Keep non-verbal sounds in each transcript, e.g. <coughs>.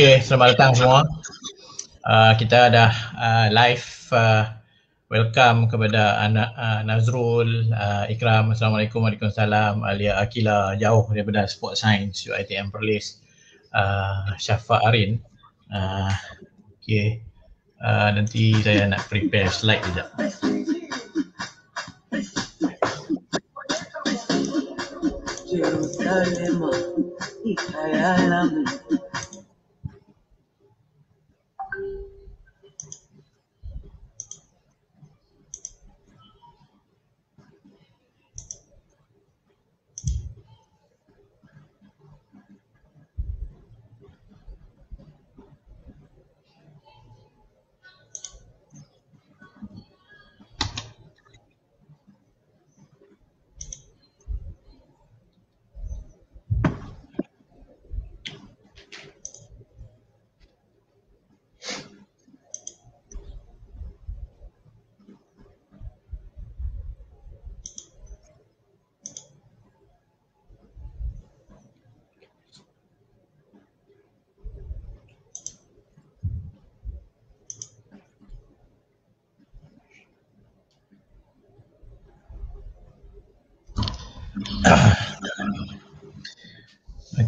Okey, selamat datang semua. Uh, kita dah uh, live uh, welcome kepada anak uh, Nazrul, uh, Ikram, Assalamualaikum, Waalaikumsalam, Alia Akila, jauh daripada Sport Science, UITM Perlis, uh, Syafa Arin. Uh, Okey, uh, nanti saya nak prepare slide sekejap. Jerusalem,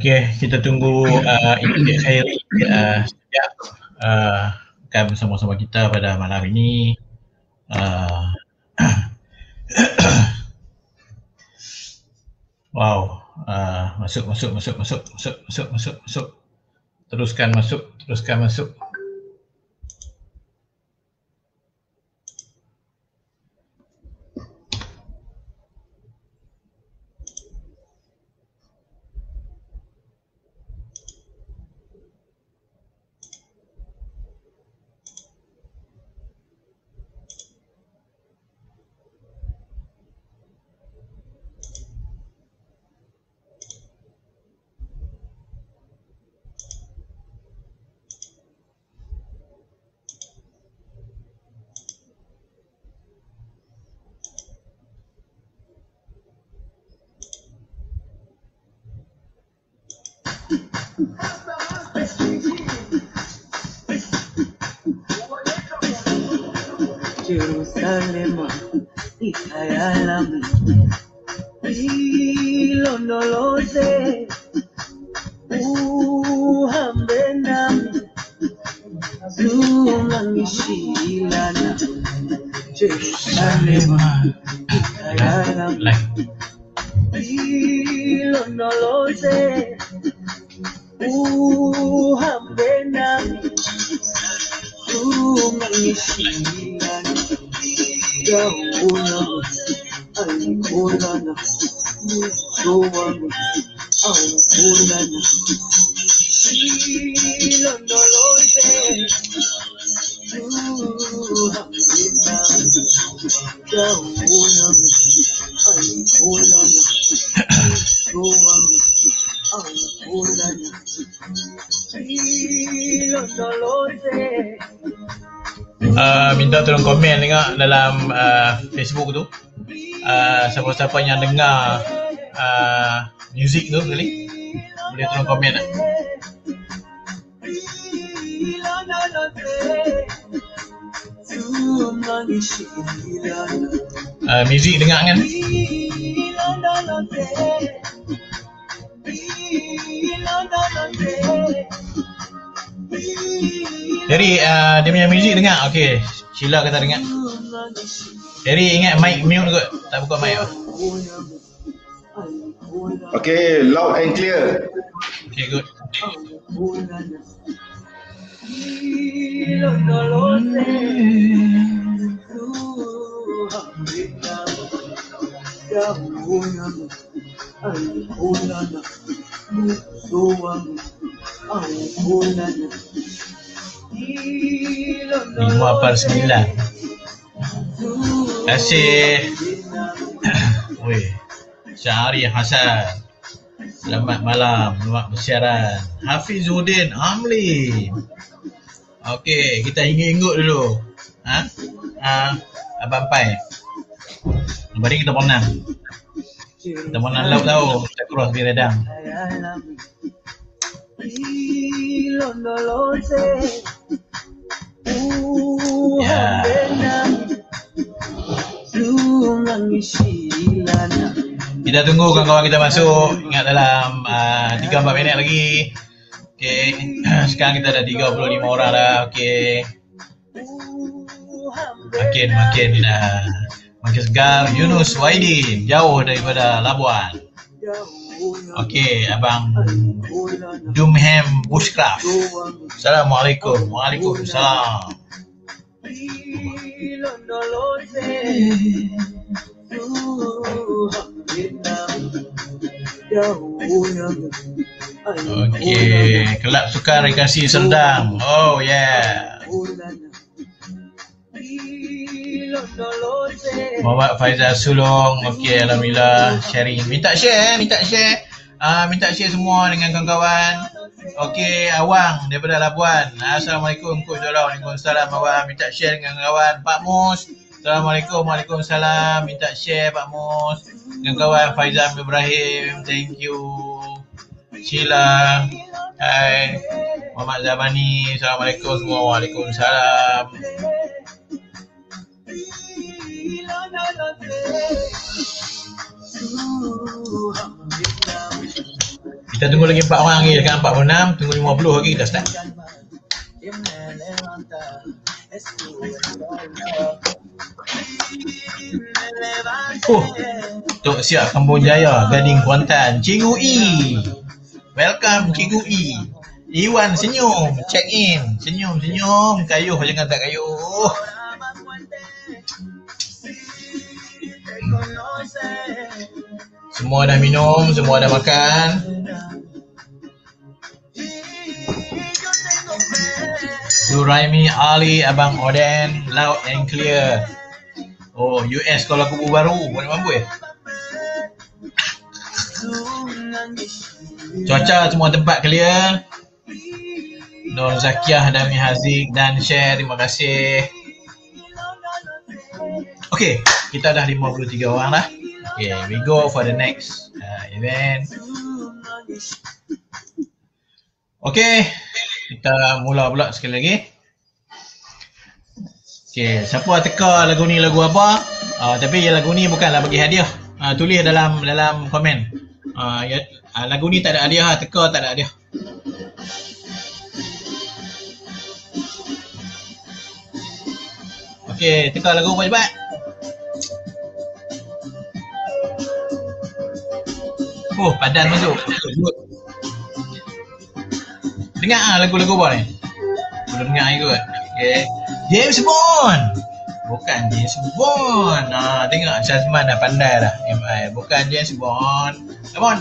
Okey, kita tunggu uh, Khairi uh, sekejap uh, akan bersama-sama kita pada malam ini. Uh, <coughs> wow, uh, masuk, masuk, masuk, masuk, masuk, masuk, masuk, masuk. Teruskan masuk, teruskan masuk. Jerusalem, Ikayalami, hilo no lo sé. Uh, siapa-siapa yang dengar uh, music tu kali boleh tolong komen tak? Uh, music dengar kan? Jadi uh, dia punya music dengar okey Sheila kata dengar Jadi ingat mic mute kot tak buka mic oh. Okay, loud and clear. Okay good. Lima per sembilan. Terima kasih <coughs> <coughs> Weh. Syahri Hasan Selamat malam, selamat bersiaran. Hafizuddin Amli. Okey, kita ingat-ingat dulu. Ha? ha? Abang Pai. Lepas ni kita berenang Kita berenang laut tahu Kita cross di redang. Ya. Kita tunggu kawan-kawan kita masuk. Ingat dalam uh, 3-4 minit lagi. Okay. <clears throat> Sekarang kita ada 35 orang dah. Okay. Makin makin uh, makin segar. Yunus Waidin jauh daripada Labuan. Okey, abang Dumham Bushcraft. Assalamualaikum. Waalaikumsalam. Okey, kelab sukar rekreasi Serdang. Oh yeah. Muhammad Faizal Sulong. Okey, alhamdulillah sharing. Minta share, eh, minta share. Ah, uh, minta share semua dengan kawan-kawan. Okey, Awang daripada Labuan. Assalamualaikum Kok Jorong. Waalaikumsalam Awang. Minta share dengan kawan Pak Mus. Assalamualaikum. Waalaikumsalam. Minta share Pak Mus. Dengan kawan Faizal Ibrahim. Thank you. Sheila. Hai. Muhammad Zabani. Assalamualaikum semua. Waalaikumsalam. Kita tunggu lagi 4 orang lagi dekat 46, tunggu 50 lagi kita start. Oh, Tok Siap Kampung Jaya, Gading Kuantan, Cikgu E. Welcome Cikgu E. Iwan senyum, check in, senyum senyum, kayuh jangan tak kayuh. Semua dah minum, semua dah makan. Suraimi Ali, Abang Oden, loud and clear. Oh, US kalau kubu baru, boleh mampu ya? Cuaca semua tempat clear. Nur Zakiah dan Mihazik dan share, terima kasih. Okay, kita dah 53 orang dah. Okay, we go for the next uh, event. Okay, kita mula pula sekali lagi. Okay, siapa teka lagu ni lagu apa? Uh, tapi ya lagu ni bukanlah bagi hadiah. Uh, tulis dalam dalam komen. Uh, ya, uh, lagu ni tak ada hadiah, teka tak ada hadiah. Okay, teka lagu apa Oh, padan masuk. Dengar ah lagu-lagu apa ni? Belum dengar lagi kot. Okay. James Bond. Bukan James Bond. Ah, tengok Syazman dah pandai dah. MI. Bukan James Bond. Come on.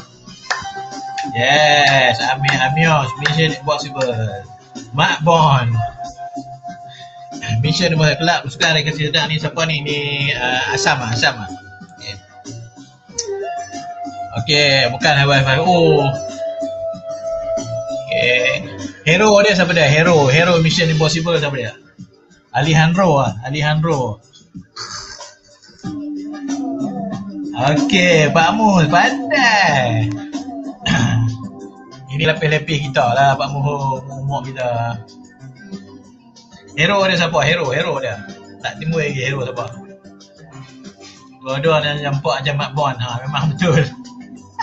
Yes, Amir Amios. Mission Impossible. Mark Bond. Mission Impossible Club. Suka ada kasih sedang ni siapa ni? Ni uh, Asam Asam ah. Okay, bukan Hawaii Oh. Okay. Hero dia siapa dia? Hero. Hero Mission Impossible siapa dia? Alejandro ah. Alejandro. Okay, Pak Mus. Pandai. <coughs> Ini lepih-lepih kita lah Pak Muh. Muh kita. Hero dia siapa? Hero. Hero dia. Tak timbul lagi hero siapa. Bodoh dan nampak macam Mat Bond. Ha, memang betul.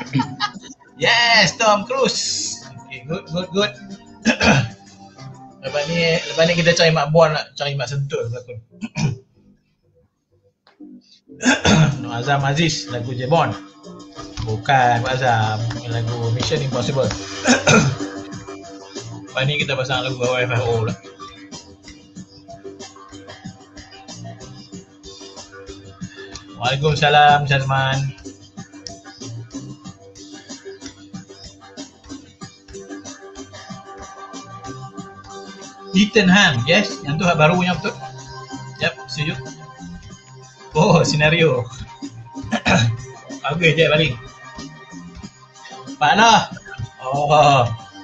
<laughs> yes, Tom Cruise. Okay, good, good, good. <coughs> lepas ni, lepas ni kita cari Mat Bond nak cari Mat Sentul pelakon. <coughs> Nur Azam Aziz, lagu J Bond. Bukan Pak Azam, lagu Mission Impossible. <coughs> lepas ni kita pasang lagu Five-O lah. Waalaikumsalam Syazman. Han, yes, yang tu baru punya betul. Yap, setuju. Oh, senario. <coughs> Bagus je balik. Pak Lah. Oh,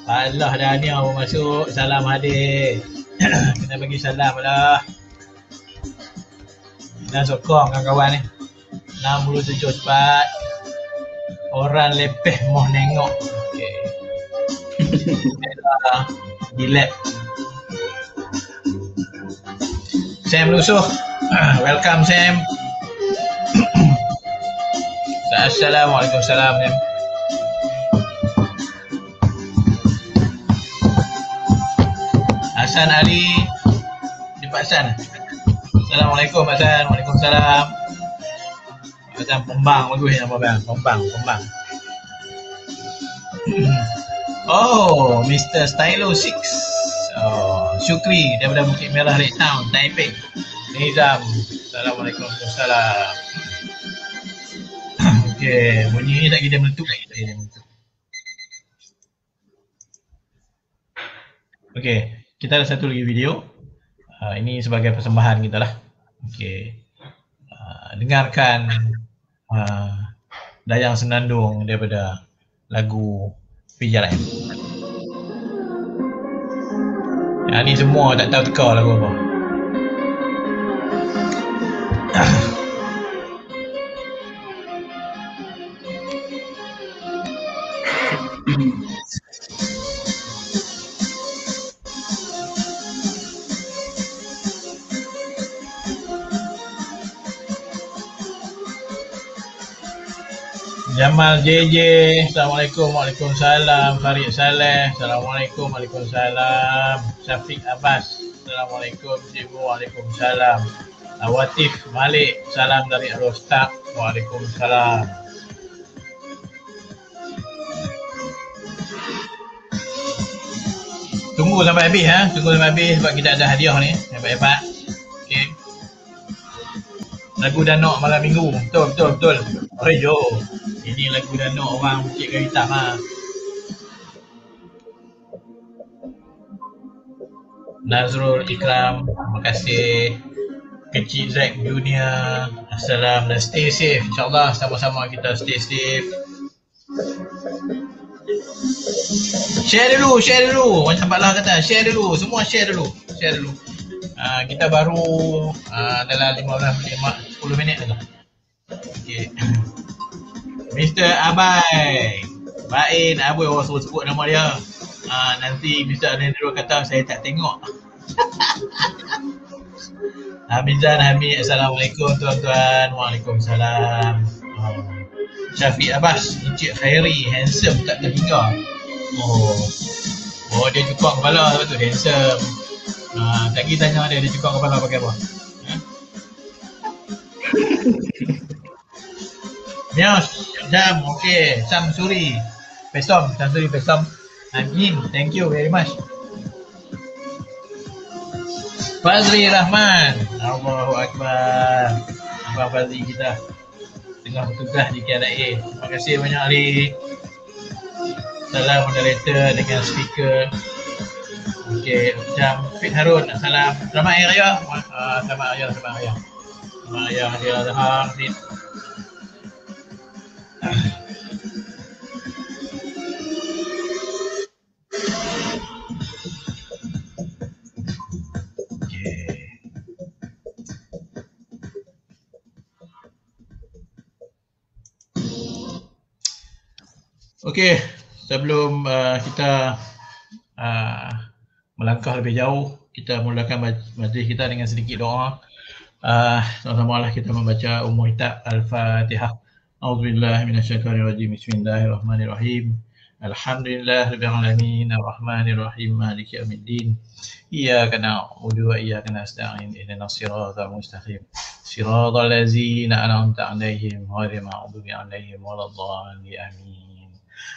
Pak Lah dah ni awak masuk. Salam hadir. <coughs> Kena bagi salam lah. Dan sokong kawan-kawan ni. 67 cepat. Orang lepeh mau nengok. Okay. <laughs> Di lab. Sam Lusuh. Welcome Sam. Assalamualaikum salam Sam. Hasan Ali di Pak Hasan. Assalamualaikum Pak Hasan. Waalaikumsalam. Hasan pembang bagus nama bang. Pembang, pembang. Oh, Mr. Stylo 6. Oh, Syukri daripada Bukit Merah Red Town, Taipei. Nizam. Assalamualaikum. Waalaikumsalam. <coughs> Okey, bunyi ni tak kita meletup. Tak kita meletup. Okey, kita ada satu lagi video. Uh, ini sebagai persembahan kita lah. Okey. Uh, dengarkan uh, Dayang Senandung daripada lagu PJRM. Yang ni semua tak tahu teka lagu apa. <coughs> Jamal JJ, Assalamualaikum, Waalaikumsalam. Farid Saleh, Assalamualaikum, Waalaikumsalam. Syafiq Abbas, Assalamualaikum, Jibu, Waalaikumsalam. Awatif Malik, salam dari Rostak, Waalaikumsalam. Tunggu sampai habis ha, tunggu sampai habis sebab kita ada hadiah ni, hebat-hebat. Lagu Danok malam minggu. Betul, betul, betul. Rejo. Ini lagu Danok orang Bukit Kayu Hitam ha. Nazrul Ikram, terima kasih. Kecil Zack Junior, Assalam dan stay safe. InsyaAllah sama-sama kita stay safe. Share dulu, share dulu. Macam Pak Lah kata, share dulu. Semua share dulu. Share dulu. Uh, kita baru uh, dalam 15 minit, 10 minit lagi. Okay. Mr. Abai. Bain Abai orang suruh sebut nama dia. Uh, nanti Mr. Anandro kata saya tak tengok. <laughs> Hamizan Hamid, Assalamualaikum tuan-tuan. Waalaikumsalam. Uh, Syafiq Abbas, Encik Khairi, handsome tak terhingga. Oh, oh dia cukup kepala sebab tu handsome. Uh, tadi tanya dia, dia cukup kepala pakai apa? <laughs> Mios, Jam, okay. Sam Suri, Pesom, Sam Suri, Pesom. Amin, thank you very much. Fazri Rahman, Allahu Akbar. Abang Fazri kita tengah bertugas di KLA. Terima kasih banyak Ali. Salam moderator dengan speaker. Okey, macam Fit Harun, salam. Selamat Hari Raya. Uh, selamat Hari Raya, selamat Hari Raya. Zahar, Fit. Okey. Sebelum uh, kita uh, melangkah lebih jauh, kita mulakan maj- majlis kita dengan sedikit doa. Uh, sama-sama lah kita membaca Ummu Hitab Al-Fatihah. A'udzubillah minasyaitonirrajim. Bismillahirrahmanirrahim. Alhamdulillah Rabbil Alamin. Ar-Rahmanir-Rahim. Maliki Yawmiddin Iyyaka na'budu wa iyyaka nasta'in. Ihdinas siratal mustaqim. Siratal ladzina an'amta 'alaihim ghairil maghdubi 'alaihim waladdallin. Amin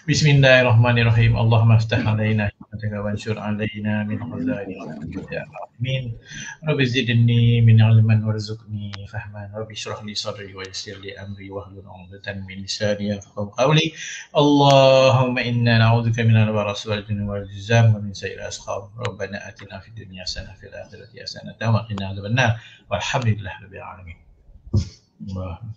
Bismillahirrahmanirrahim. Allahumma aftah alaina hikmataka wa ansur alaina min khazain. Rabbi zidni min ilman warzuqni fahman. Rabbi shrah li sadri wa yassir li amri wa hlul 'uqdatan min lisani yafqahu qawli. Allahumma inna na'udzubika min al-baras wal jinn wal jizam wa min sayyi'il asqab. Rabbana atina fid dunya hasanah fil akhirati hasanah wa qina adzabannar. Walhamdulillah rabbil alamin. Allahumma.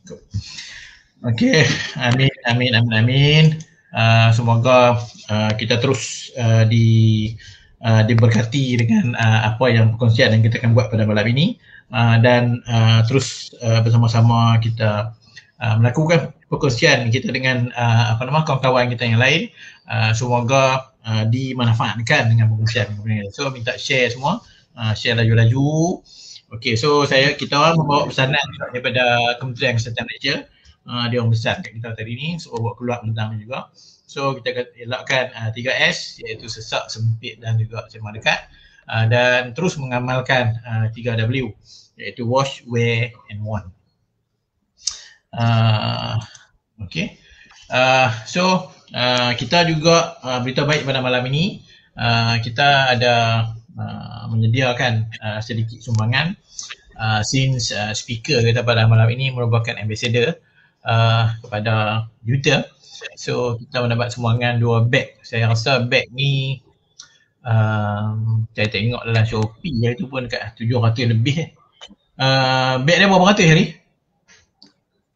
Okay, amin, amin, amin, amin. amin. Uh, semoga uh, kita terus uh, di uh, diberkati dengan uh, apa yang perkongsian yang kita akan buat pada malam ini uh, dan uh, terus uh, bersama-sama kita uh, melakukan perkongsian kita dengan uh, apa nama kawan-kawan kita yang lain. Uh, semoga uh, dimanfaatkan dengan pengungsian. So minta share semua, uh, share laju-laju. Okay, so saya kita membawa pesanan daripada Kementerian Kesihatan Malaysia. Uh, dia orang besar kat kita tadi ni, so buat keluar tentang juga. So kita akan elakkan uh, 3S iaitu sesak, sempit dan juga sembang dekat. Uh, dan terus mengamalkan uh, 3W iaitu wash, wear and want. Uh, okay. Uh, so uh, kita juga uh, berita baik pada malam ini uh, kita ada uh, menyediakan uh, sedikit sumbangan uh, since uh, speaker kita pada malam ini merupakan ambassador uh, kepada Yuta so kita mendapat sumbangan dua beg saya rasa beg ni um, saya tengok dalam Shopee itu pun dekat 700 lebih. Uh, beg dia berapa ratus hari?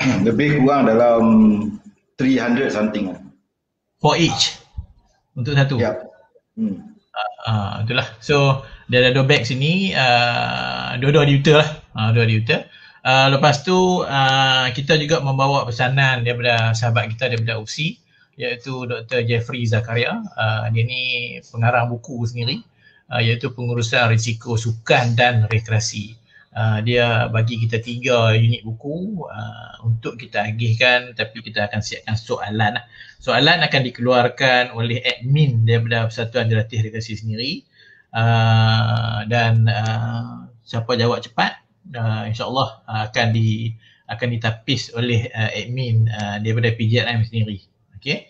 <coughs> Lebih kurang dalam 300 something lah. For each? Untuk satu? Ya. Hmm. Uh, itulah. So, dia ada dua bag sini. Uh, dua-dua diuter lah. Uh, dua diuter. Uh, lepas tu, uh, kita juga membawa pesanan daripada sahabat kita daripada UC iaitu Dr. Jeffrey Zakaria. Uh, dia ni pengarang buku sendiri uh, iaitu pengurusan risiko sukan dan rekreasi uh, dia bagi kita tiga unit buku uh, untuk kita agihkan tapi kita akan siapkan soalan lah. Soalan akan dikeluarkan oleh admin daripada Persatuan Dilatih Rekreasi sendiri uh, dan uh, siapa jawab cepat uh, insyaAllah uh, akan di akan ditapis oleh uh, admin uh, daripada PJRM sendiri. Okay.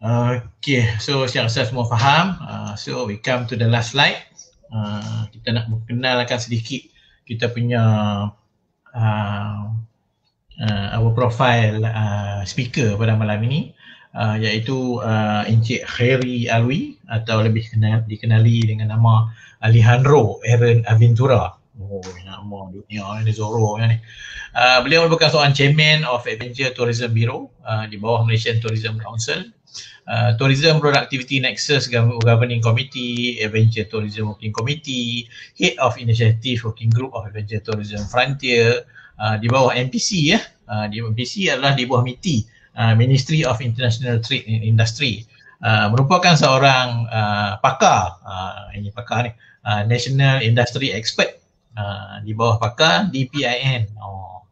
Okay, so saya rasa semua faham. Uh, so we come to the last slide. Uh, kita nak mengenalkan sedikit kita punya uh, uh, our profile uh, speaker pada malam ini uh, iaitu uh, Encik Khairi Alwi atau lebih kenal, dikenali dengan nama Alejandro Aaron Aventura. Oh, nama dunia ni Zoro ni. Uh, beliau merupakan seorang chairman of Adventure Tourism Bureau uh, di bawah Malaysian Tourism Council uh, Tourism Productivity Nexus Governing Committee, Adventure Tourism Working Committee, Head of Initiative Working Group of Adventure Tourism Frontier uh, di bawah MPC ya. Uh, di MPC adalah di bawah MITI, uh, Ministry of International Trade and Industry. Uh, merupakan seorang uh, pakar, uh, ini pakar ni, uh, National Industry Expert uh, di bawah pakar DPIN. Oh.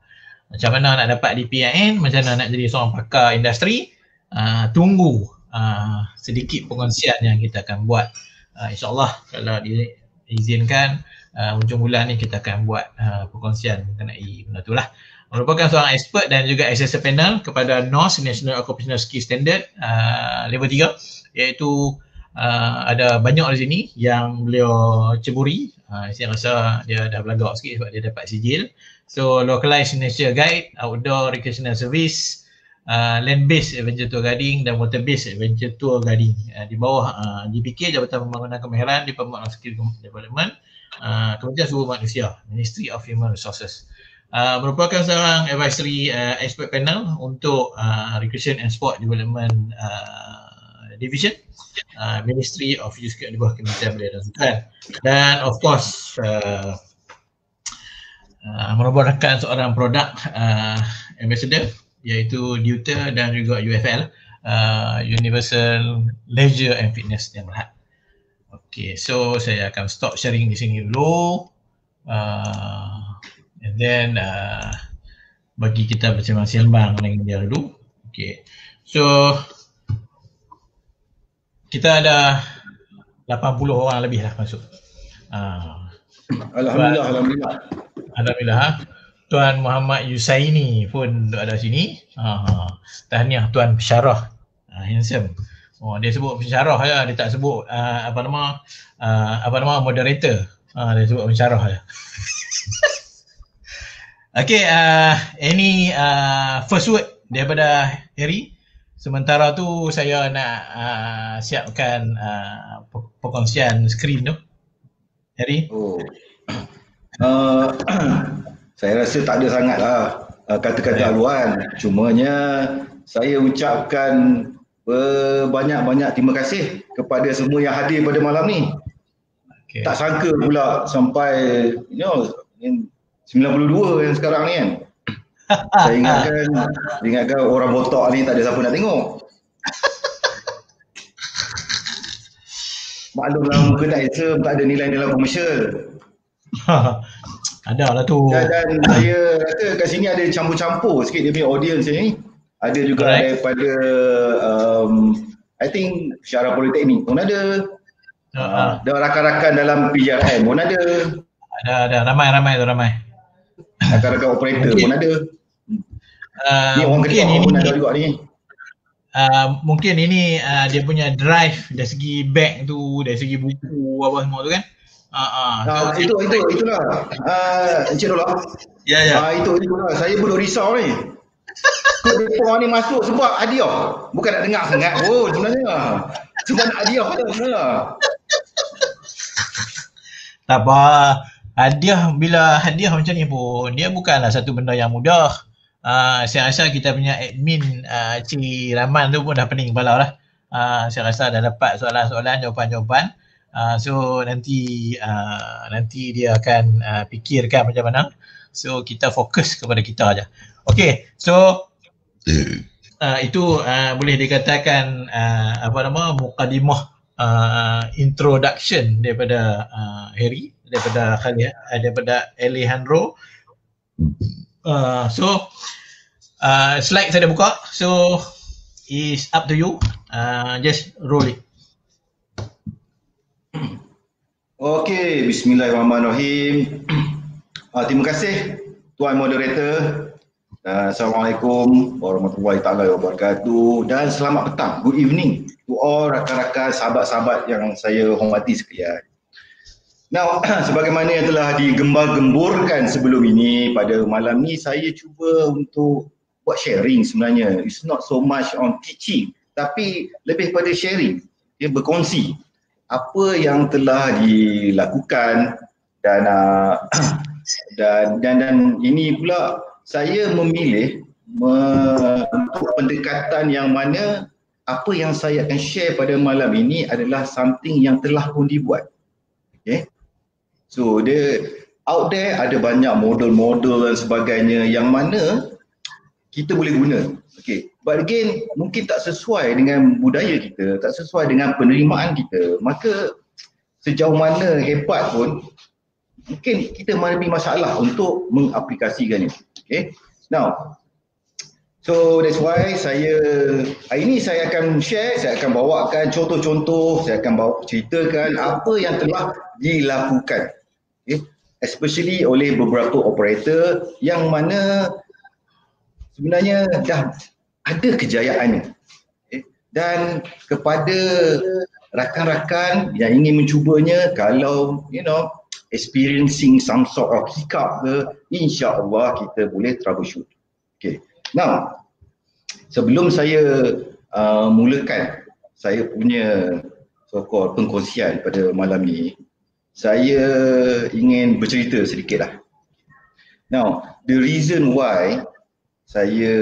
Macam mana nak dapat DPIN, macam mana nak jadi seorang pakar industri, uh, tunggu uh, sedikit pengongsian yang kita akan buat uh, insyaAllah kalau diizinkan uh, hujung bulan ni kita akan buat uh, pengongsian mengenai benda tu lah merupakan seorang expert dan juga assessor panel kepada NOS National Occupational Skill Standard uh, level 3 iaitu uh, ada banyak di sini yang beliau ceburi. Uh, saya rasa dia dah belagak sikit sebab dia dapat sijil. So localized Indonesia guide outdoor recreational service uh, land based adventure tour guiding dan water based adventure tour guiding. Uh, di bawah uh, DPK Jabatan Pembangunan Kemahiran di Pembangunan Skill Development uh, Kementerian Sumber Manusia Ministry of Human Resources. Uh, merupakan seorang advisory uh, expert panel untuk uh, Recreation and Sport Development uh, Division uh, Ministry of Youth di bawah Kementerian Belia dan Sukan dan of course uh, uh, merupakan seorang produk uh, ambassador iaitu DUTA dan juga UFL uh, Universal Leisure and Fitness yang berhad. Okay, so saya akan stop sharing di sini dulu. Uh, and then uh, bagi kita bersembang-sembang dengan dia dulu. Okay, so kita ada 80 orang lebih lah masuk. Uh, Alhamdulillah, Alhamdulillah. Alhamdulillah. Ha? Tuan Muhammad Yusaini pun ada sini. Ha, tahniah Tuan Syarah. Ha, handsome. Oh, dia sebut pensyarah ya, dia tak sebut uh, apa nama uh, apa nama moderator. Ha, dia sebut pensyarah ya. okay, uh, any uh, first word daripada Harry. Sementara tu saya nak uh, siapkan uh, perkongsian skrin tu. Harry. Oh. Uh, <coughs> <coughs> saya rasa tak ada sangat lah uh, kata-kata haluan. Cumanya saya ucapkan banyak-banyak terima kasih kepada semua yang hadir pada malam ni. Okay. Tak sangka pula sampai you know, 92 yang sekarang ni kan. Saya ingatkan, ingatkan orang botak ni tak ada siapa nak tengok. <laughs> maklumlah muka tak handsome, tak ada nilai dalam komersial. <laughs> ada lah tu. Dan, dan saya rasa kat sini ada campur-campur sikit dia punya audience ni. Ada juga Alright. daripada um, I think Syarah Politeknik pun ada. Uh, Uh, dan rakan-rakan dalam PJRM pun ada. ada ada ramai ramai tu ramai. Rakan-rakan operator Mungkin- pun ada. Uh, Ni orang mungkin ini juga ni. uh, mungkin ini uh, dia punya drive dari segi bag tu, dari segi buku apa semua tu kan. Uh, uh. Ah, itu itu itulah. Ah, Encik Dola. Ya ya. Ah itu itulah. Saya pun duk risau ni. Depa ni masuk sebab hadiah. Bukan nak dengar sangat pun sebenarnya. Sebab nak hadiah je sebenarnya. Tak apa. Hadiah bila hadiah macam ni pun dia bukanlah satu benda yang mudah. Uh, saya rasa kita punya admin uh, Cik Rahman tu pun dah pening kepala lah. Uh, saya rasa dah dapat soalan-soalan, jawapan-jawapan. Uh, so nanti uh, nanti dia akan uh, fikirkan macam mana. So kita fokus kepada kita aja. Okay, so uh, <coughs> itu uh, boleh dikatakan uh, apa nama mukadimah uh, introduction daripada uh, Harry daripada Khalid uh, daripada Alejandro. Uh, so uh, slide saya dah buka. So is up to you. Uh, just roll it. Okey, bismillahirrahmanirrahim. Ah, terima kasih tuan moderator. Uh, Assalamualaikum warahmatullahi taala wabarakatuh dan selamat petang. Good evening to all rakan-rakan sahabat-sahabat yang saya hormati sekalian. Now, <clears throat> sebagaimana yang telah digembar-gemburkan sebelum ini pada malam ni saya cuba untuk buat sharing sebenarnya. It's not so much on teaching tapi lebih pada sharing. Dia berkongsi apa yang telah dilakukan dan uh, <clears throat> dan, dan dan ini pula saya memilih me, untuk pendekatan yang mana apa yang saya akan share pada malam ini adalah something yang telah pun dibuat. Okay. So dia out there ada banyak model-model dan sebagainya yang mana kita boleh guna. Okay. But again mungkin tak sesuai dengan budaya kita, tak sesuai dengan penerimaan kita. Maka sejauh mana hebat pun mungkin kita menghadapi masalah untuk mengaplikasikannya. Okay. Now, so that's why saya hari ini saya akan share, saya akan bawakan contoh-contoh, saya akan bawa ceritakan apa yang telah dilakukan. Okay. Especially oleh beberapa operator yang mana sebenarnya dah ada kejayaannya. Okay. Dan kepada rakan-rakan yang ingin mencubanya kalau you know experiencing some sort of hiccup ke insya-Allah kita boleh troubleshoot. Okay. Now sebelum saya uh, mulakan saya punya so called pengkongsian pada malam ni saya ingin bercerita sedikit lah. Now, the reason why saya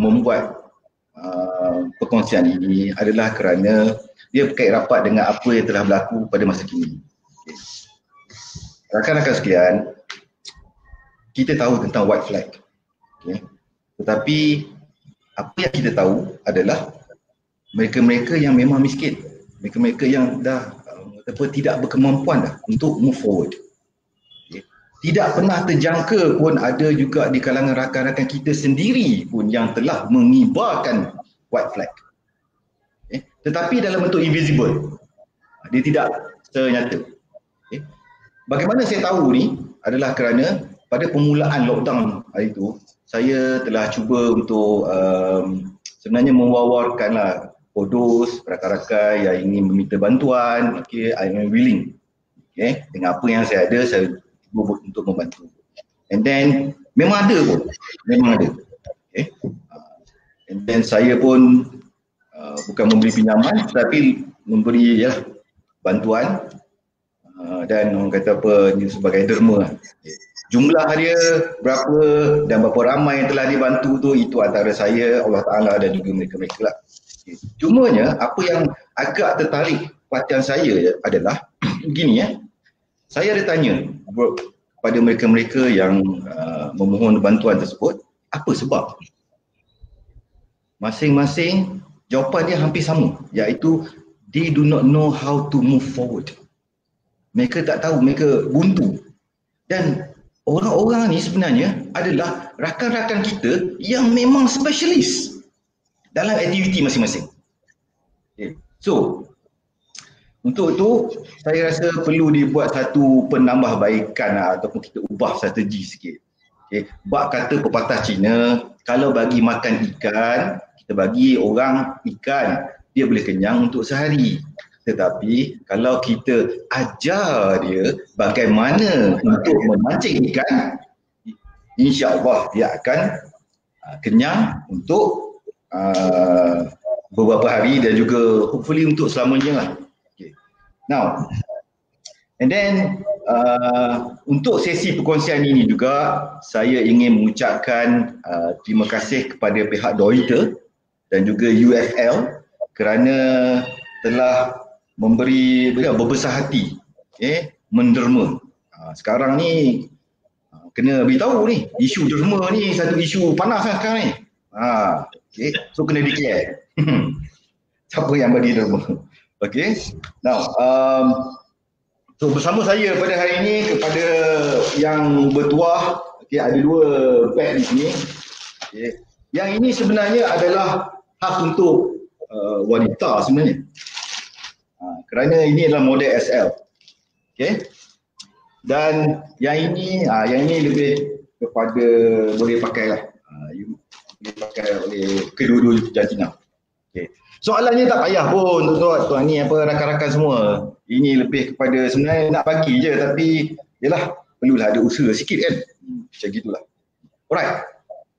membuat uh, perkongsian ini adalah kerana dia berkait rapat dengan apa yang telah berlaku pada masa kini. Rakan-rakan sekalian, kita tahu tentang white flag. Okay. Tetapi apa yang kita tahu adalah mereka-mereka yang memang miskin, mereka-mereka yang dah apa tidak berkemampuan dah untuk move forward. Tidak pernah terjangka pun ada juga di kalangan rakan-rakan kita sendiri pun yang telah mengibarkan white flag. Okay. Tetapi dalam bentuk invisible. Dia tidak senyata. Okay. Bagaimana saya tahu ni adalah kerana pada permulaan lockdown hari itu saya telah cuba untuk um, sebenarnya mewawarkanlah podos, rakan-rakan yang ingin meminta bantuan, okay, I am willing. Okay, dengan apa yang saya ada, saya untuk membantu. And then, memang ada pun. Memang ada. Okay. Uh, and then saya pun uh, bukan memberi pinjaman tetapi memberi ya, bantuan uh, dan orang kata apa ni sebagai derma. Okay. Jumlah dia berapa dan berapa ramai yang telah dibantu tu itu antara saya, Allah Ta'ala dan juga mereka-mereka lah. Okay. Cumanya apa yang agak tertarik perhatian saya adalah <clears throat> begini ya. Saya ada tanya kepada mereka-mereka yang uh, memohon bantuan tersebut, apa sebab? Masing-masing jawapan dia hampir sama iaitu they do not know how to move forward. Mereka tak tahu, mereka buntu. Dan orang-orang ni sebenarnya adalah rakan-rakan kita yang memang spesialis dalam aktiviti masing-masing. Okay. So, untuk itu saya rasa perlu dibuat satu penambahbaikan lah, ataupun kita ubah strategi sikit. Okay. Bak kata pepatah Cina, kalau bagi makan ikan, kita bagi orang ikan, dia boleh kenyang untuk sehari. Tetapi kalau kita ajar dia bagaimana untuk memancing ikan, insya Allah dia akan uh, kenyang untuk uh, beberapa hari dan juga hopefully untuk selamanya lah. Now, and then uh, untuk sesi perkongsian ini juga saya ingin mengucapkan uh, terima kasih kepada pihak Doiter dan juga UFL kerana telah memberi berbesar hati eh menderma. Ha, sekarang ni ha, kena beritahu ni isu derma ni satu isu panas lah sekarang ni. Ha, okay. So kena declare. <laughs> Siapa yang bagi derma? Okay. Now, um, so bersama saya pada hari ini kepada yang bertuah, okay, ada dua pack di sini. Okay. Yang ini sebenarnya adalah hak untuk uh, wanita sebenarnya. Ha, kerana ini adalah model SL. Okay. Dan yang ini, ha, yang ini lebih kepada boleh pakai lah. Ha, boleh pakai oleh kedua-dua jantina. Soalannya tak payah pun tuan-tuan, tuan ni apa rakan-rakan semua. Ini lebih kepada sebenarnya nak bagi je tapi yalah perlulah ada usaha sikit kan. Macam gitulah. Alright.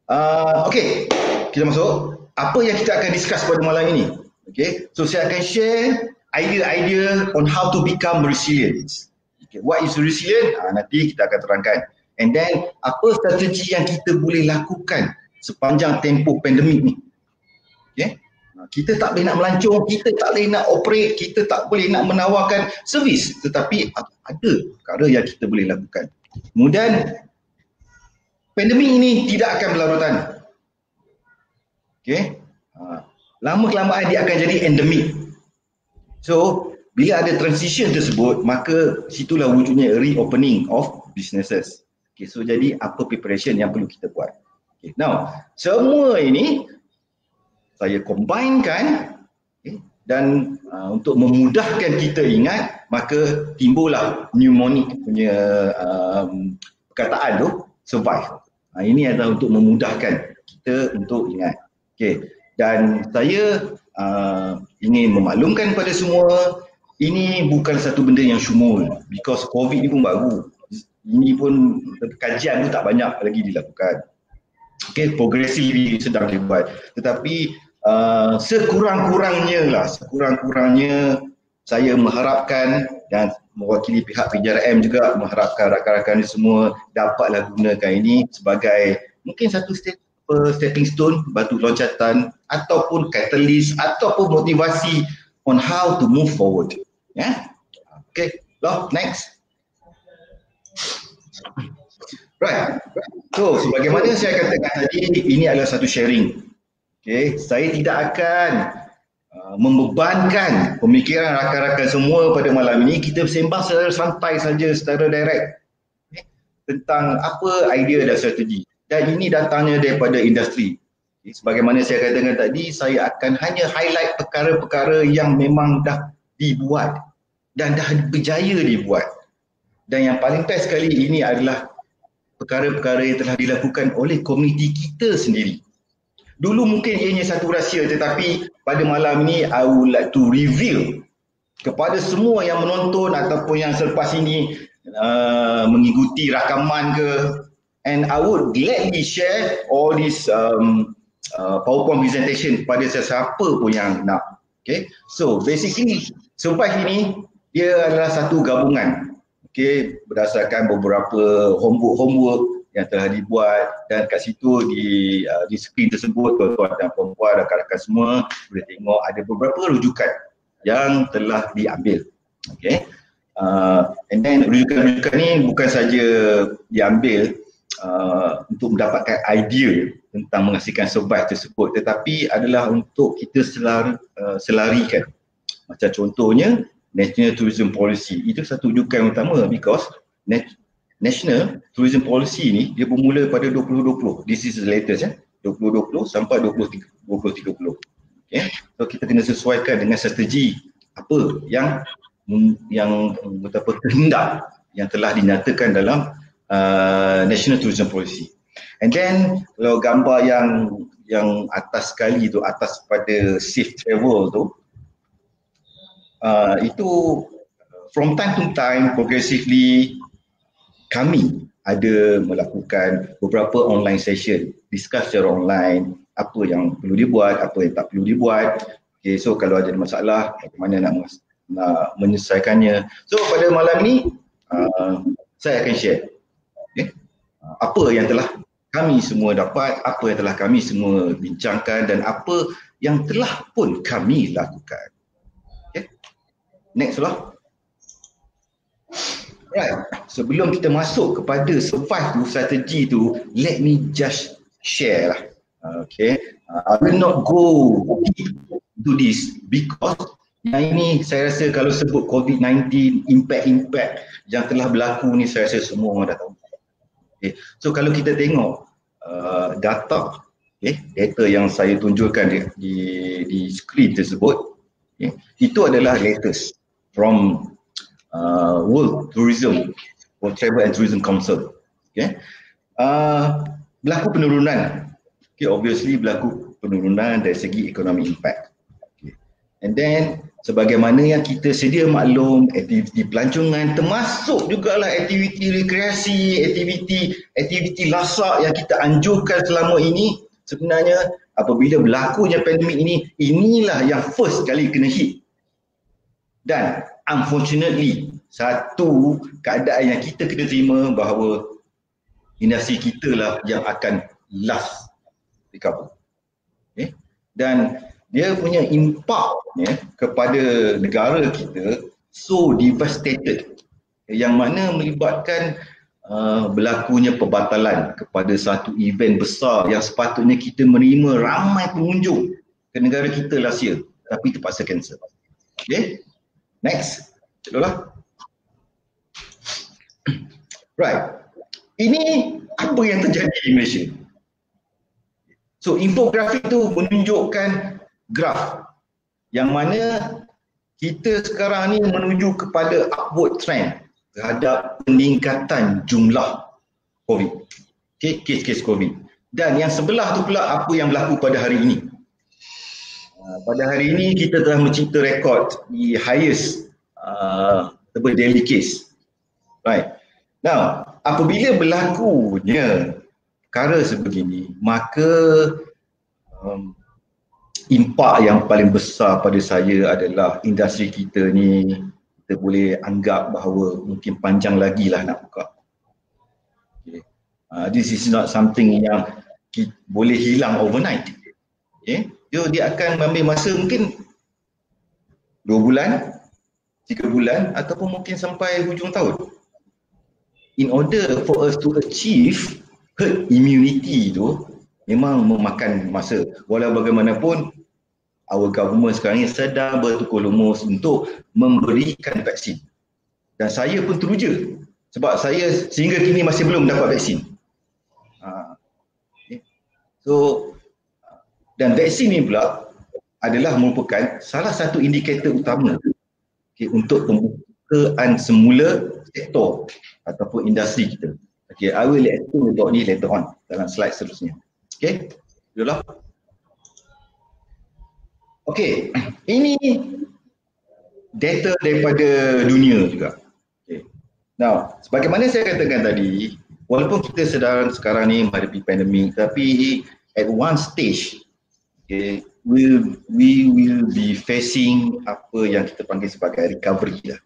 Uh, okay, kita masuk. Apa yang kita akan discuss pada malam ini? Okay, so saya akan share idea-idea on how to become resilient. Okay, what is resilient? Ha, nanti kita akan terangkan. And then apa strategi yang kita boleh lakukan sepanjang tempoh pandemik ni? Okay, kita tak boleh nak melancong, kita tak boleh nak operate, kita tak boleh nak menawarkan servis. Tetapi ada perkara yang kita boleh lakukan. Kemudian pandemik ini tidak akan berlarutan. Okay, ha, lama kelamaan dia akan jadi endemik. So, bila ada transition tersebut, maka situlah wujudnya reopening of businesses. Okay, so jadi apa preparation yang perlu kita buat? Okay, now, semua ini saya combinekan okay, dan uh, untuk memudahkan kita ingat, maka timbullah mnemonic punya um, perkataan tu, survive. Uh, ini adalah untuk memudahkan kita untuk ingat. Okay, dan saya uh, ingin memaklumkan kepada semua ini bukan satu benda yang syumul. Because covid ni pun baru. Ini pun kajian tu tak banyak lagi dilakukan. Okay progressively sedang dibuat. Tetapi uh, sekurang-kurangnya lah sekurang-kurangnya saya mengharapkan dan mewakili pihak PJRM juga mengharapkan rakan-rakan semua dapatlah gunakan ini sebagai mungkin satu step stepping stone, batu loncatan ataupun catalyst ataupun motivasi on how to move forward. Ya. Yeah? Okay, Loh, next. Right. So, sebagaimana saya katakan tadi, ini adalah satu sharing. Okay, saya tidak akan uh, membebankan pemikiran rakan-rakan semua pada malam ini. Kita bersembah secara santai saja, secara direct. Okay. Tentang apa idea dan strategi dan ini datangnya daripada industri. Sebagaimana saya katakan tadi, saya akan hanya highlight perkara-perkara yang memang dah dibuat dan dah berjaya dibuat. Dan yang paling best sekali ini adalah perkara-perkara yang telah dilakukan oleh komuniti kita sendiri. Dulu mungkin ianya satu rahsia tetapi pada malam ini I would like to reveal kepada semua yang menonton ataupun yang selepas ini uh, mengikuti rakaman ke and I would gladly share all this um, uh, PowerPoint presentation kepada sesiapa pun yang nak. Okay, so basically Survive ini dia adalah satu gabungan. Okay, berdasarkan beberapa homework-homework yang telah dibuat dan kat situ di uh, di screen tersebut tuan-tuan dan puan-puan rakan-rakan semua boleh tengok ada beberapa rujukan yang telah diambil. Okay. Uh, and then rujukan-rujukan ni bukan saja diambil uh, untuk mendapatkan idea tentang menghasilkan survive tersebut tetapi adalah untuk kita selari, uh, selarikan Macam contohnya National Tourism Policy. Itu satu rujukan utama because National Tourism Policy ni dia bermula pada 2020. This is the latest ya. 2020 sampai 2030. 2030. Okay. So kita kena sesuaikan dengan strategi apa yang yang betapa kehendak yang telah dinyatakan dalam uh, National Tourism Policy. And then kalau gambar yang yang atas sekali tu atas pada safe travel tu uh, itu from time to time progressively kami ada melakukan beberapa online session discuss secara online apa yang perlu dibuat apa yang tak perlu dibuat okay, so kalau ada masalah bagaimana nak nak menyelesaikannya so pada malam ni uh, saya akan share okay, apa yang telah kami semua dapat, apa yang telah kami semua bincangkan dan apa yang telah pun kami lakukan. Okay. Next lah. Right. Sebelum kita masuk kepada survive tu, strategi tu, let me just share lah. Okay. Uh, I will not go to this because yang ini saya rasa kalau sebut COVID-19 impact-impact yang telah berlaku ni saya rasa semua orang dah tahu. Okay. So kalau kita tengok uh, data, okay, data yang saya tunjukkan di, di, di screen tersebut, okay, itu adalah latest from uh, World Tourism World Travel and Tourism Council. Okay. Uh, berlaku penurunan. Okay, obviously berlaku penurunan dari segi ekonomi impact. Okay. And then sebagaimana yang kita sedia maklum aktiviti pelancongan termasuk jugalah aktiviti rekreasi, aktiviti aktiviti lasak yang kita anjurkan selama ini sebenarnya apabila berlakunya pandemik ini inilah yang first kali kena hit dan unfortunately satu keadaan yang kita kena terima bahawa industri kita lah yang akan last recover okay? dan dia punya impak ya, kepada negara kita so devastated yang mana melibatkan uh, berlakunya pembatalan kepada satu event besar yang sepatutnya kita menerima ramai pengunjung ke negara kita last year tapi terpaksa cancel. Okay, next. Itulah. Right. Ini apa yang terjadi di Malaysia? So infografik tu menunjukkan graf yang mana kita sekarang ni menuju kepada upward trend terhadap peningkatan jumlah COVID. Okay, kes-kes COVID. Dan yang sebelah tu pula apa yang berlaku pada hari ini. Uh, pada hari ini kita telah mencipta rekod di highest uh, daily case. Right. Now, apabila berlakunya perkara sebegini, maka um, impak yang paling besar pada saya adalah industri kita ni kita boleh anggap bahawa mungkin panjang lagi lah nak buka. Okay. Uh, this is not something yang kita, boleh hilang overnight. Okay. So, dia akan ambil masa mungkin dua bulan, tiga bulan ataupun mungkin sampai hujung tahun. In order for us to achieve herd immunity tu, memang memakan masa. Walau bagaimanapun our government sekarang ini sedang bertukar lumus untuk memberikan vaksin. Dan saya pun teruja sebab saya sehingga kini masih belum dapat vaksin. Ha. So dan vaksin ini pula adalah merupakan salah satu indikator utama okay, untuk pembukaan semula sektor ataupun industri kita. Okay, I will explain about ni later on dalam slide seterusnya. Okay, itulah. Okay, ini data daripada dunia juga. Okay. Now, sebagaimana saya katakan tadi, walaupun kita sedang sekarang ni menghadapi pandemik, tapi at one stage, okay, we we will be facing apa yang kita panggil sebagai recovery lah.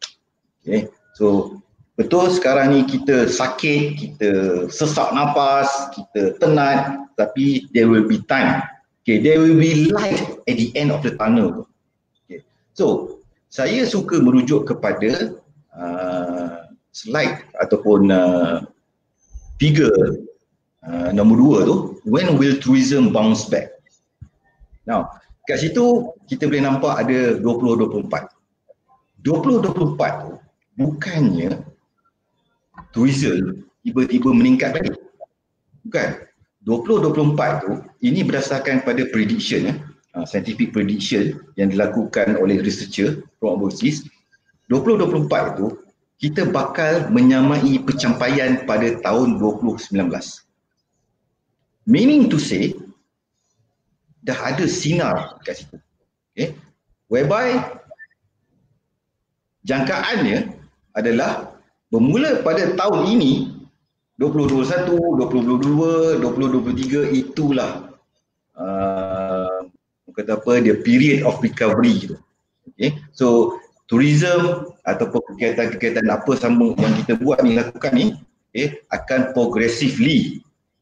Okay. So, Betul sekarang ni kita sakit, kita sesak nafas, kita tenat tapi there will be time. Okay, there will be light at the end of the tunnel. Okay. So, saya suka merujuk kepada uh, slide ataupun uh, figure uh, nombor dua tu, when will tourism bounce back? Now, kat situ kita boleh nampak ada 2024. 2024 tu bukannya tourism tiba-tiba meningkat lagi. Bukan. 2024 tu ini berdasarkan pada prediction ya, scientific prediction yang dilakukan oleh researcher from overseas. 2024 tu kita bakal menyamai pencapaian pada tahun 2019. Meaning to say dah ada sinar kat situ. Okay. Whereby jangkaannya adalah bermula pada tahun ini 2021, 2022, 2023 itulah uh, kata apa dia period of recovery tu. Okay. So tourism ataupun kegiatan-kegiatan apa sambung yang kita buat ni lakukan ni okay, akan progressively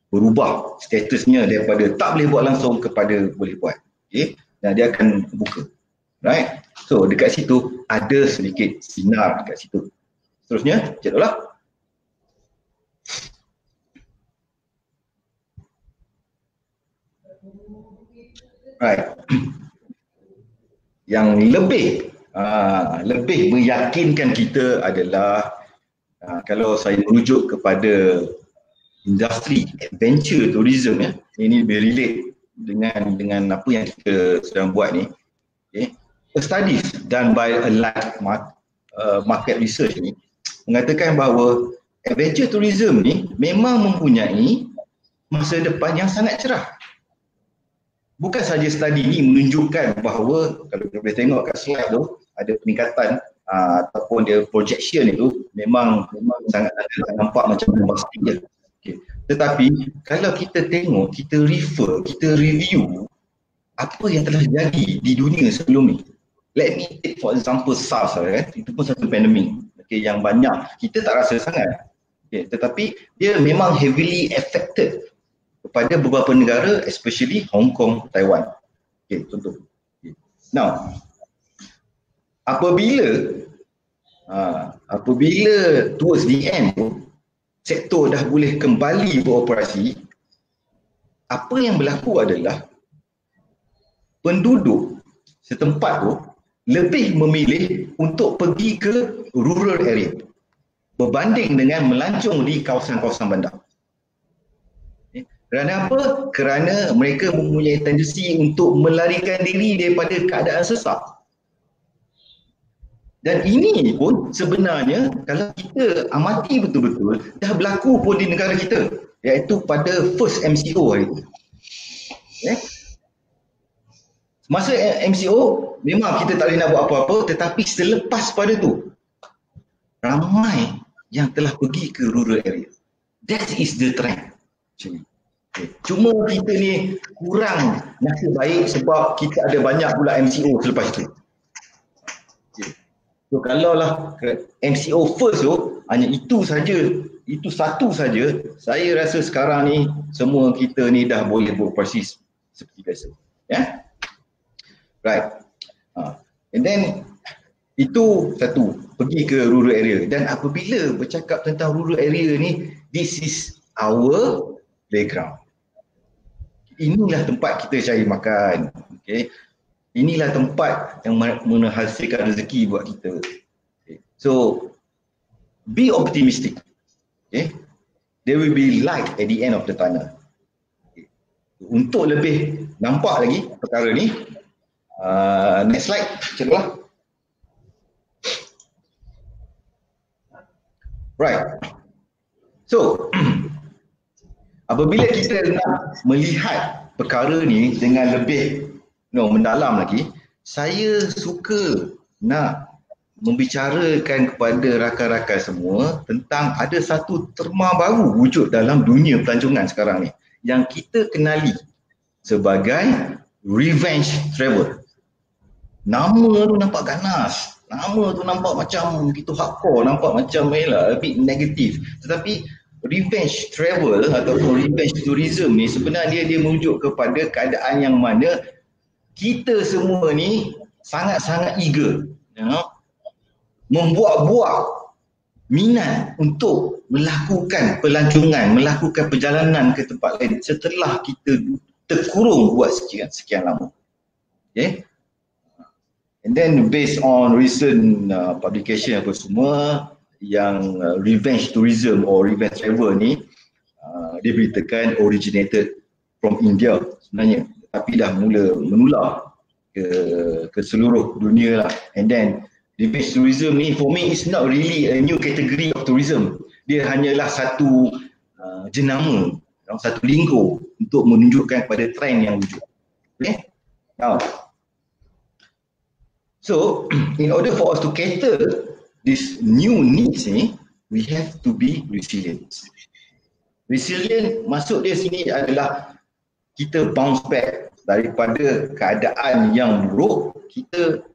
berubah statusnya daripada tak boleh buat langsung kepada boleh buat. Okay. Dan dia akan buka. Right? So dekat situ ada sedikit sinar dekat situ. Seterusnya, cik lah. Right. <clears throat> Yang lebih uh, lebih meyakinkan kita adalah uh, kalau saya merujuk kepada industri adventure tourism ya ini lebih relate dengan dengan apa yang kita sedang buat ni okay. a studies done by a large uh, market research ni mengatakan bahawa adventure tourism ni memang mempunyai masa depan yang sangat cerah bukan saja study ni menunjukkan bahawa kalau kita boleh tengok kat slide tu ada peningkatan uh, ataupun dia projection itu memang memang sangat nampak macam bombastic je. Okay. Tetapi kalau kita tengok, kita refer, kita review apa yang telah jadi di dunia sebelum ni. Let me take for example SARS lah, kan. Itu pun satu pandemik okay, yang banyak kita tak rasa sangat. Okay. Tetapi dia memang heavily affected kepada beberapa negara especially Hong Kong, Taiwan. Okay, contoh. Okay. Now, apabila uh, apabila towards the end sektor dah boleh kembali beroperasi, apa yang berlaku adalah penduduk setempat tu lebih memilih untuk pergi ke rural area berbanding dengan melancong di kawasan-kawasan bandar. Kerana apa? Kerana mereka mempunyai tendensi untuk melarikan diri daripada keadaan sesak. Dan ini pun sebenarnya kalau kita amati betul-betul dah berlaku pun di negara kita iaitu pada first MCO hari itu. Eh? Masa MCO memang kita tak boleh nak buat apa-apa tetapi selepas pada tu ramai yang telah pergi ke rural area. That is the trend. Macam Cuma kita ni kurang nasib baik sebab kita ada banyak pula MCO selepas itu. So kalau lah MCO first tu hanya itu saja, itu satu saja, saya rasa sekarang ni semua kita ni dah boleh beroperasi seperti biasa. Ya. Yeah? Right. Uh. And then itu satu, pergi ke rural area dan apabila bercakap tentang rural area ni, this is our playground. Inilah tempat kita cari makan. Okay. Inilah tempat yang menghasilkan rezeki buat kita. Okay. So, be optimistic. Okay. There will be light at the end of the tunnel. Okay. Untuk lebih nampak lagi perkara ni, uh, next slide, ceklah. Right. So, <clears throat> apabila kita nak melihat perkara ni dengan lebih no, mendalam lagi, saya suka nak membicarakan kepada rakan-rakan semua tentang ada satu terma baru wujud dalam dunia pelancongan sekarang ni yang kita kenali sebagai revenge travel. Nama tu nampak ganas. Nama tu nampak macam gitu hardcore, nampak macam lah, a bit negatif. Tetapi revenge travel ataupun revenge tourism ni sebenarnya dia merujuk kepada keadaan yang mana kita semua ni sangat-sangat eager you know, membuat-buat minat untuk melakukan pelancongan, melakukan perjalanan ke tempat lain setelah kita terkurung buat sekian sekian lama. Okay. And then based on recent uh, publication apa semua yang uh, revenge tourism or revenge travel ni uh, dia beritakan originated from India sebenarnya tapi dah mula menular ke ke seluruh dunia lah. And then revenge tourism ni for me is not really a new category of tourism. Dia hanyalah satu uh, jenama satu linggo untuk menunjukkan kepada trend yang wujud okay? Now So, <clears throat> in order for us to cater this new needs ni, we have to be resilient. Resilient masuk dia sini adalah kita bounce back daripada keadaan yang buruk, kita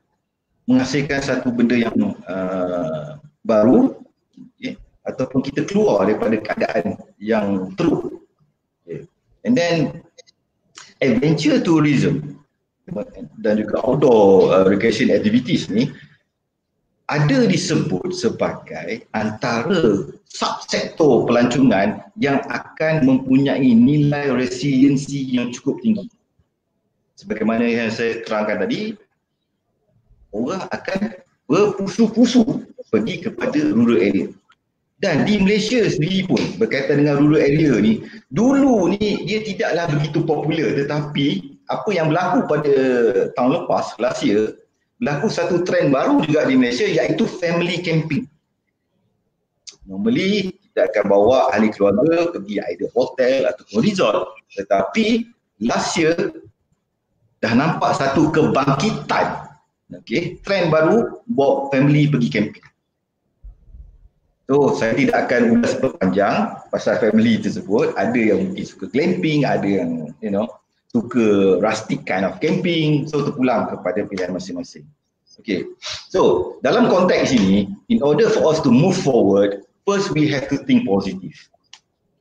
menghasilkan satu benda yang uh, baru okay, ataupun kita keluar daripada keadaan yang teruk. Okay. And then adventure tourism dan juga outdoor uh, recreation activities ni ada disebut sebagai antara subsektor pelancongan yang akan mempunyai nilai resiliensi yang cukup tinggi. Sebagaimana yang saya terangkan tadi, orang akan berpusu-pusu pergi kepada rural area. Dan di Malaysia sendiri pun berkaitan dengan rural area ni, dulu ni dia tidaklah begitu popular tetapi apa yang berlaku pada tahun lepas, last year, berlaku satu trend baru juga di Malaysia iaitu family camping. Normally, kita akan bawa ahli keluarga pergi either hotel atau resort. Tetapi, last year, dah nampak satu kebangkitan. Okay, trend baru bawa family pergi camping. So, saya tidak akan ulas berpanjang pasal family tersebut. Ada yang mungkin suka glamping, ada yang, you know, suka rustic kind of camping so terpulang kepada pilihan masing-masing. Okay. So dalam konteks ini in order for us to move forward first we have to think positive.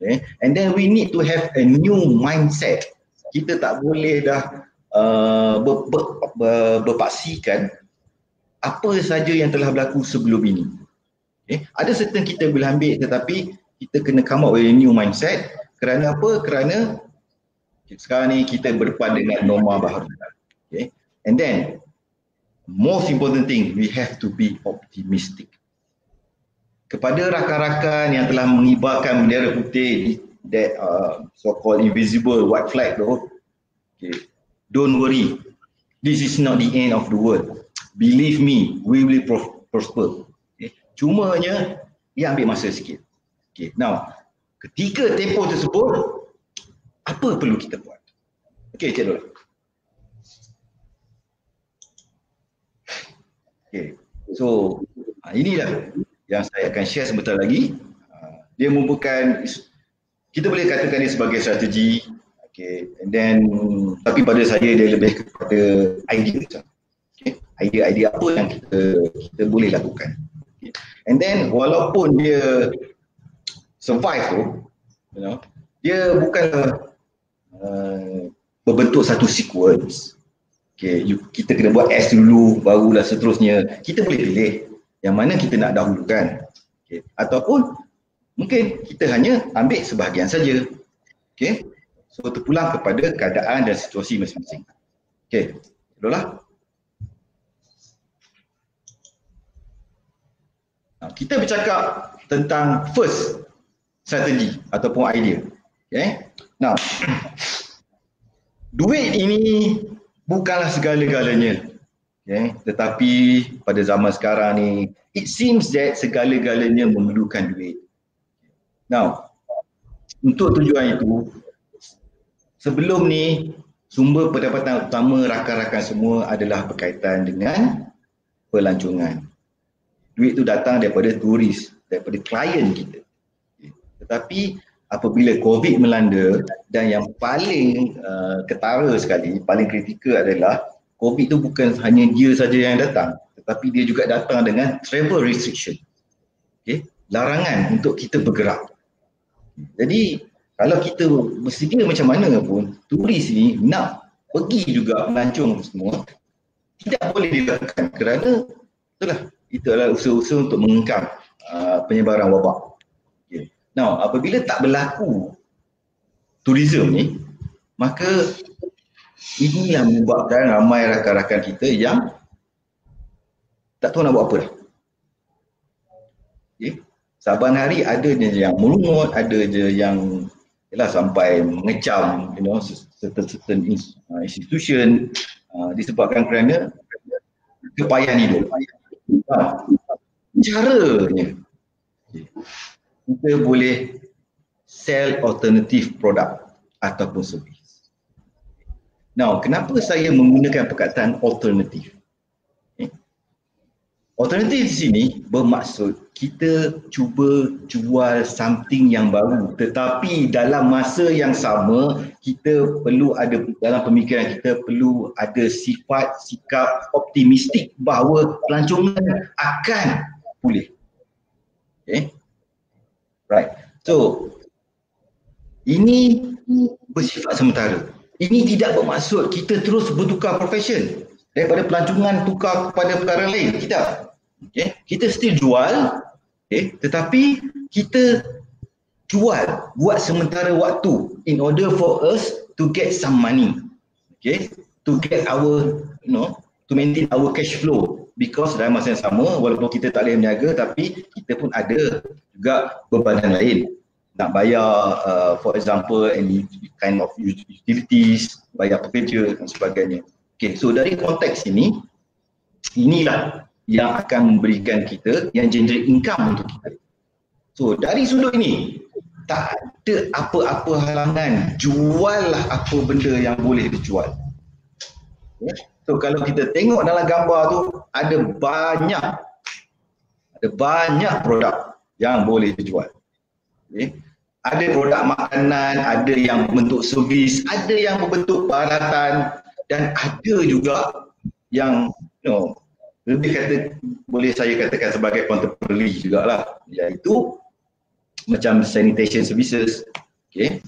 Okay. And then we need to have a new mindset. Kita tak boleh dah uh, ber, ber, ber, berpaksikan apa saja yang telah berlaku sebelum ini. Okay. Ada certain kita boleh ambil tetapi kita kena come up with a new mindset. Kerana apa? Kerana sekarang ni kita berdepan dengan norma baru. Okay. And then, most important thing, we have to be optimistic. Kepada rakan-rakan yang telah mengibarkan bendera putih that uh, so-called invisible white flag tu, okay, don't worry. This is not the end of the world. Believe me, we will prosper. Okay. Cumanya, dia ambil masa sikit. Okay. Now, ketika tempoh tersebut, apa perlu kita buat? Okey, Cik Dora. Okey. So, ha, inilah yang saya akan share sebentar lagi. Ha, dia merupakan kita boleh katakan dia sebagai strategi okay. and then tapi pada saya dia lebih kepada idea saja. Okay. Idea-idea apa yang kita kita boleh lakukan. Okay. And then walaupun dia survive tu, you know, dia bukan Uh, berbentuk satu sequence. Okay, you, kita kena buat S dulu, barulah seterusnya. Kita boleh pilih yang mana kita nak dahulukan. Okay. Ataupun mungkin kita hanya ambil sebahagian saja. Okay. So terpulang kepada keadaan dan situasi masing-masing. Okay, itulah. Kita bercakap tentang first strategi ataupun idea. Okay. Now, duit ini bukanlah segala-galanya. Okay. Tetapi pada zaman sekarang ni, it seems that segala-galanya memerlukan duit. Now, untuk tujuan itu, sebelum ni sumber pendapatan utama rakan-rakan semua adalah berkaitan dengan pelancongan. Duit itu datang daripada turis, daripada klien kita. Tetapi apabila COVID melanda dan yang paling uh, ketara sekali, paling kritikal adalah COVID itu bukan hanya dia saja yang datang tetapi dia juga datang dengan travel restriction. Okay? Larangan untuk kita bergerak. Jadi kalau kita bersedia macam mana pun turis ni nak pergi juga melancong semua tidak boleh dilakukan kerana itulah itu adalah usaha-usaha untuk mengengkang uh, penyebaran wabak. Now, apabila tak berlaku tourism ni, maka Ini yang menyebabkan ramai rakan-rakan kita yang tak tahu nak buat apa dah. Okay. Saban hari ada je yang melungut, ada je yang yalah, sampai mengecam you know, certain, certain uh, institution uh, disebabkan kerana kepayahan hidup. Ha. Caranya kita boleh sell alternative product ataupun servis. Now, kenapa saya menggunakan perkataan alternatif? Okay. Alternatif di sini bermaksud kita cuba jual something yang baru tetapi dalam masa yang sama kita perlu ada dalam pemikiran kita perlu ada sifat sikap optimistik bahawa pelancongan akan pulih. Okay. Right. So ini bersifat sementara. Ini tidak bermaksud kita terus bertukar profession daripada pelancongan tukar kepada perkara lain. Tidak. Okay. Kita still jual, okay. tetapi kita jual buat sementara waktu in order for us to get some money. Okay. To get our, you know, to maintain our cash flow because dalam masa yang sama walaupun kita tak boleh berniaga tapi kita pun ada juga bebanan lain nak bayar uh, for example any kind of utilities bayar pekerja dan sebagainya okay so dari konteks ini inilah yang akan memberikan kita yang generate income untuk kita. So dari sudut ini tak ada apa-apa halangan juallah apa benda yang boleh dijual. Okay. So kalau kita tengok dalam gambar tu ada banyak ada banyak produk yang boleh dijual. Okay. Ada produk makanan, ada yang bentuk servis, ada yang berbentuk peralatan dan ada juga yang you know, lebih kata boleh saya katakan sebagai contemporary jugalah iaitu macam sanitation services okay.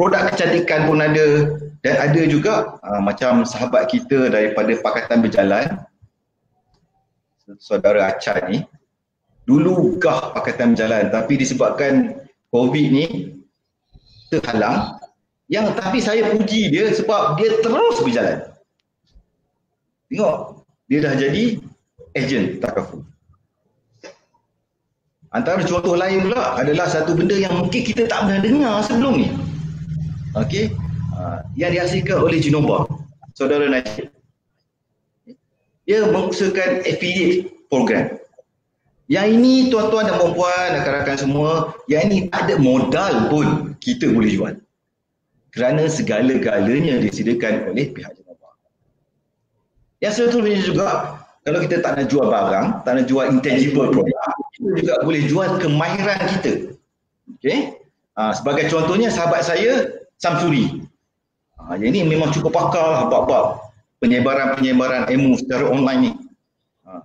Produk kecantikan pun ada dan ada juga uh, macam sahabat kita daripada Pakatan Berjalan saudara Acan ni dulu gah Pakatan Berjalan tapi disebabkan COVID ni terhalang yang tapi saya puji dia sebab dia terus berjalan tengok dia dah jadi agent takaful. Antara contoh lain pula adalah satu benda yang mungkin kita tak pernah dengar sebelum ni. Okey. Uh, yang dihasilkan oleh Genova. Saudara Najib. Dia mengusahakan affiliate program. Yang ini tuan-tuan dan puan-puan, rakan-rakan semua, yang ini tak ada modal pun kita boleh jual. Kerana segala-galanya disediakan oleh pihak Genova. Yang seterusnya juga, kalau kita tak nak jual barang, tak nak jual intangible product, kita juga boleh jual kemahiran kita. Okay? Ha, sebagai contohnya sahabat saya, Samsuri. Ha, yang ini memang cukup pakar lah bab-bab penyebaran-penyebaran ilmu secara online ni. Ha,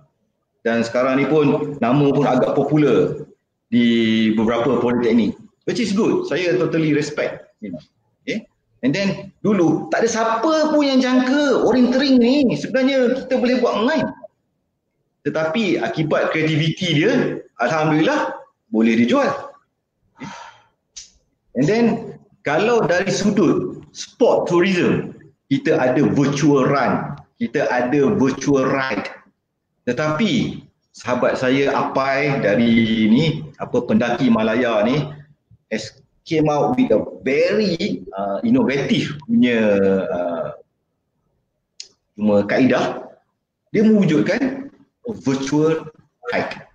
dan sekarang ni pun nama pun agak popular di beberapa politeknik. Which is good. Saya totally respect. You know. Okay? And then dulu tak ada siapa pun yang jangka orientering ni sebenarnya kita boleh buat online. Tetapi akibat kreativiti dia, Alhamdulillah boleh dijual. And then kalau dari sudut sport tourism, kita ada virtual run, kita ada virtual ride. Tetapi sahabat saya Apai dari ni, apa pendaki Malaya ni, has came out with a very uh, innovative punya uh, kaedah. Dia mewujudkan virtual hike.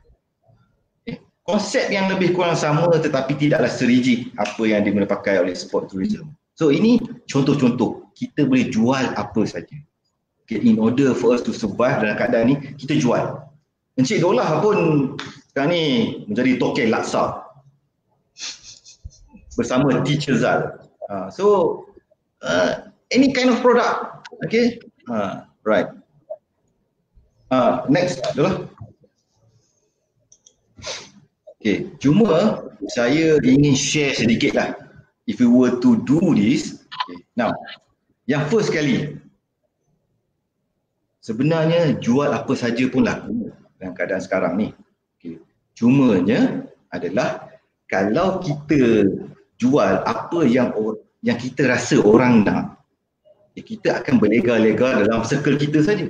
Konsep yang lebih kurang sama tetapi tidaklah serigid apa yang dimula pakai oleh sport tourism. So ini contoh-contoh kita boleh jual apa saja. Okay, in order for us to survive dalam keadaan ni kita jual. Encik Dolah pun sekarang ni menjadi token laksa bersama Teacher Zal. Uh, so uh, any kind of product, okay, uh, right. Uh, next adalah Okay, cuma saya ingin share sedikit lah if we were to do this okay. now yang first kali sebenarnya jual apa saja pun laku dalam keadaan sekarang ni okay. cumanya adalah kalau kita jual apa yang yang kita rasa orang nak eh, kita akan berlega-lega dalam circle kita saja.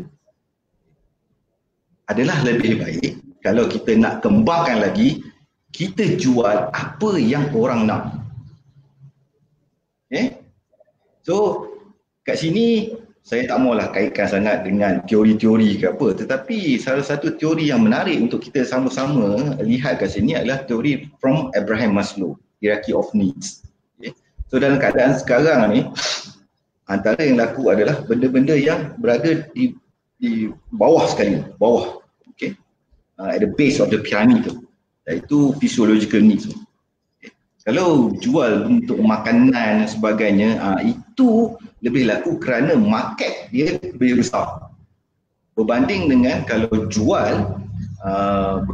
Adalah lebih baik kalau kita nak kembangkan lagi, kita jual apa yang orang nak. Okay? So, kat sini saya tak maulah kaitkan sangat dengan teori-teori ke apa tetapi salah satu teori yang menarik untuk kita sama-sama lihat kat sini adalah teori from Abraham Maslow hierarchy of needs okay. so dalam keadaan sekarang ni antara yang laku adalah benda-benda yang berada di di bawah sekali bawah okay. uh, at the base of the pyramid tu iaitu physiological needs kalau jual untuk makanan dan sebagainya, uh, itu lebih laku kerana market dia lebih besar. Berbanding dengan kalau jual uh,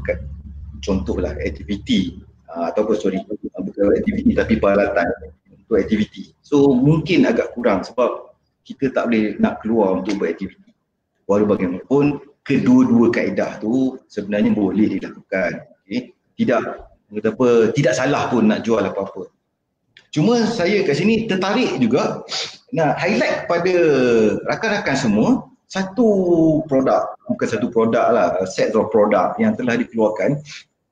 contohlah aktiviti uh, ataupun sorry bukan aktiviti tapi peralatan untuk aktiviti. So mungkin agak kurang sebab kita tak boleh nak keluar untuk beraktiviti. Walau bagaimanapun kedua-dua kaedah tu sebenarnya boleh dilakukan. Tidak kata apa tidak salah pun nak jual apa-apa. Cuma saya kat sini tertarik juga nak highlight kepada rakan-rakan semua satu produk, bukan satu produk lah, set of produk yang telah dikeluarkan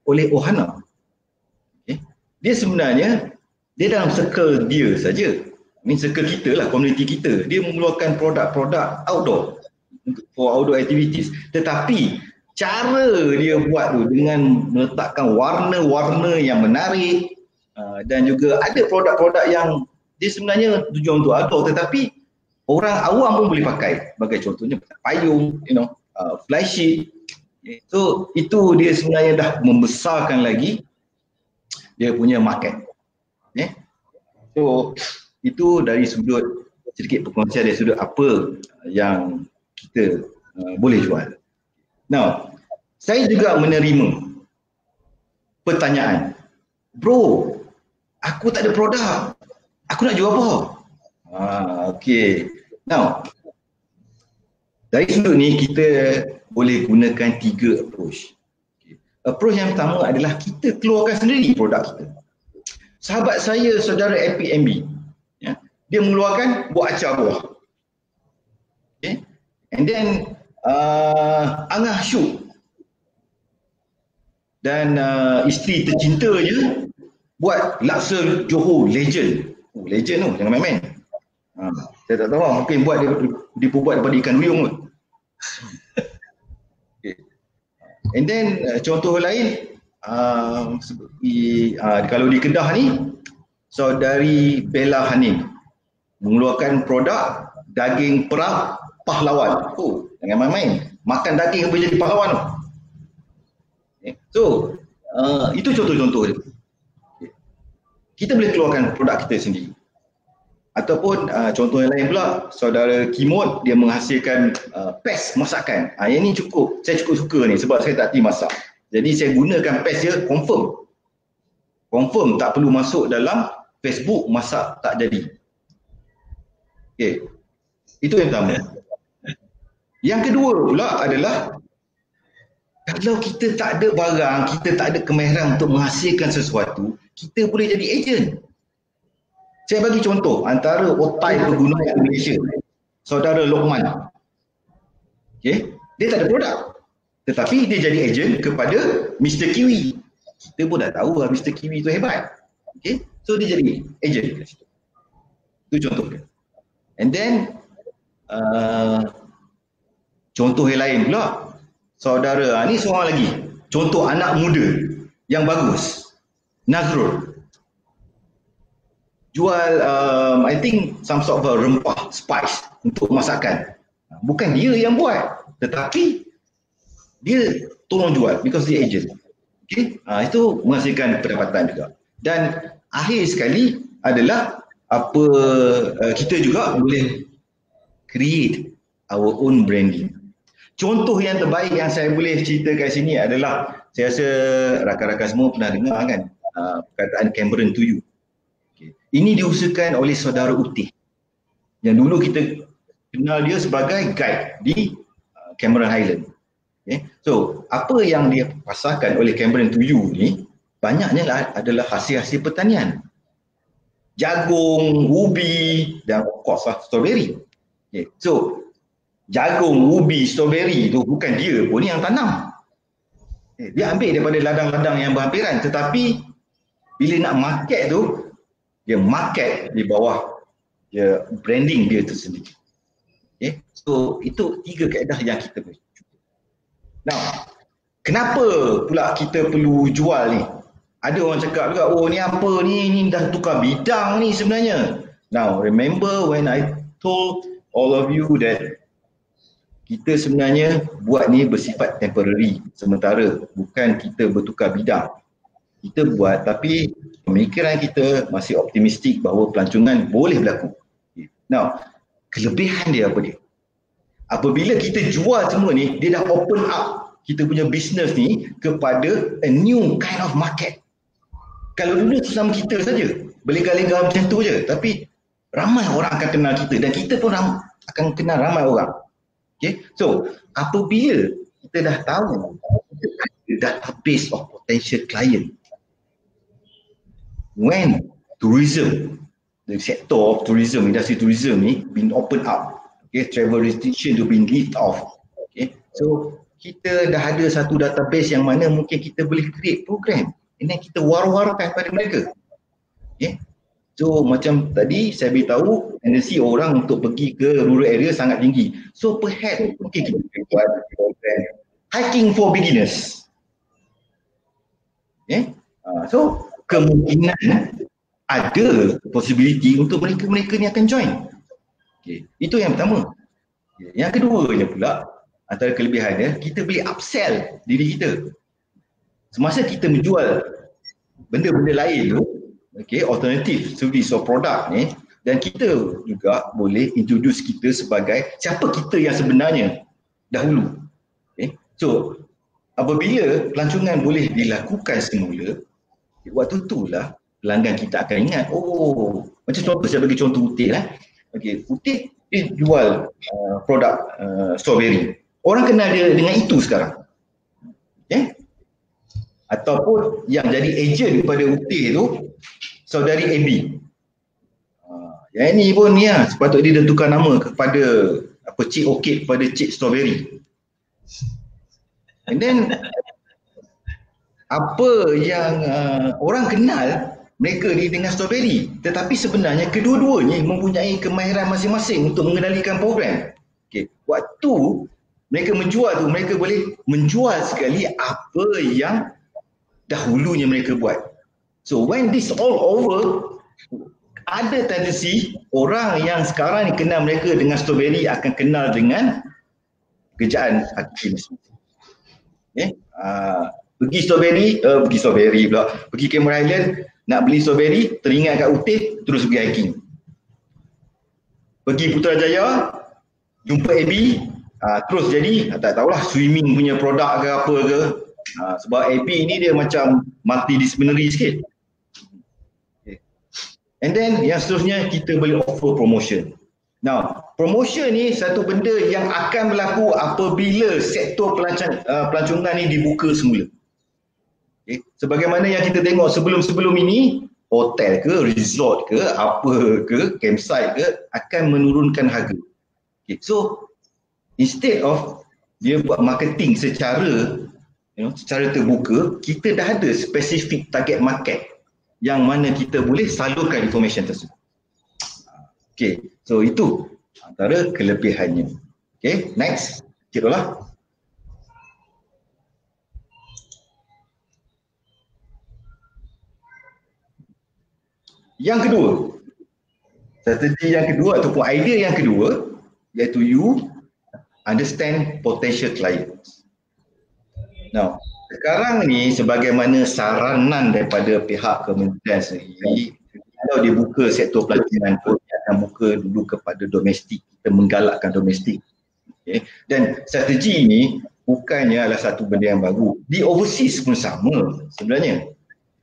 oleh Ohana. Okay. Dia sebenarnya, dia dalam circle dia saja. Ini circle kita lah, community kita. Dia mengeluarkan produk-produk outdoor for outdoor activities. Tetapi cara dia buat tu dengan meletakkan warna-warna yang menarik uh, dan juga ada produk-produk yang dia sebenarnya tujuan untuk outdoor tetapi orang awam pun boleh pakai sebagai contohnya payung you know uh, okay. so itu dia sebenarnya dah membesarkan lagi dia punya market okay. so itu dari sudut sedikit perkongsian dari sudut apa yang kita uh, boleh jual Now, saya juga menerima pertanyaan. Bro, aku tak ada produk. Aku nak jual apa? Ah, okay. Now, dari sudut ni kita boleh gunakan tiga approach. Approach yang pertama adalah kita keluarkan sendiri produk kita. Sahabat saya, saudara APMB, ya, dia mengeluarkan buah acar buah. Okay. And then uh, Angah Syuk dan uh, isteri tercintanya buat laksa Johor legend. Oh, legend tu, jangan main-main. Ha, saya tak tahu mungkin buat dia, dia buat daripada ikan ruyung tu. <laughs> okay. And then uh, contoh lain uh, seperti uh, kalau di Kedah ni saudari Bella Hanim mengeluarkan produk daging perah pahlawan. Oh, jangan main-main. Makan daging apa jadi pahlawan tu. Okay. So, uh, itu contoh-contoh dia. Okay. Kita boleh keluarkan produk kita sendiri. Ataupun uh, contoh yang lain pula, saudara Kimot dia menghasilkan uh, pes masakan. Uh, yang ni cukup, saya cukup suka ni sebab saya tak hati masak. Jadi saya gunakan pes dia confirm. Confirm tak perlu masuk dalam Facebook masak tak jadi. Okay. Itu yang pertama. Yang kedua pula adalah kalau kita tak ada barang, kita tak ada kemahiran untuk menghasilkan sesuatu, kita boleh jadi ejen. Saya bagi contoh antara otai pergunungan Malaysia. Saudara Lokman. Okay. Dia tak ada produk. Tetapi dia jadi ejen kepada Mr. Kiwi. Kita pun dah tahu lah Mr. Kiwi tu hebat. Okay. So dia jadi ejen. Itu contoh. And then uh, Contoh yang lain pula, saudara, ha, ni seorang lagi. Contoh anak muda yang bagus. Nazrul. Jual, um, I think some sort of a rempah, spice untuk masakan. Bukan dia yang buat, tetapi dia tolong jual because dia agent. Okay, ha, itu menghasilkan pendapatan juga. Dan akhir sekali adalah apa uh, kita juga boleh create our own branding. Contoh yang terbaik yang saya boleh cerita kat sini adalah saya rasa rakan-rakan semua pernah dengar kan uh, perkataan Cameron to you. Okay. Ini diusahakan oleh saudara Utih. Yang dulu kita kenal dia sebagai guide di uh, Cameron Highland. Okay. So, apa yang dia pasarkan oleh Cameron to you ni banyaknya lah adalah hasil-hasil pertanian. Jagung, ubi dan of course lah, strawberry. Okay. So jagung, ubi, strawberry tu bukan dia pun yang tanam. Okay. Dia ambil daripada ladang-ladang yang berhampiran tetapi bila nak market tu dia market di bawah dia branding dia tersendiri. Okay. So itu tiga kaedah yang kita perlu. Now, kenapa pula kita perlu jual ni? Ada orang cakap juga, oh ni apa ni, ni dah tukar bidang ni sebenarnya. Now, remember when I told all of you that kita sebenarnya buat ni bersifat temporary, sementara. Bukan kita bertukar bidang. Kita buat tapi pemikiran kita masih optimistik bahawa pelancongan boleh berlaku. Now, kelebihan dia apa dia? Apabila kita jual semua ni, dia dah open up kita punya business ni kepada a new kind of market. Kalau dulu sesama kita saja, berlega-lega macam tu je. Tapi ramai orang akan kenal kita dan kita pun ram, akan kenal ramai orang. Okay? So, apabila kita dah tahu kita ada database of potential client, when tourism, the sector of tourism, industry tourism ni been open up, okay, travel restriction to been lift off. Okay? So, kita dah ada satu database yang mana mungkin kita boleh create program and then kita war-warkan pada mereka. Okay. So macam tadi saya beritahu tendensi orang untuk pergi ke rural area sangat tinggi. So perhaps mungkin kita buat program hiking for beginners. Okay. Uh, so kemungkinan ada possibility untuk mereka-mereka ni akan join. Okay. Itu yang pertama. Okay. Yang keduanya pula antara kelebihan dia kita boleh upsell diri kita. Semasa kita menjual benda-benda lain tu, okay, alternatif service or produk ni, dan kita juga boleh introduce kita sebagai siapa kita yang sebenarnya dahulu. Okay. So, apabila pelancongan boleh dilakukan semula, waktu itulah pelanggan kita akan ingat, oh, macam contoh, saya bagi contoh Utik lah. Okay, Utik dia jual uh, produk uh, strawberry. Orang kenal dia dengan itu sekarang. Okay ataupun yang jadi ejen kepada Uti tu saudari AB. Ha, yang ini pun ni lah, sepatutnya dia tukar nama kepada apa Cik Okit kepada Cik Strawberry. And then apa yang uh, orang kenal mereka ni dengan Strawberry tetapi sebenarnya kedua-duanya mempunyai kemahiran masing-masing untuk mengendalikan program. Okay. Waktu mereka menjual tu mereka boleh menjual sekali apa yang dahulunya mereka buat. So when this all over, ada tendensi orang yang sekarang ni kenal mereka dengan strawberry akan kenal dengan kerjaan Hakim. Okay. Uh, pergi strawberry, uh, pergi strawberry pula, pergi Cameron Island, nak beli strawberry, teringat kat Utih, terus pergi hiking. Pergi Putrajaya, jumpa Abby, uh, terus jadi, tak tahulah swimming punya produk ke apa ke, Ha, sebab AP ni dia macam multidisciplinary sikit. And then yang seterusnya kita boleh offer promotion. Now, promotion ni satu benda yang akan berlaku apabila sektor pelancongan, uh, pelancongan ni dibuka semula. Okay. Sebagaimana yang kita tengok sebelum-sebelum ini, hotel ke, resort ke, apa ke, campsite ke akan menurunkan harga. Okay. So, instead of dia buat marketing secara you know, secara terbuka, kita dah ada spesifik target market yang mana kita boleh salurkan information tersebut. Okay, so itu antara kelebihannya. Okay, next. Kira lah. Yang kedua, strategi yang kedua ataupun idea yang kedua iaitu you understand potential clients. Now, sekarang ni sebagaimana saranan daripada pihak kementerian sendiri, kalau dia buka sektor pelancongan pun akan buka dulu kepada domestik, kita menggalakkan domestik. Okay. Dan strategi ini bukannya adalah satu benda yang baru. Di overseas pun sama sebenarnya.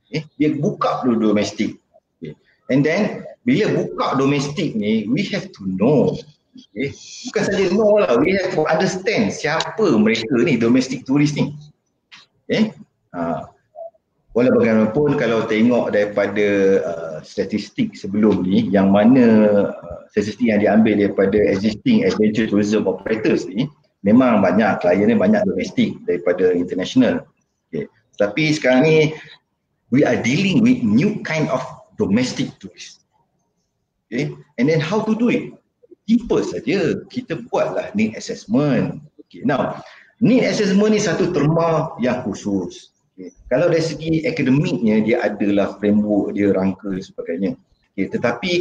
Okay. Dia buka dulu domestik. Okay. And then bila buka domestik ni, we have to know Okay. Bukan saja know lah, we have to understand siapa mereka ni, domestic tourist ni. Okay. Ha. Walau bagaimanapun kalau tengok daripada uh, statistik sebelum ni yang mana uh, statistik yang diambil daripada existing adventure tourism operators ni memang banyak klien ni banyak domestik daripada international. Okay. Tapi sekarang ni we are dealing with new kind of domestic tourist. Okay. And then how to do it? Simple saja. Kita buatlah need assessment. Okay. Now, need assessment ni satu terma yang khusus. Okay. Kalau dari segi akademiknya dia adalah framework dia rangka dan sebagainya. Okay. Tetapi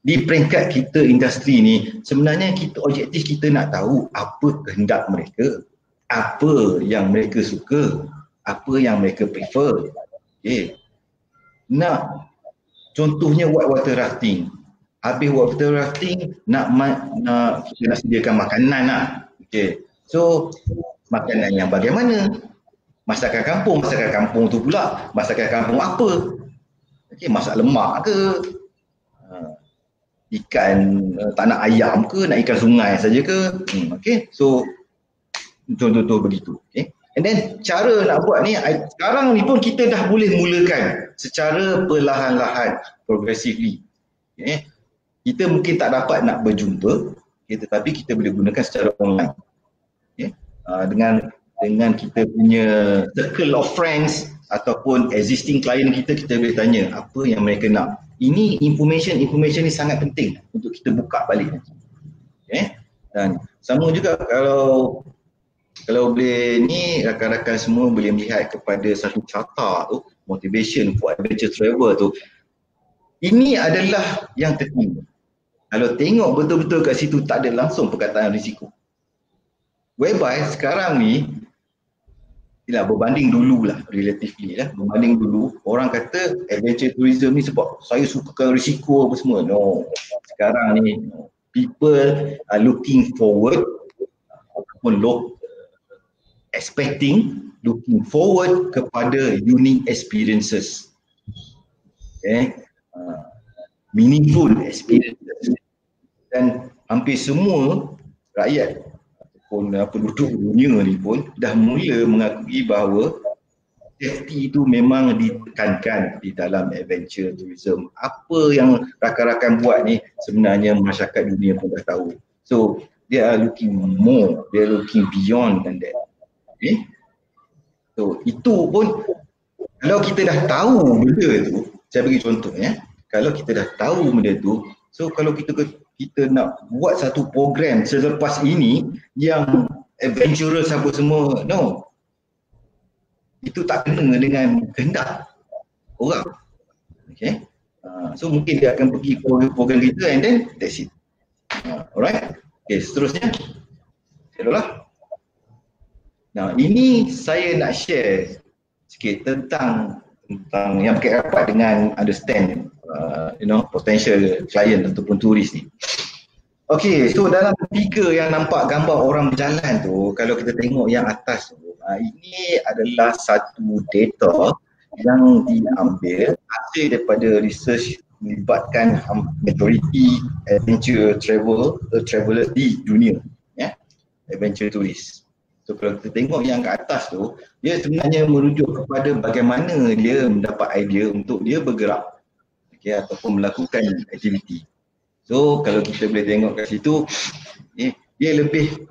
di peringkat kita industri ni sebenarnya kita objektif kita nak tahu apa kehendak mereka apa yang mereka suka apa yang mereka prefer okay. nak contohnya white water rafting habis white water rafting nak nak kita nak sediakan makanan lah okay. so makanan yang bagaimana? Masakan kampung masakan kampung tu pula. Masakan kampung apa? Okay, masak lemak ke? Ikan uh, tak nak ayam ke? Nak ikan sungai saja ke? Hmm, okay so contoh-contoh begitu okay and then cara nak buat ni sekarang ni pun kita dah boleh mulakan secara perlahan-lahan progressively okay kita mungkin tak dapat nak berjumpa okay, tetapi kita boleh gunakan secara online uh, dengan dengan kita punya circle of friends ataupun existing client kita kita boleh tanya apa yang mereka nak ini information information ni sangat penting untuk kita buka balik. Okay? Dan sama juga kalau kalau boleh ni rakan-rakan semua boleh melihat kepada satu carta tu motivation for adventure travel tu ini adalah yang tertinggi. Kalau tengok betul-betul kat situ tak ada langsung perkataan risiko. Whereby sekarang ni Yalah berbanding dulu lah relatively lah. Berbanding dulu orang kata adventure tourism ni sebab saya sukakan risiko apa semua. No sekarang ni people are looking forward ataupun look expecting looking forward kepada unique experiences. Okay uh, meaningful experiences. Dan hampir semua rakyat pun uh, penduduk dunia ni pun dah mula mengakui bahawa safety itu memang ditekankan di dalam adventure tourism. Apa yang rakan-rakan buat ni sebenarnya masyarakat dunia pun dah tahu. So they are looking more, they are looking beyond than that. Okay? So itu pun kalau kita dah tahu benda tu, saya bagi contoh ya. Kalau kita dah tahu benda tu, so kalau kita kita nak buat satu program selepas ini yang adventurous apa semua no. Itu tak kena dengan kehendak orang. Okay. Uh, so mungkin dia akan pergi program kita and then that's it. Uh, alright. Okay seterusnya. Lah. Nah, ini saya nak share sikit tentang tentang yang berkait rapat dengan understand uh, you know potential client ataupun turis ni. Okay, so dalam tiga yang nampak gambar orang berjalan tu, kalau kita tengok yang atas tu, uh, ini adalah satu data yang diambil hasil daripada research melibatkan majority adventure travel uh, traveler di dunia, ya, yeah? adventure tourist. So kalau kita tengok yang kat atas tu, dia sebenarnya merujuk kepada bagaimana dia mendapat idea untuk dia bergerak okay, ataupun melakukan aktiviti. So kalau kita boleh tengok kat situ, eh, dia lebih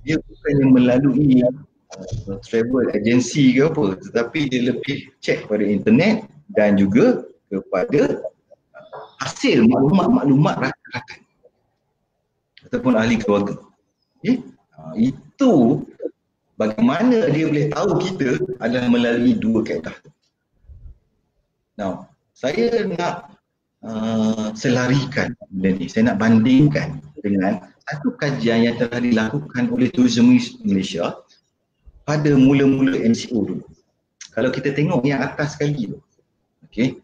dia bukannya melalui uh, travel agency ke apa tetapi dia lebih cek pada internet dan juga kepada hasil maklumat-maklumat rakan-rakan ataupun ahli keluarga. Okay? Uh, itu bagaimana dia boleh tahu kita adalah melalui dua kaedah tu. Now, saya nak uh, selarikan benda ni, saya nak bandingkan dengan satu kajian yang telah dilakukan oleh Tourism Malaysia pada mula-mula MCO dulu. Kalau kita tengok yang atas sekali tu, okay,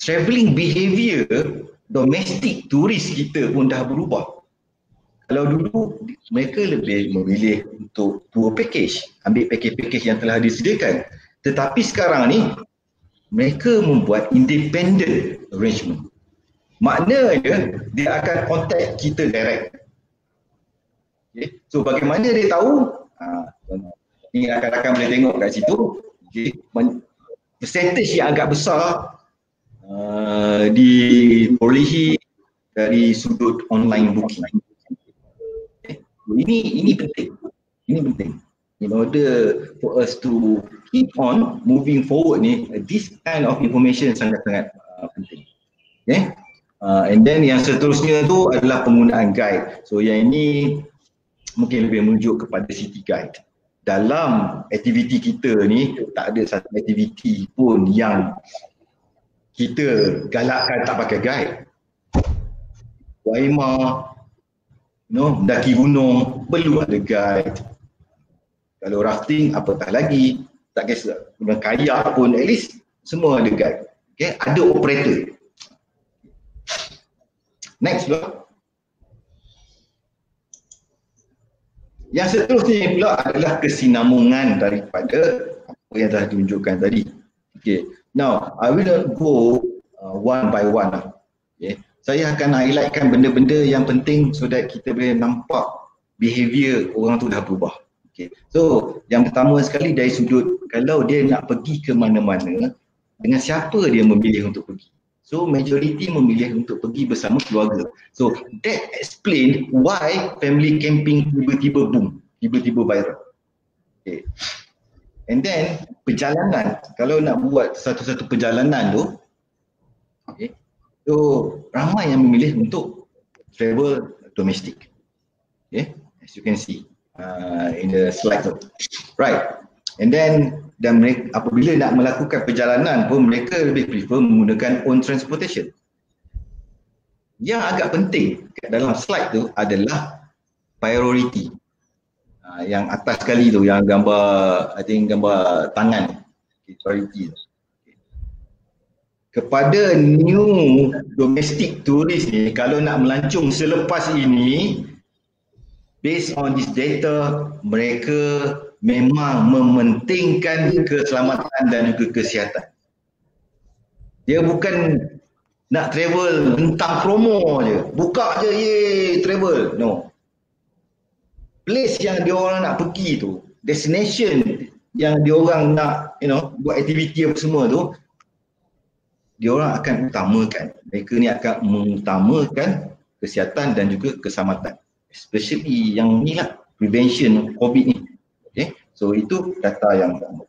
travelling behaviour domestic turis kita pun dah berubah. Kalau dulu mereka lebih memilih untuk tour package, ambil package-package yang telah disediakan. Tetapi sekarang ni mereka membuat independent arrangement. Maknanya dia akan contact kita direct. Okay. So bagaimana dia tahu? Ha, ini rakan-rakan boleh tengok kat situ. Okay. Percentage yang agak besar uh, diperolehi dari sudut online booking. Okay. Ini ini penting. Ini penting. In order for us to keep on moving forward ni, this kind of information sangat-sangat uh, penting. Okay. Uh, and then yang seterusnya tu adalah penggunaan guide. So yang ini mungkin lebih menunjuk kepada city guide. Dalam aktiviti kita ni tak ada satu aktiviti pun yang kita galakkan tak pakai guide. Waima, no, mendaki gunung perlu ada guide. Kalau rafting apatah lagi, tak kisah guna kayak pun at least semua ada guide. Okay, ada operator. Next pula. Yang seterusnya pula adalah kesinambungan daripada apa yang telah ditunjukkan tadi. Okay. Now, I will not go uh, one by one. Lah. Okay. Saya akan highlightkan benda-benda yang penting so that kita boleh nampak behavior orang tu dah berubah. Okay. So, yang pertama sekali dari sudut kalau dia nak pergi ke mana-mana, dengan siapa dia memilih untuk pergi? So majority memilih untuk pergi bersama keluarga. So that explain why family camping tiba-tiba boom, tiba-tiba viral. Okay. And then perjalanan, kalau nak buat satu-satu perjalanan tu, okay, so ramai yang memilih untuk travel domestic. Okay, as you can see uh, in the slide tu. Right. And then dan mereka apabila nak melakukan perjalanan pun mereka lebih prefer menggunakan own transportation. Yang agak penting dalam slide tu adalah priority. Uh, yang atas sekali tu yang gambar I think gambar tangan okay, priority tu. Kepada new domestic tourist ni kalau nak melancong selepas ini based on this data mereka memang mementingkan keselamatan dan juga kesihatan. Dia bukan nak travel tentang promo je. Buka je ye travel. No. Place yang dia orang nak pergi tu, destination yang dia orang nak you know buat aktiviti apa semua tu dia orang akan utamakan. Mereka ni akan mengutamakan kesihatan dan juga keselamatan. Especially yang ni lah prevention COVID ni. Okay. So itu data yang pertama.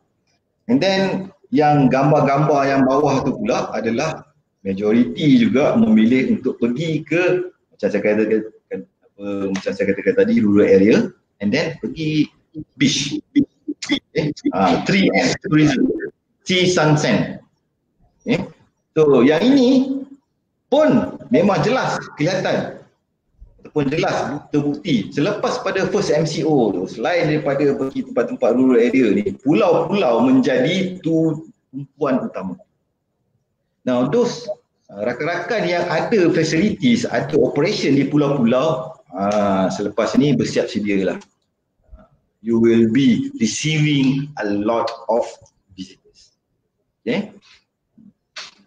And then yang gambar-gambar yang bawah tu pula adalah majoriti juga memilih untuk pergi ke macam saya kata apa macam saya katakan tadi rural area and then pergi beach. Okay. Uh, 3M tourism. Sea Sunset. Okay. So yang ini pun memang jelas kelihatan ataupun jelas terbukti selepas pada first MCO tu selain daripada pergi tempat-tempat rural area ni pulau-pulau menjadi tu tumpuan utama. Now those uh, rakan-rakan yang ada facilities, ada operation di pulau-pulau uh, selepas ini bersiap sedialah. You will be receiving a lot of visitors. Okay.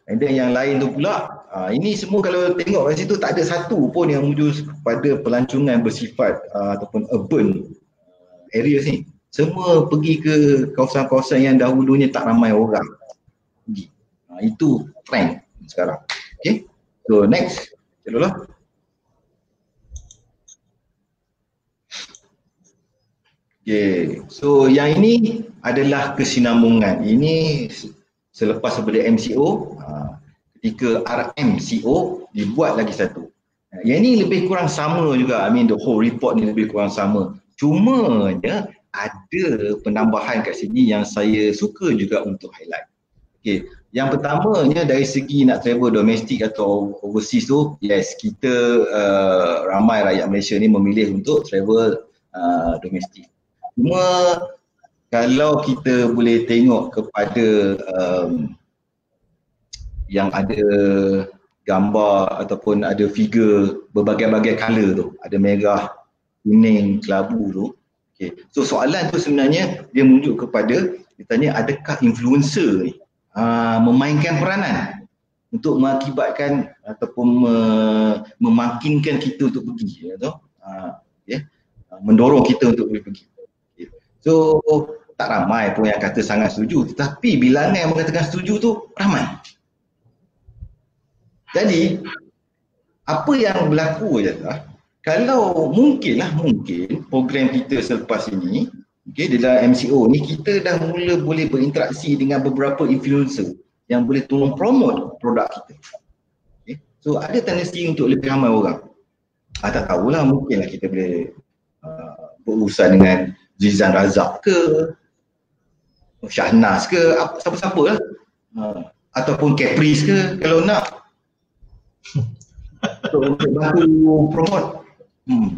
And then yang lain tu pula Uh, ini semua kalau tengok kat situ tak ada satu pun yang menuju kepada pelancongan bersifat uh, ataupun urban uh, areas ni. Semua pergi ke kawasan-kawasan yang dahulunya tak ramai orang. Uh, itu trend sekarang. Okay. So next. Celolah. Okay. So yang ini adalah kesinambungan. Ini selepas daripada MCO. Uh, ketika RMCO dibuat lagi satu. Yang ini lebih kurang sama juga. I mean the whole report ni lebih kurang sama. Cuma ya ada penambahan kat sini yang saya suka juga untuk highlight. Okay. Yang pertamanya dari segi nak travel domestik atau overseas tu, yes kita uh, ramai rakyat Malaysia ni memilih untuk travel uh, domestik. Cuma kalau kita boleh tengok kepada um, yang ada gambar ataupun ada figure berbagai-bagai color tu. Ada merah, kuning, kelabu tu. Okay. So soalan tu sebenarnya dia menunjuk kepada dia tanya adakah influencer ni uh, memainkan peranan untuk mengakibatkan ataupun me- memakinkan kita untuk pergi ya tu. Uh, yeah. uh, mendorong kita untuk pergi. Okay. So tak ramai pun yang kata sangat setuju tetapi bilangan yang mengatakan setuju tu ramai. Jadi apa yang berlaku adalah kalau mungkinlah mungkin program kita selepas ini okay, dalam MCO ni kita dah mula boleh berinteraksi dengan beberapa influencer yang boleh tolong promote produk kita. Okay. So ada tendensi untuk lebih ramai orang. Ah, tak tahulah mungkinlah kita boleh uh, berurusan dengan Zizan Razak ke Syahnas ke siapa-siapa lah uh, ataupun Caprice ke kalau nak untuk, bantu promote hmm.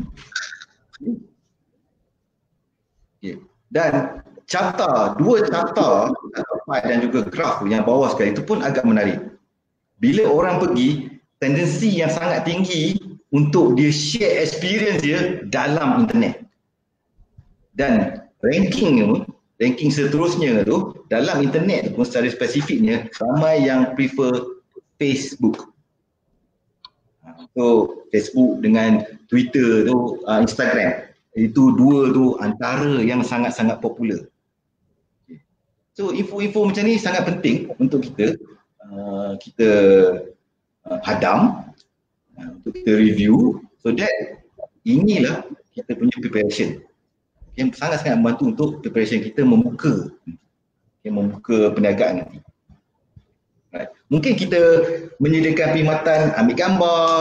okay. dan carta, dua carta dan juga graf yang bawah sekali itu pun agak menarik bila orang pergi tendensi yang sangat tinggi untuk dia share experience dia dalam internet dan ranking tu ranking seterusnya tu dalam internet pun secara spesifiknya ramai yang prefer Facebook so Facebook dengan Twitter tu uh, Instagram. Itu dua tu antara yang sangat-sangat popular. So info-info macam ni sangat penting untuk kita. Uh, kita uh, hadam uh, untuk kita review. So that inilah kita punya preparation. Yang sangat-sangat membantu untuk preparation kita membuka. Yang membuka perniagaan nanti. Mungkin kita menyediakan perkhidmatan ambil gambar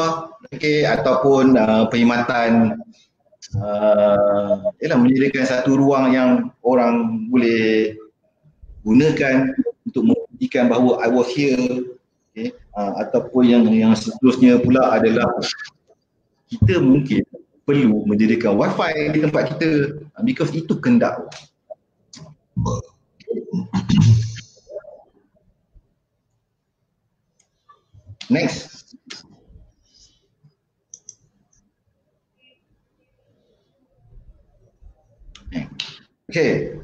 okay, ataupun uh, perkhidmatan uh, ialah menyediakan satu ruang yang orang boleh gunakan untuk membuktikan bahawa I was here okay. uh, ataupun yang yang seterusnya pula adalah kita mungkin perlu menjadikan wifi di tempat kita uh, because itu kendak next Okay.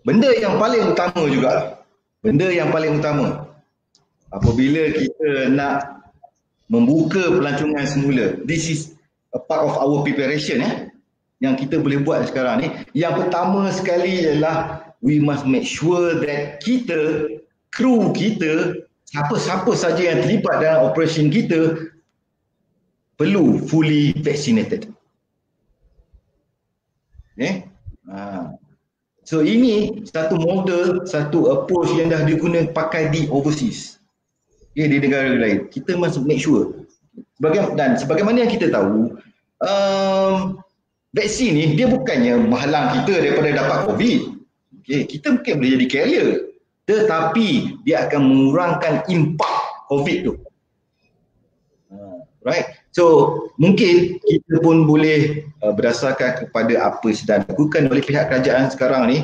Benda yang paling utama juga. Benda yang paling utama. Apabila kita nak membuka pelancongan semula. This is a part of our preparation eh yang kita boleh buat sekarang ni yang pertama sekali ialah we must make sure that kita kru kita siapa-siapa saja yang terlibat dalam operation kita perlu fully vaccinated eh ha. so ini satu model satu approach yang dah digunakan pakai di overseas okay, di negara lain kita must make sure Sebagai, dan sebagaimana yang kita tahu, um, vaksin ni dia bukannya menghalang kita daripada dapat COVID. Okay, kita mungkin boleh jadi carrier. Tetapi dia akan mengurangkan impak COVID tu. Uh, right? So mungkin kita pun boleh uh, berdasarkan kepada apa sedang dilakukan oleh pihak kerajaan sekarang ni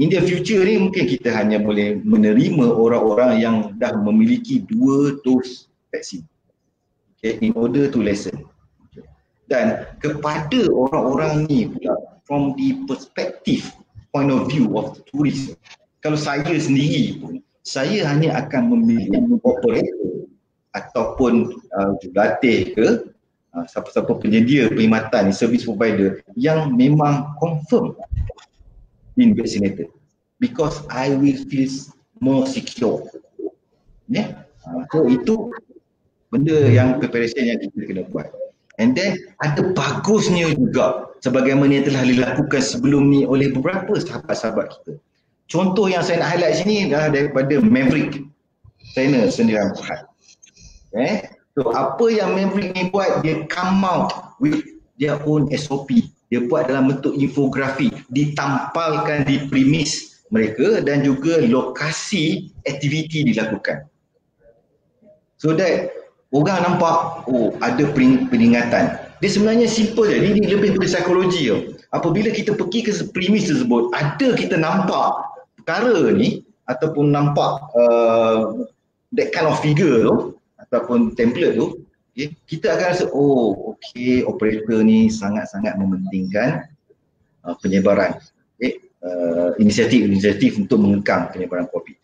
in the future ni mungkin kita hanya boleh menerima orang-orang yang dah memiliki dua dos vaksin okay, in order to lessen. Dan kepada orang-orang ni pula from the perspective point of view of the tourist, kalau saya sendiri pun, saya hanya akan memilih operator ataupun uh, jurulatih ke uh, siapa-siapa penyedia perkhidmatan service provider yang memang confirm been vaccinated because I will feel more secure. Yeah. Uh, so itu benda yang preparation yang kita kena buat. And then ada bagusnya juga sebagaimana yang telah dilakukan sebelum ni oleh beberapa sahabat-sahabat kita. Contoh yang saya nak highlight sini adalah daripada Maverick Trainer Sendirian Puhat. Eh? So apa yang Maverick ni buat, dia come out with their own SOP. Dia buat dalam bentuk infografi, ditampalkan di premis mereka dan juga lokasi aktiviti dilakukan. So that orang nampak oh ada peringatan dia sebenarnya simple je ini lebih pada psikologi apabila kita pergi ke premis tersebut ada kita nampak perkara ni ataupun nampak uh, that kind of figure tu ataupun template tu okay, kita akan rasa oh okay operator ni sangat-sangat mementingkan uh, penyebaran okay, uh, inisiatif-inisiatif untuk mengekang penyebaran COVID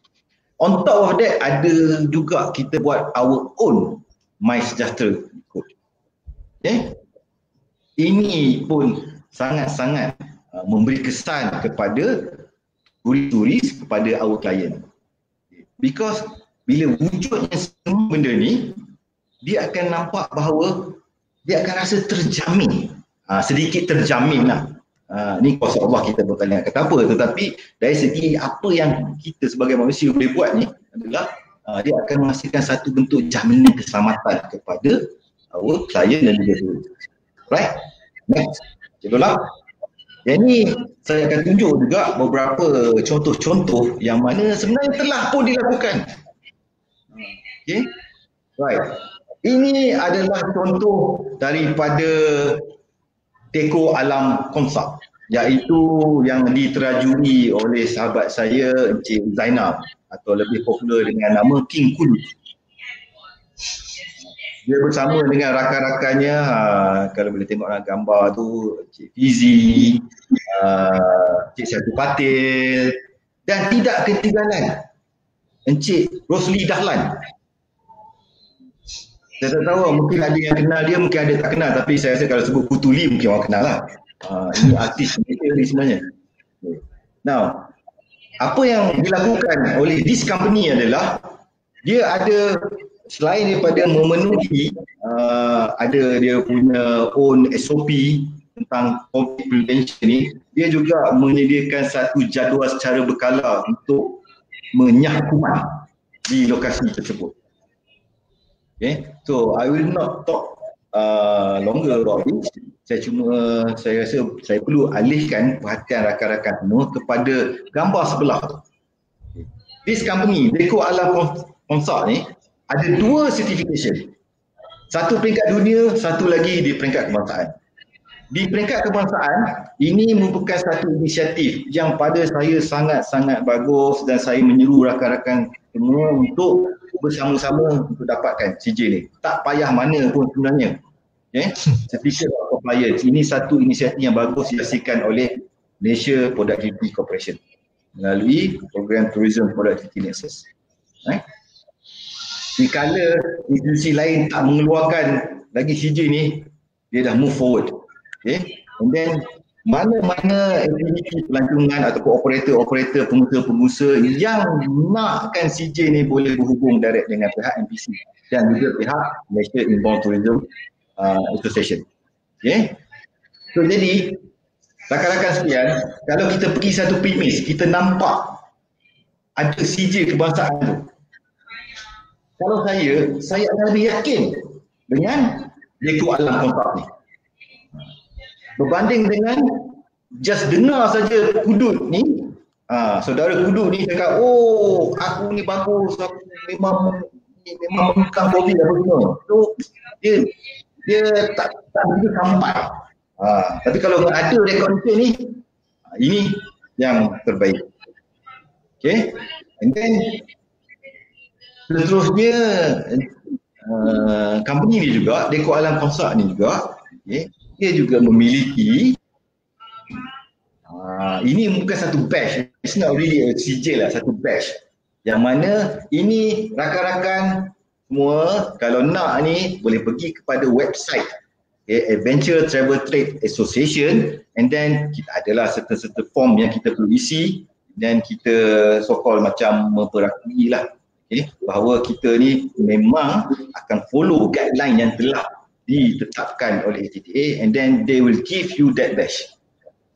on top of that ada juga kita buat our own My Sejahtera ikut. Okay? Ini pun sangat-sangat uh, memberi kesan kepada turis-turis kepada our client. Because bila wujudnya semua benda ni, dia akan nampak bahawa dia akan rasa terjamin. Ha, sedikit terjamin lah. Ha, ni kuasa Allah kita bertanya kata apa tetapi dari segi apa yang kita sebagai manusia boleh buat ni adalah uh, dia akan menghasilkan satu bentuk jaminan keselamatan kepada our client dan juga Right? Next. Itulah. Yang ni saya akan tunjuk juga beberapa contoh-contoh yang mana sebenarnya telah pun dilakukan. Okay. Right. Ini adalah contoh daripada Teko Alam Konsap iaitu yang diterajui oleh sahabat saya Encik Zainal atau lebih popular dengan nama King Kulu dia bersama dengan rakan-rakannya ha, kalau boleh tengok dalam gambar tu Cik Fizi, uh, Cik Satu Patil dan tidak ketinggalan Encik Rosli Dahlan. Saya tak tahu mungkin ada yang kenal dia mungkin ada tak kenal tapi saya rasa kalau sebut Putuli mungkin orang kenal lah. Uh, ini artis Malaysia ni sebenarnya. Now apa yang dilakukan oleh this company adalah dia ada selain daripada memenuhi uh, ada dia punya own SOP tentang COVID prevention ni, dia juga menyediakan satu jadual secara berkala untuk menyahkuman di lokasi tersebut. Okay, so I will not talk uh, longer about this. Saya cuma, saya rasa saya perlu alihkan perhatian rakan-rakan semua kepada gambar sebelah. This company, Deco Alam Konsak ni, ada dua certification. Satu peringkat dunia, satu lagi di peringkat kebangsaan. Di peringkat kebangsaan, ini merupakan satu inisiatif yang pada saya sangat-sangat bagus dan saya menyeru rakan-rakan semua untuk bersama-sama untuk dapatkan CJ ni. Tak payah mana pun sebenarnya. Okay? <laughs> Certificate of Compliance. Ini satu inisiatif yang bagus dihasilkan oleh Malaysia Productivity Corporation melalui program Tourism Productivity Nexus. Right? Dikala institusi lain tak mengeluarkan lagi CJ ni, dia dah move forward. Okay. And then mana-mana aktiviti pelancongan ataupun operator-operator pengusaha-pengusaha yang nakkan CJ ni boleh berhubung direct dengan pihak NPC dan juga pihak Malaysia Inbound Tourism uh, Association. Okay. So jadi rakan-rakan sekalian, kalau kita pergi satu premis, kita nampak ada CJ kebangsaan tu kalau saya, saya akan lebih yakin dengan Deku Alam Kontak ni. Berbanding dengan just dengar saja kudut ni, ha, saudara kudut ni cakap, oh aku ni bagus, aku memang memang bukan COVID apa semua. So, dia dia tak tak begitu sampai. Ha, tapi kalau ada rekod ni, ha, ini yang terbaik. Okay. And then seterusnya uh, company ni juga Deko Alam Konsak ni juga okay, dia juga memiliki uh, ini bukan satu batch it's not really a CJ lah satu batch. Yang mana ini rakan-rakan semua kalau nak ni boleh pergi kepada website okay, Adventure Travel Trade Association and then kita adalah serta-serta form yang kita perlu isi dan kita so called macam memperakui lah okay, bahawa kita ni memang akan follow guideline yang telah ditetapkan oleh ATTA and then they will give you that badge.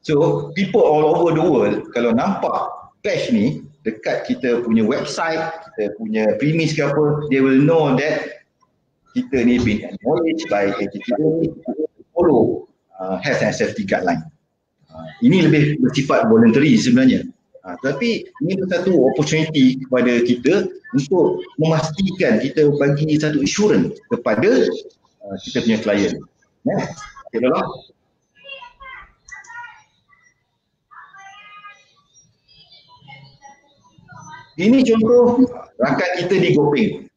So people all over the world kalau nampak badge ni dekat kita punya website, kita punya premise ke apa, they will know that kita ni been acknowledged by ATTA follow uh, health and safety guideline. Uh, ini lebih bersifat voluntary sebenarnya. Ha, tapi ini satu opportunity kepada kita untuk memastikan kita bagi satu assurance kepada uh, kita punya klien. Ya, okay, lah. Ini contoh rakan kita di Gopeng.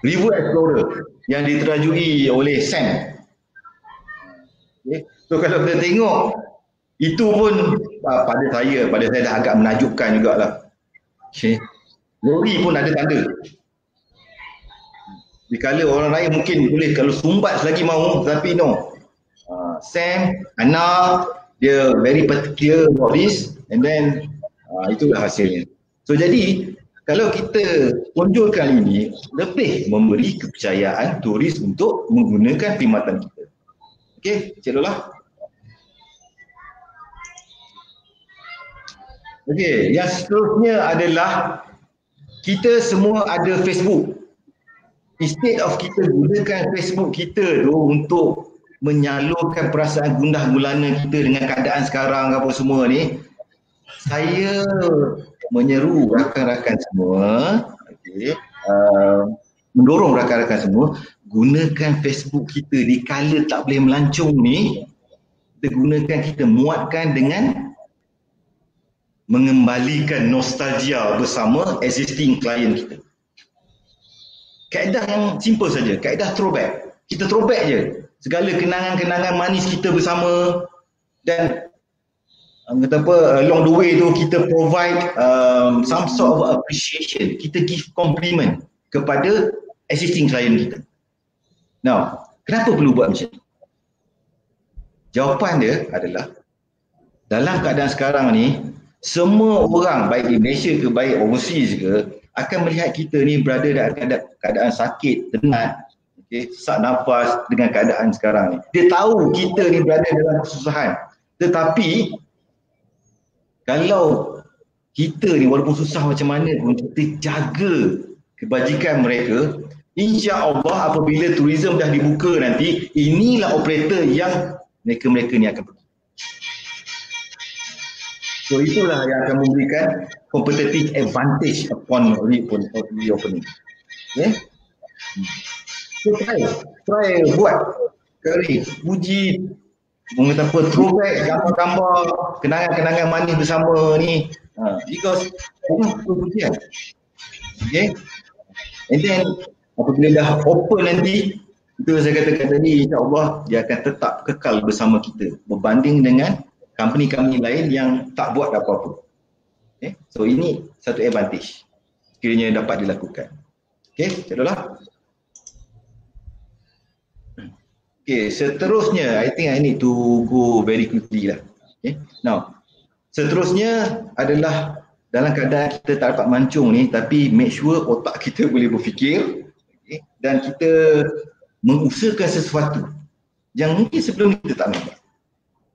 River Explorer yang diterajui oleh Sam. Okay. So kalau kita tengok itu pun uh, pada saya, pada saya dah agak menajubkan jugalah. Okay. Lori pun ada tanda. Dikala orang lain mungkin boleh kalau sumbat lagi mau tapi no. Uh, Sam, Anna, dia very particular about this and then uh, itulah hasilnya. So jadi kalau kita konjol kali ini lebih memberi kepercayaan turis untuk menggunakan perkhidmatan kita. Okey, Cik Lola. Okey, yang seterusnya adalah kita semua ada Facebook. Instead of kita gunakan Facebook kita tu untuk menyalurkan perasaan gundah gulana kita dengan keadaan sekarang apa semua ni, saya menyeru rakan-rakan semua, okay, uh, mendorong rakan-rakan semua gunakan Facebook kita di kala tak boleh melancong ni, kita gunakan kita muatkan dengan mengembalikan nostalgia bersama existing klien kita. Kaedah yang simple saja, kaedah throwback. Kita throwback je. Segala kenangan-kenangan manis kita bersama dan um, kata apa along the way tu kita provide um, some sort of appreciation. Kita give compliment kepada existing client kita. Now, kenapa perlu buat macam ni? Jawapan dia adalah dalam keadaan sekarang ni semua orang baik di Malaysia ke baik overseas ke akan melihat kita ni berada dalam keadaan, keadaan sakit, tenat, okay, sesak nafas dengan keadaan sekarang ni. Dia tahu kita ni berada dalam kesusahan. Tetapi kalau kita ni walaupun susah macam mana pun kita jaga kebajikan mereka, insya Allah apabila tourism dah dibuka nanti, inilah operator yang mereka-mereka ni akan pergi. So itulah yang akan memberikan competitive advantage upon reopening. Okay? So try, try buat kali, uji Mungkin apa, throwback gambar-gambar kenangan-kenangan manis bersama ni ha, because bukan perhatian okay and then apabila dah open nanti itu saya katakan tadi insyaAllah dia akan tetap kekal bersama kita berbanding dengan company-company lain yang tak buat apa-apa. Okay. So ini satu advantage sekiranya dapat dilakukan. Okay, cakaplah. Okay, seterusnya I think I need to go very quickly lah. Okay, now seterusnya adalah dalam keadaan kita tak dapat mancung ni tapi make sure otak <laughs> kita boleh berfikir okay, dan kita mengusahakan sesuatu yang mungkin sebelum kita tak nampak.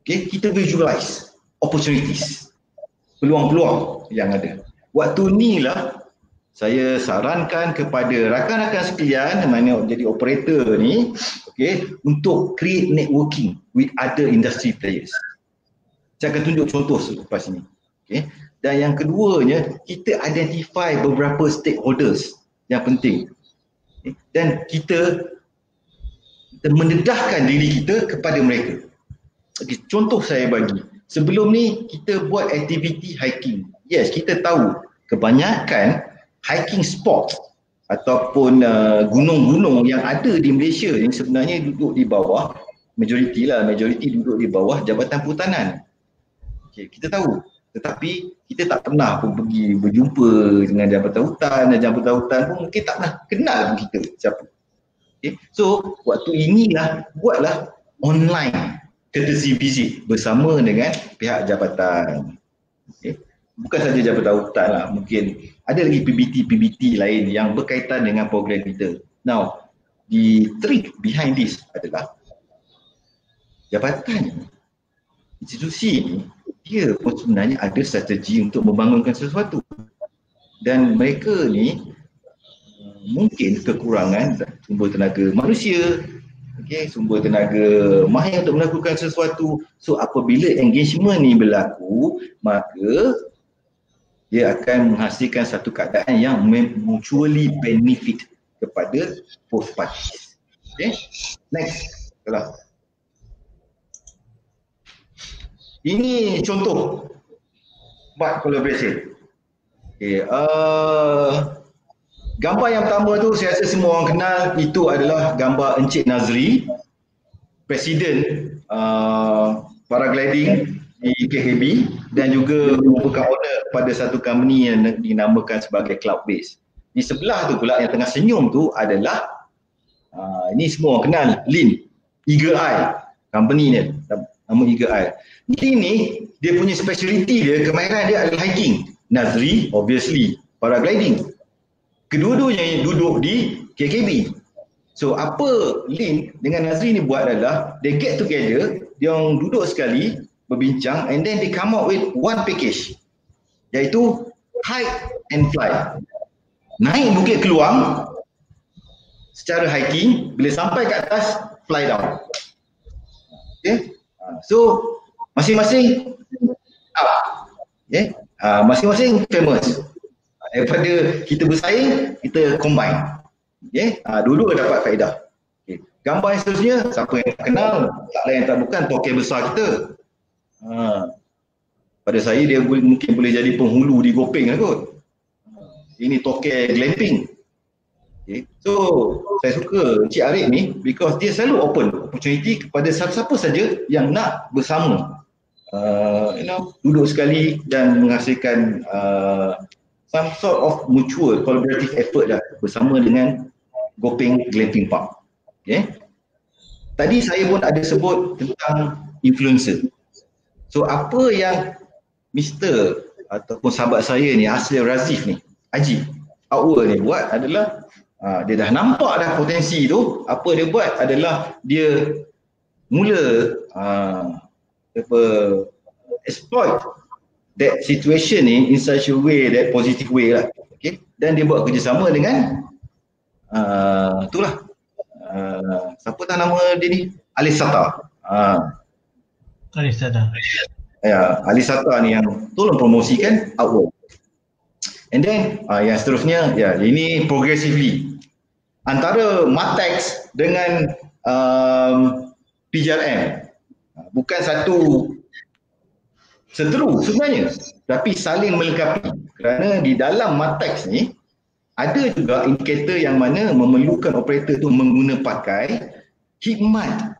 Okay, kita visualize opportunities, peluang-peluang yang ada. Waktu ni lah saya sarankan kepada rakan-rakan sekalian yang mana jadi operator ni okay, untuk create networking with other industry players. Saya akan tunjuk contoh selepas ini. Okay. Dan yang keduanya, kita identify beberapa stakeholders yang penting. Okay. Dan kita, kita mendedahkan diri kita kepada mereka. Okay, contoh saya bagi. Sebelum ni kita buat aktiviti hiking. Yes, kita tahu kebanyakan hiking spot ataupun uh, gunung-gunung yang ada di Malaysia ni sebenarnya duduk di bawah majoriti lah, majoriti duduk di bawah Jabatan Perhutanan. Okay, kita tahu. Tetapi kita tak pernah pun pergi berjumpa dengan Jabatan Hutan dan Jabatan Hutan pun mungkin tak pernah kenal pun kita siapa. Okay. So, waktu inilah buatlah online courtesy visit bersama dengan pihak jabatan. Okay. Bukan saja jabatan hutan lah, mungkin ada lagi PBT-PBT lain yang berkaitan dengan program kita. Now, the trick behind this adalah jabatan institusi ni dia pun sebenarnya ada strategi untuk membangunkan sesuatu. Dan mereka ni mungkin kekurangan sumber tenaga manusia, okay, sumber tenaga mahir untuk melakukan sesuatu. So apabila engagement ni berlaku, maka dia akan menghasilkan satu keadaan yang mutually benefit kepada both parties. Okay, next. Kalau. Ini contoh buat collaboration. Okay, uh, Gambar yang pertama tu saya rasa semua orang kenal itu adalah gambar Encik Nazri Presiden uh, paragliding di KKB dan juga merupakan owner pada satu company yang dinamakan sebagai Cloud Base. Di sebelah tu pula yang tengah senyum tu adalah uh, ini semua orang kenal Lin Eagle Eye company ni nama Eagle Eye. Lin ni dia punya speciality dia kemahiran dia adalah hiking. Nazri obviously paragliding kedua-duanya duduk di KKB. So apa Lin dengan Nazri ni buat adalah they get together, dia orang duduk sekali berbincang and then they come up with one package iaitu hike and fly. Naik bukit keluang secara hiking, bila sampai ke atas fly down. Okay. Ah, so masing-masing up. Okay. Uh, masing-masing famous. Daripada kita bersaing, kita combine. Okay. Uh, dulu dapat faedah. Okay. Gambar yang seterusnya, siapa yang tak kenal, tak lain tak bukan toke besar kita. Uh, pada saya dia mungkin boleh jadi penghulu di Gopeng lah kot. Ini toke glamping. Okay. So, saya suka Encik Arif ni because dia selalu open opportunity kepada siapa-siapa saja yang nak bersama uh, you know, duduk sekali dan menghasilkan uh, some sort of mutual collaborative effort lah bersama dengan Gopeng Glamping Park. Okay. Tadi saya pun ada sebut tentang influencer. So apa yang Mr. ataupun sahabat saya ni, Asli Razif ni, Haji, Outward ni buat adalah Ha, dia dah nampak dah potensi tu, apa dia buat adalah dia mula uh, apa exploit that situation ni in such a way that positive way lah. Okay? Dan dia buat kerjasama dengan uh, itulah uh, siapa tak nama dia ni? Alisata. Uh. Alisata. Ya, Alisata ni yang tolong promosikan Outward. And then uh, yang seterusnya, ya ini progressively antara Matex dengan um, PJRM bukan satu seteru sebenarnya tapi saling melengkapi kerana di dalam Matex ni ada juga indikator yang mana memerlukan operator tu mengguna pakai hikmat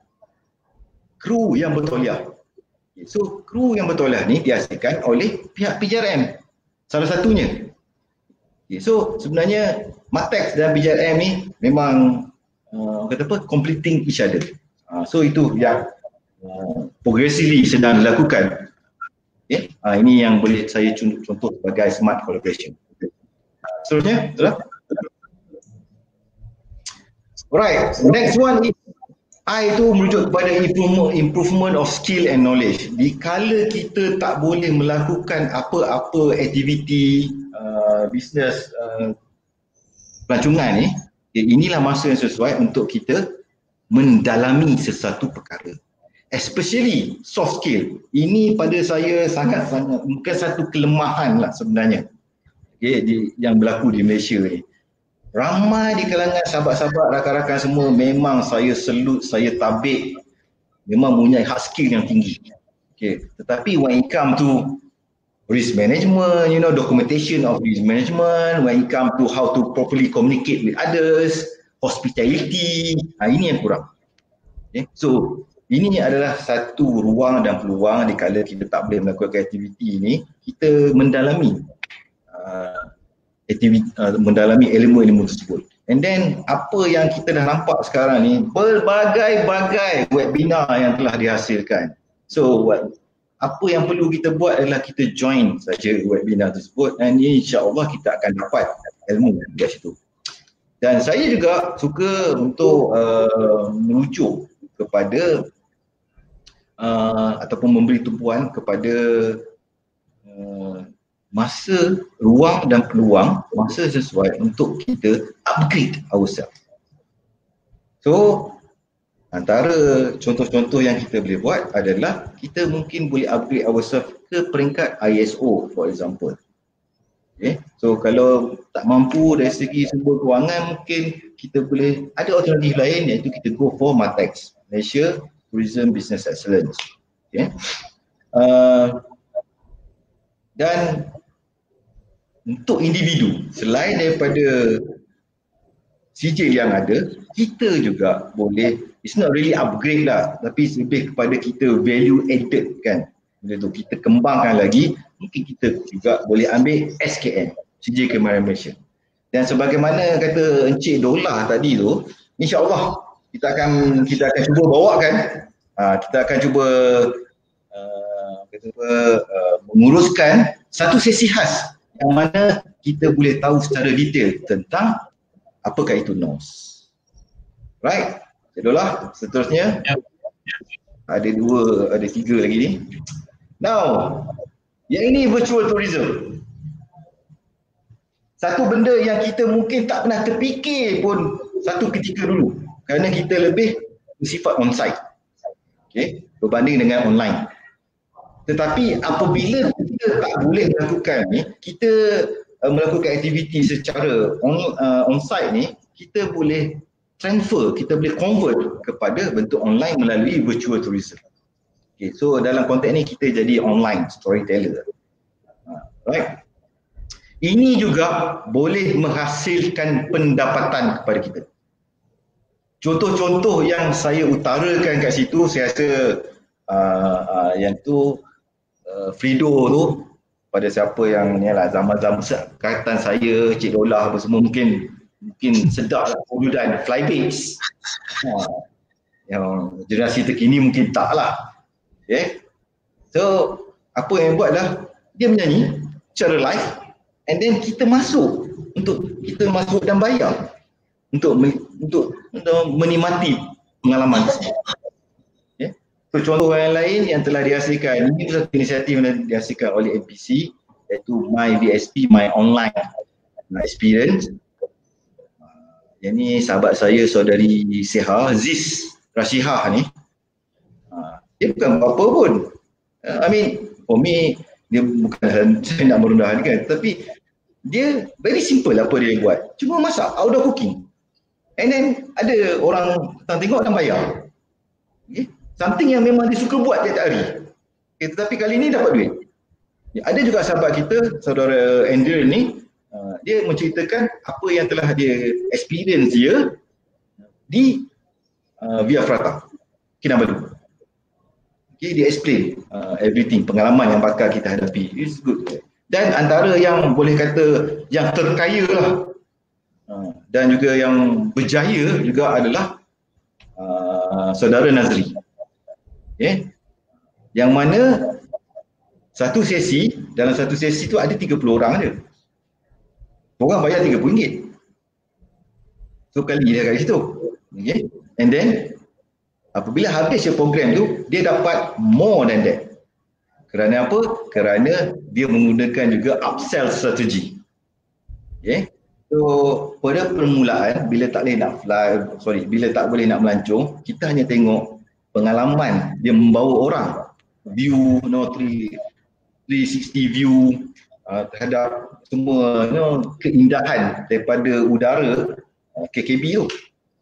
kru yang bertoliah. So kru yang bertoliah ni dihasilkan oleh pihak PJRM salah satunya. So sebenarnya Matex dan BJRM ni memang uh, kata apa completing each other. Uh, so itu yang uh, progressively sedang dilakukan. Okay. Uh, ini yang boleh saya contoh, contoh sebagai smart collaboration. Seterusnya, itulah. Alright, next one is I itu merujuk kepada improvement, improvement of skill and knowledge. Di kala kita tak boleh melakukan apa-apa aktiviti uh, business uh, pelancongan ni, ya, inilah masa yang sesuai untuk kita mendalami sesuatu perkara. Especially soft skill. Ini pada saya sangat-sangat bukan satu kelemahan lah sebenarnya. Okay, di, yang berlaku di Malaysia ni. Ramai di kalangan sahabat-sahabat, rakan-rakan semua memang saya selut, saya tabik memang punya hard skill yang tinggi. Okay. Tetapi when it come to risk management, you know, documentation of risk management when it come to how to properly communicate with others, hospitality, ha, ini yang kurang. Okay. So, ini adalah satu ruang dan peluang di kala kita tak boleh melakukan aktiviti ini, kita mendalami uh, aktiviti, uh, mendalami ilmu-ilmu tersebut. And then apa yang kita dah nampak sekarang ni, berbagai-bagai webinar yang telah dihasilkan. So, what, apa yang perlu kita buat adalah kita join saja webinar tersebut dan insya-Allah kita akan dapat ilmu dari situ. Dan saya juga suka untuk uh, merujuk kepada uh, ataupun memberi tumpuan kepada uh, masa ruang dan peluang masa sesuai untuk kita upgrade ourselves. So Antara contoh-contoh yang kita boleh buat adalah kita mungkin boleh upgrade ourselves ke peringkat ISO for example. Okay. So kalau tak mampu dari segi sumber kewangan mungkin kita boleh ada alternatif lain iaitu kita go for MATEX, Malaysia Tourism Business Excellence. Okay. Uh, dan untuk individu selain daripada CJ yang ada, kita juga boleh it's not really upgrade lah tapi lebih kepada kita value added kan benda tu kita kembangkan lagi mungkin kita juga boleh ambil SKM CJ Kemarin Malaysia dan sebagaimana kata Encik Dola tadi tu insyaAllah kita akan kita akan cuba bawakan uh, kita akan cuba uh, kata apa, uh, menguruskan satu sesi khas yang mana kita boleh tahu secara detail tentang apakah itu NOS. Right? Itulah seterusnya. Ya. Ada dua, ada tiga lagi ni. Now, yang ini virtual tourism. Satu benda yang kita mungkin tak pernah terfikir pun satu ketika dulu. Kerana kita lebih bersifat on-site. Okay? Berbanding dengan online. Tetapi apabila kita tak boleh melakukan ni, kita uh, melakukan aktiviti secara on, uh, on-site ni, kita boleh transfer, kita boleh convert kepada bentuk online melalui virtual tourism. Okay, so dalam konteks ni kita jadi online storyteller. Uh, right? Ini juga boleh menghasilkan pendapatan kepada kita. Contoh-contoh yang saya utarakan kat situ, saya rasa uh, uh, yang tu uh, Frido tu pada siapa yang ni lah zaman-zaman kaitan saya, Cik Dolah apa semua mungkin mungkin sedar lah wujudkan flybase. Ha. Yang generasi terkini mungkin tak lah. Okay. So apa yang buat dah dia menyanyi secara live and then kita masuk untuk kita masuk dan bayar untuk untuk menikmati pengalaman tersebut. Okay. So contoh yang lain yang telah dihasilkan ini satu inisiatif yang dihasilkan oleh NPC iaitu My VSP My Online Experience. Yang ni sahabat saya saudari Seha Ziz Rashihah ni. Uh, dia bukan apa-apa pun. Uh, I mean for me dia bukan <laughs> saya nak merendahkan tapi dia very simple apa dia buat. Cuma masak outdoor cooking and then ada orang datang tengok dan bayar okay? something yang memang dia suka buat tiap hari okay, tetapi kali ni dapat duit ada juga sahabat kita saudara Andrew ni Uh, dia menceritakan apa yang telah dia experience dia di uh, Via Frata Kinabalu. Okay, dia explain uh, everything, pengalaman yang bakal kita hadapi. It's good. Dan antara yang boleh kata yang terkaya lah dan juga yang berjaya juga adalah uh, saudara Nazri. Okay. Yang mana satu sesi, dalam satu sesi tu ada 30 orang ada. Orang bayar RM30. So kali dia kat situ. Okay. And then apabila habis je program tu, dia dapat more than that. Kerana apa? Kerana dia menggunakan juga upsell strategi. Okay. So pada permulaan bila tak boleh nak fly, sorry, bila tak boleh nak melancong, kita hanya tengok pengalaman dia membawa orang view you know, 3, 360 view uh, terhadap semua you know, keindahan daripada udara uh, KKB tu.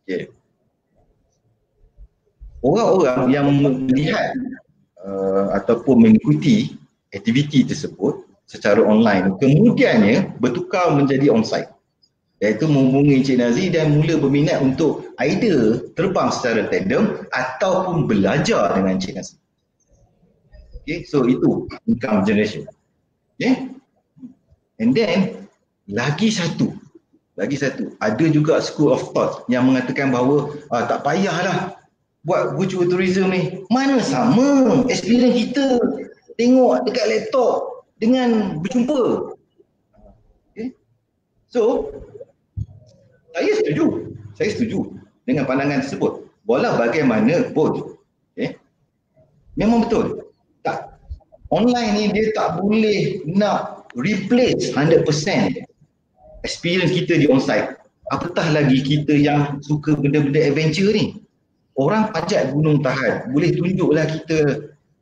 Okay. Orang-orang yang melihat uh, ataupun mengikuti aktiviti tersebut secara online kemudiannya bertukar menjadi onsite iaitu menghubungi Encik Nazi dan mula berminat untuk either terbang secara tandem ataupun belajar dengan Encik Nazi. Okay, so itu income generation. Okay. And then lagi satu, lagi satu, ada juga school of thought yang mengatakan bahawa ah, tak payahlah buat virtual tourism ni. Mana sama experience kita tengok dekat laptop dengan berjumpa. Okay. So, saya setuju. Saya setuju dengan pandangan tersebut. Walau bagaimanapun, okay, memang betul. Tak. Online ni dia tak boleh nak replace 100% experience kita di onsite. Apatah lagi kita yang suka benda-benda adventure ni. Orang pajak gunung tahan. Boleh tunjuklah kita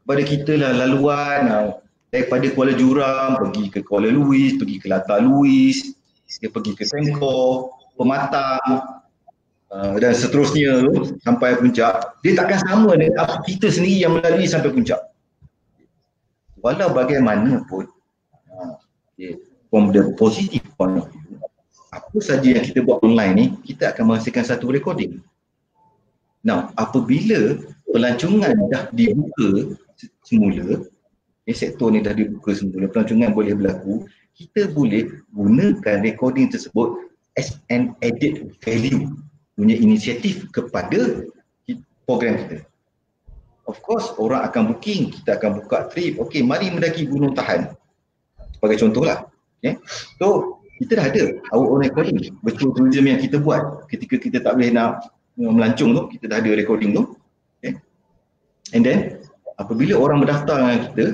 kepada kita lah laluan daripada Kuala Juram pergi ke Kuala Luis, pergi ke Lata Luis, pergi ke Sengkor, Pematang uh, dan seterusnya sampai puncak. Dia takkan sama dengan kita sendiri yang melalui sampai puncak. Walau bagaimanapun from the positive point of view, apa saja yang kita buat online ni, kita akan menghasilkan satu recording. Now, apabila pelancongan dah dibuka semula, eh, sektor ni dah dibuka semula, pelancongan boleh berlaku, kita boleh gunakan recording tersebut as an added value punya inisiatif kepada program kita. Of course, orang akan booking, kita akan buka trip. Okey, mari mendaki Gunung Tahan sebagai contoh lah. Okay. So kita dah ada our own recording virtual tourism yang kita buat ketika kita tak boleh nak melancong tu kita dah ada recording tu okay. and then apabila orang berdaftar dengan kita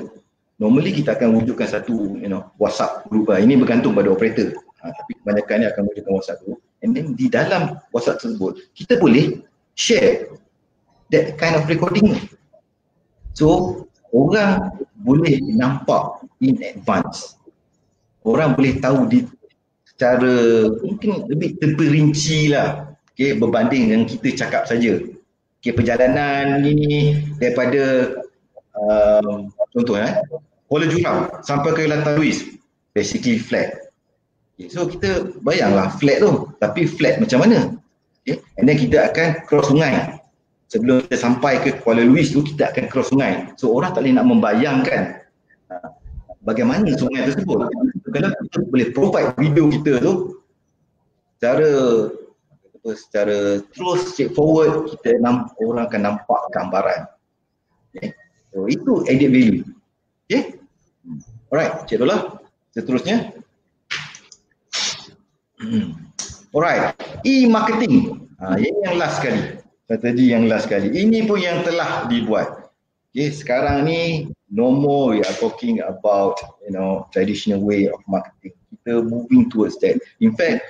normally kita akan wujudkan satu you know WhatsApp group lah. ini bergantung pada operator ha, tapi kebanyakan ni akan wujudkan WhatsApp group and then di dalam WhatsApp tersebut kita boleh share that kind of recording. So orang boleh nampak in advance. Orang boleh tahu di secara mungkin lebih terperinci lah. Okay, berbanding yang kita cakap saja. Okay, perjalanan ni daripada um, contoh eh, Kuala Jurang sampai ke Lantai Luis basically flat. Okay, so kita bayanglah flat tu tapi flat macam mana? Okay, and then kita akan cross sungai. Sebelum kita sampai ke Kuala Luis tu kita akan cross sungai. So orang tak boleh nak membayangkan uh, bagaimana sungai tersebut kalau kita boleh provide video kita tu secara secara terus straightforward kita nampak, orang akan nampak gambaran okay. so itu added value okay alright cik Dola seterusnya. Alright. E-marketing. Ha, ini yang last sekali. Strategi yang last sekali. Ini pun yang telah dibuat. Okay, sekarang ni no more we are talking about you know traditional way of marketing. Kita moving towards that. In fact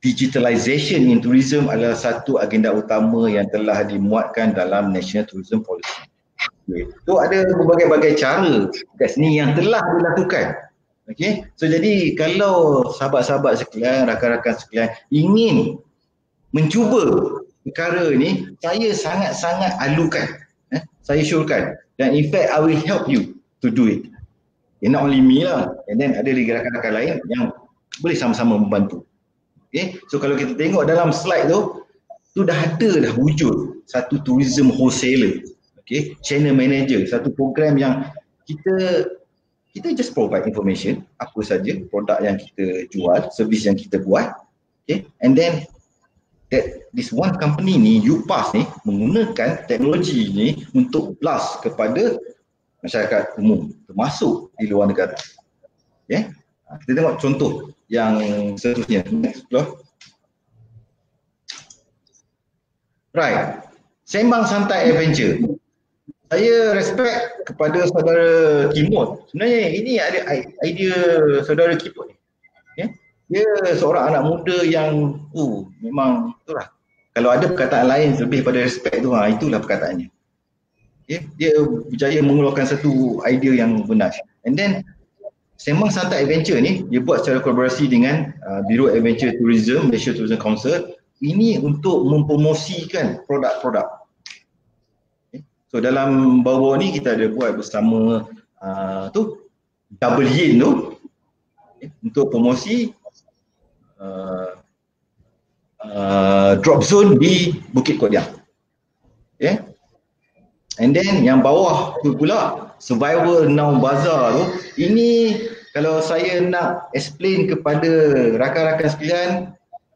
digitalization in tourism adalah satu agenda utama yang telah dimuatkan dalam national tourism policy. Okay. so ada berbagai-bagai cara kat sini yang telah dilakukan okay so jadi kalau sahabat-sahabat sekalian rakan-rakan sekalian ingin mencuba perkara ni saya sangat-sangat alukan eh, saya syorkan dan in fact I will help you to do it. Yeah, not only me lah. And then ada lagi rakan-rakan lain yang boleh sama-sama membantu. Okay. So kalau kita tengok dalam slide tu, tu dah ada dah wujud satu tourism wholesaler. Okay. Channel manager. Satu program yang kita kita just provide information apa saja produk yang kita jual, servis yang kita buat. Okay. And then that this one company ni UPass ni menggunakan teknologi ni untuk blast kepada masyarakat umum termasuk di luar negara. Okay. Ha, kita tengok contoh yang seterusnya. Next. Right. Sembang Santai Adventure. Saya respect kepada saudara Kimot. Sebenarnya ini ada idea saudara Kimot ni. Okay dia seorang anak muda yang uh, memang itulah kalau ada perkataan lain lebih pada respect tu ha, itulah perkataannya okay? dia berjaya mengeluarkan satu idea yang benar and then Sembang Santai Adventure ni dia buat secara kolaborasi dengan uh, Biro Adventure Tourism Malaysia Tourism Council ini untuk mempromosikan produk-produk? So dalam bawah ni kita ada buat bersama uh, tu Double Yin tu okay? untuk promosi uh, uh, drop zone di Bukit Kodiang. Okay. And then yang bawah tu pula survival now bazaar tu ini kalau saya nak explain kepada rakan-rakan sekalian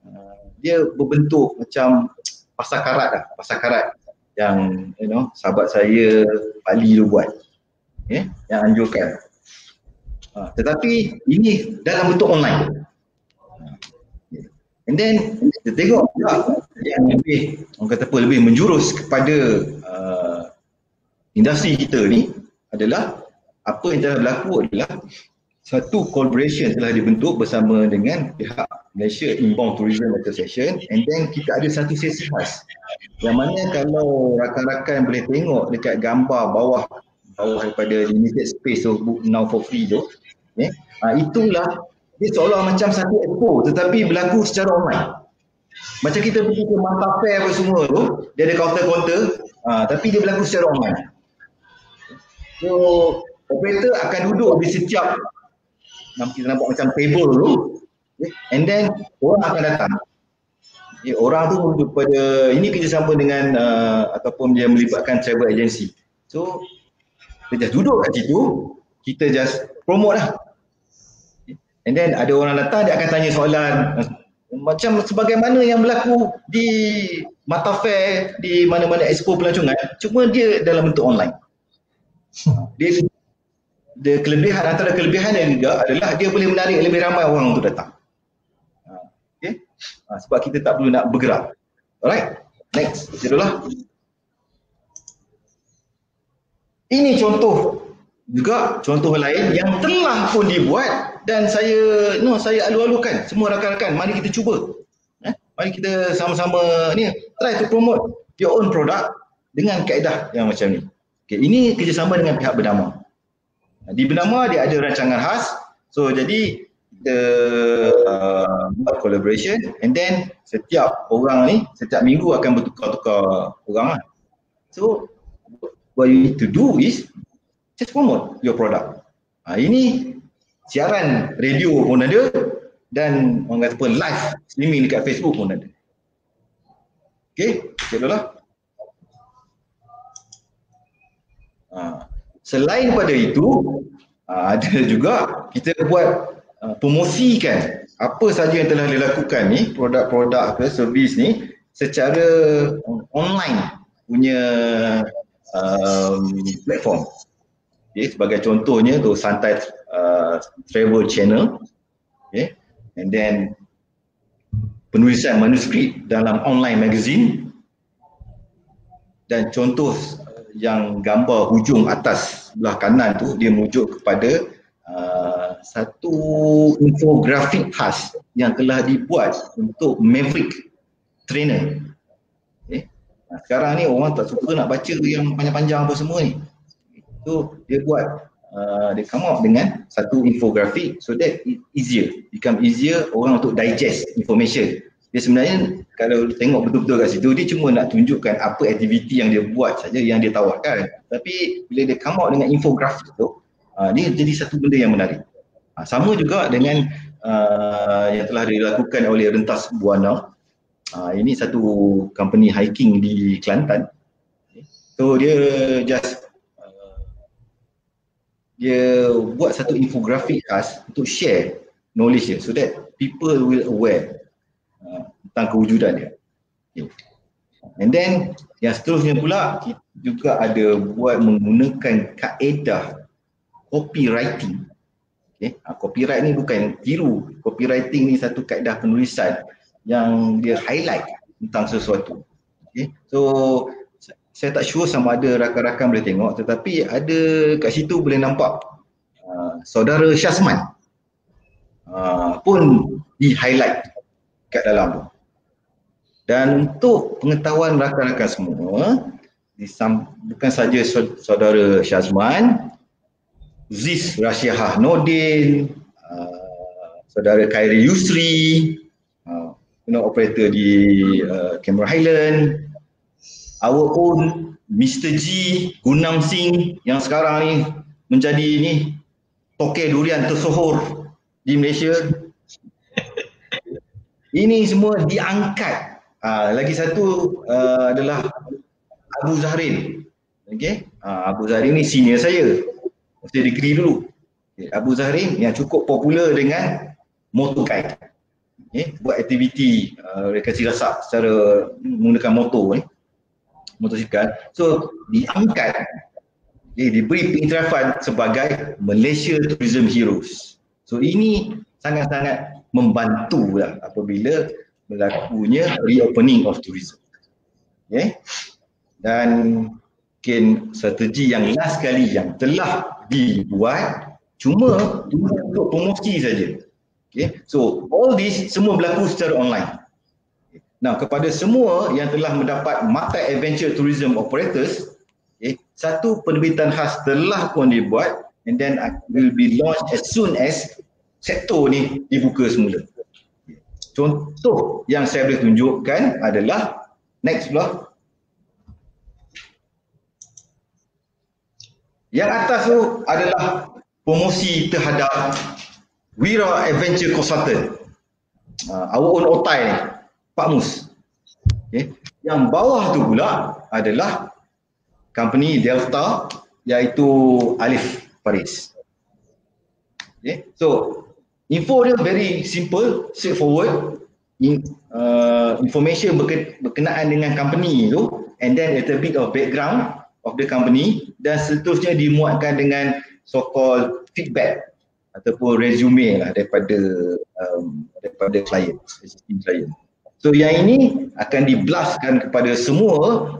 uh, dia berbentuk macam pasar karat lah, pasar karat yang you know sahabat saya Bali tu buat. Okay, yang anjurkan. Uh, tetapi ini dalam bentuk online. And then kita tengok juga yang lebih orang kata apa lebih menjurus kepada uh, industri kita ni adalah apa yang telah berlaku adalah satu collaboration telah dibentuk bersama dengan pihak Malaysia Inbound Tourism Association and then kita ada satu sesi khas yang mana kalau rakan-rakan boleh tengok dekat gambar bawah bawah daripada limited space tu now for free tu eh, uh, itulah dia seolah macam satu expo tetapi berlaku secara online. Macam kita pergi ke Mata Fair apa semua tu, dia ada counter-counter uh, tapi dia berlaku secara online. So, operator akan duduk di setiap kita nampak macam table tu okay. and then orang akan datang. Okay, orang tu duduk pada, ini kerjasama dengan uh, ataupun dia melibatkan travel agency. So, kita just duduk kat situ, kita just promote lah And then ada orang datang dia akan tanya soalan macam sebagaimana yang berlaku di Mata Fair di mana-mana expo pelancongan cuma dia dalam bentuk online. <laughs> Dia the kelebihan antara kelebihan dia juga adalah dia boleh menarik lebih ramai orang untuk datang. Uh, okay? Uh, sebab kita tak perlu nak bergerak. Alright, next. Jadilah. Ini contoh juga contoh lain yang telah pun dibuat dan saya no saya alu-alukan semua rakan-rakan mari kita cuba eh mari kita sama-sama ni try to promote your own product dengan kaedah yang macam ni okey ini kerjasama dengan pihak bernama di bernama dia ada rancangan khas so jadi kita uh, buat collaboration and then setiap orang ni setiap minggu akan bertukar-tukar orang lah. so what you need to do is just promote your product. Ha, ini siaran radio pun ada dan orang kata pun live streaming dekat Facebook pun ada. Okay, okay lah. Ha, selain pada itu, ha, <laughs> ada juga kita buat uh, promosikan apa saja yang telah dilakukan ni, produk-produk ke servis ni secara online punya um, platform. Okay, sebagai contohnya tu Santai uh, Travel Channel. Okay. And then penulisan manuskrip dalam online magazine dan contoh yang gambar hujung atas sebelah kanan tu dia merujuk kepada uh, satu infografik khas yang telah dibuat untuk Maverick trainer. Okay. Nah, sekarang ni orang tak suka nak baca yang panjang-panjang apa semua ni. So dia buat uh, dia come out dengan satu infografik so that it easier, become easier orang untuk digest information. Dia sebenarnya kalau tengok betul-betul kat situ dia cuma nak tunjukkan apa aktiviti yang dia buat saja yang dia tawarkan. Tapi bila dia come out dengan infografik tu, uh, dia jadi satu benda yang menarik. Uh, sama juga dengan uh, yang telah dilakukan oleh Rentas Buana. Uh, ini satu company hiking di Kelantan. So dia just dia buat satu infografik khas untuk share knowledge dia so that people will aware tentang kewujudan dia. And then yang seterusnya pula kita juga ada buat menggunakan kaedah copywriting. Okay. Uh, copyright ni bukan tiru. Copywriting ni satu kaedah penulisan yang dia highlight tentang sesuatu. Okay. So saya tak sure sama ada rakan-rakan boleh tengok tetapi ada kat situ boleh nampak uh, saudara Syazman uh, pun di highlight kat dalam tu. Dan untuk pengetahuan rakan-rakan semua disam, bukan saja saudara Syazman Ziz Rasyahah Nordin uh, saudara Khairi Yusri uh, operator di uh, Camera Highland our own Mr. G Gunam Singh yang sekarang ni menjadi ni toke durian tersohor di Malaysia. Ini semua diangkat. Uh, lagi satu uh, adalah Abu Zahrin. Okay. Uh, Abu Zahrin ni senior saya. Mesti degree dulu. Okay. Abu Zahrin yang cukup popular dengan motor guide. Okay. Buat aktiviti uh, rekasi rasa secara menggunakan motor ni. Eh motosikal. So diangkat, okay, diberi pengiktirafan sebagai Malaysia Tourism Heroes. So ini sangat-sangat membantu lah apabila berlakunya reopening of tourism. Okay. Dan mungkin strategi yang last kali yang telah dibuat cuma untuk promosi saja. Okay. So all this semua berlaku secara online. Nah, kepada semua yang telah mendapat Mata Adventure Tourism Operators, okay, satu penerbitan khas telah pun dibuat and then will be launched as soon as sektor ni dibuka semula. Contoh yang saya boleh tunjukkan adalah next pula. Yang atas tu adalah promosi terhadap Wira Adventure Consultant. Uh, our own otai ni. Pak Mus. Okay. Yang bawah tu pula adalah company Delta iaitu Alif Paris. Okay. So info dia very simple, straightforward. In, uh, information berkenaan dengan company tu and then a little bit of background of the company dan seterusnya dimuatkan dengan so called feedback ataupun resume lah daripada um, daripada klien, existing klien. So yang ini akan diblastkan kepada semua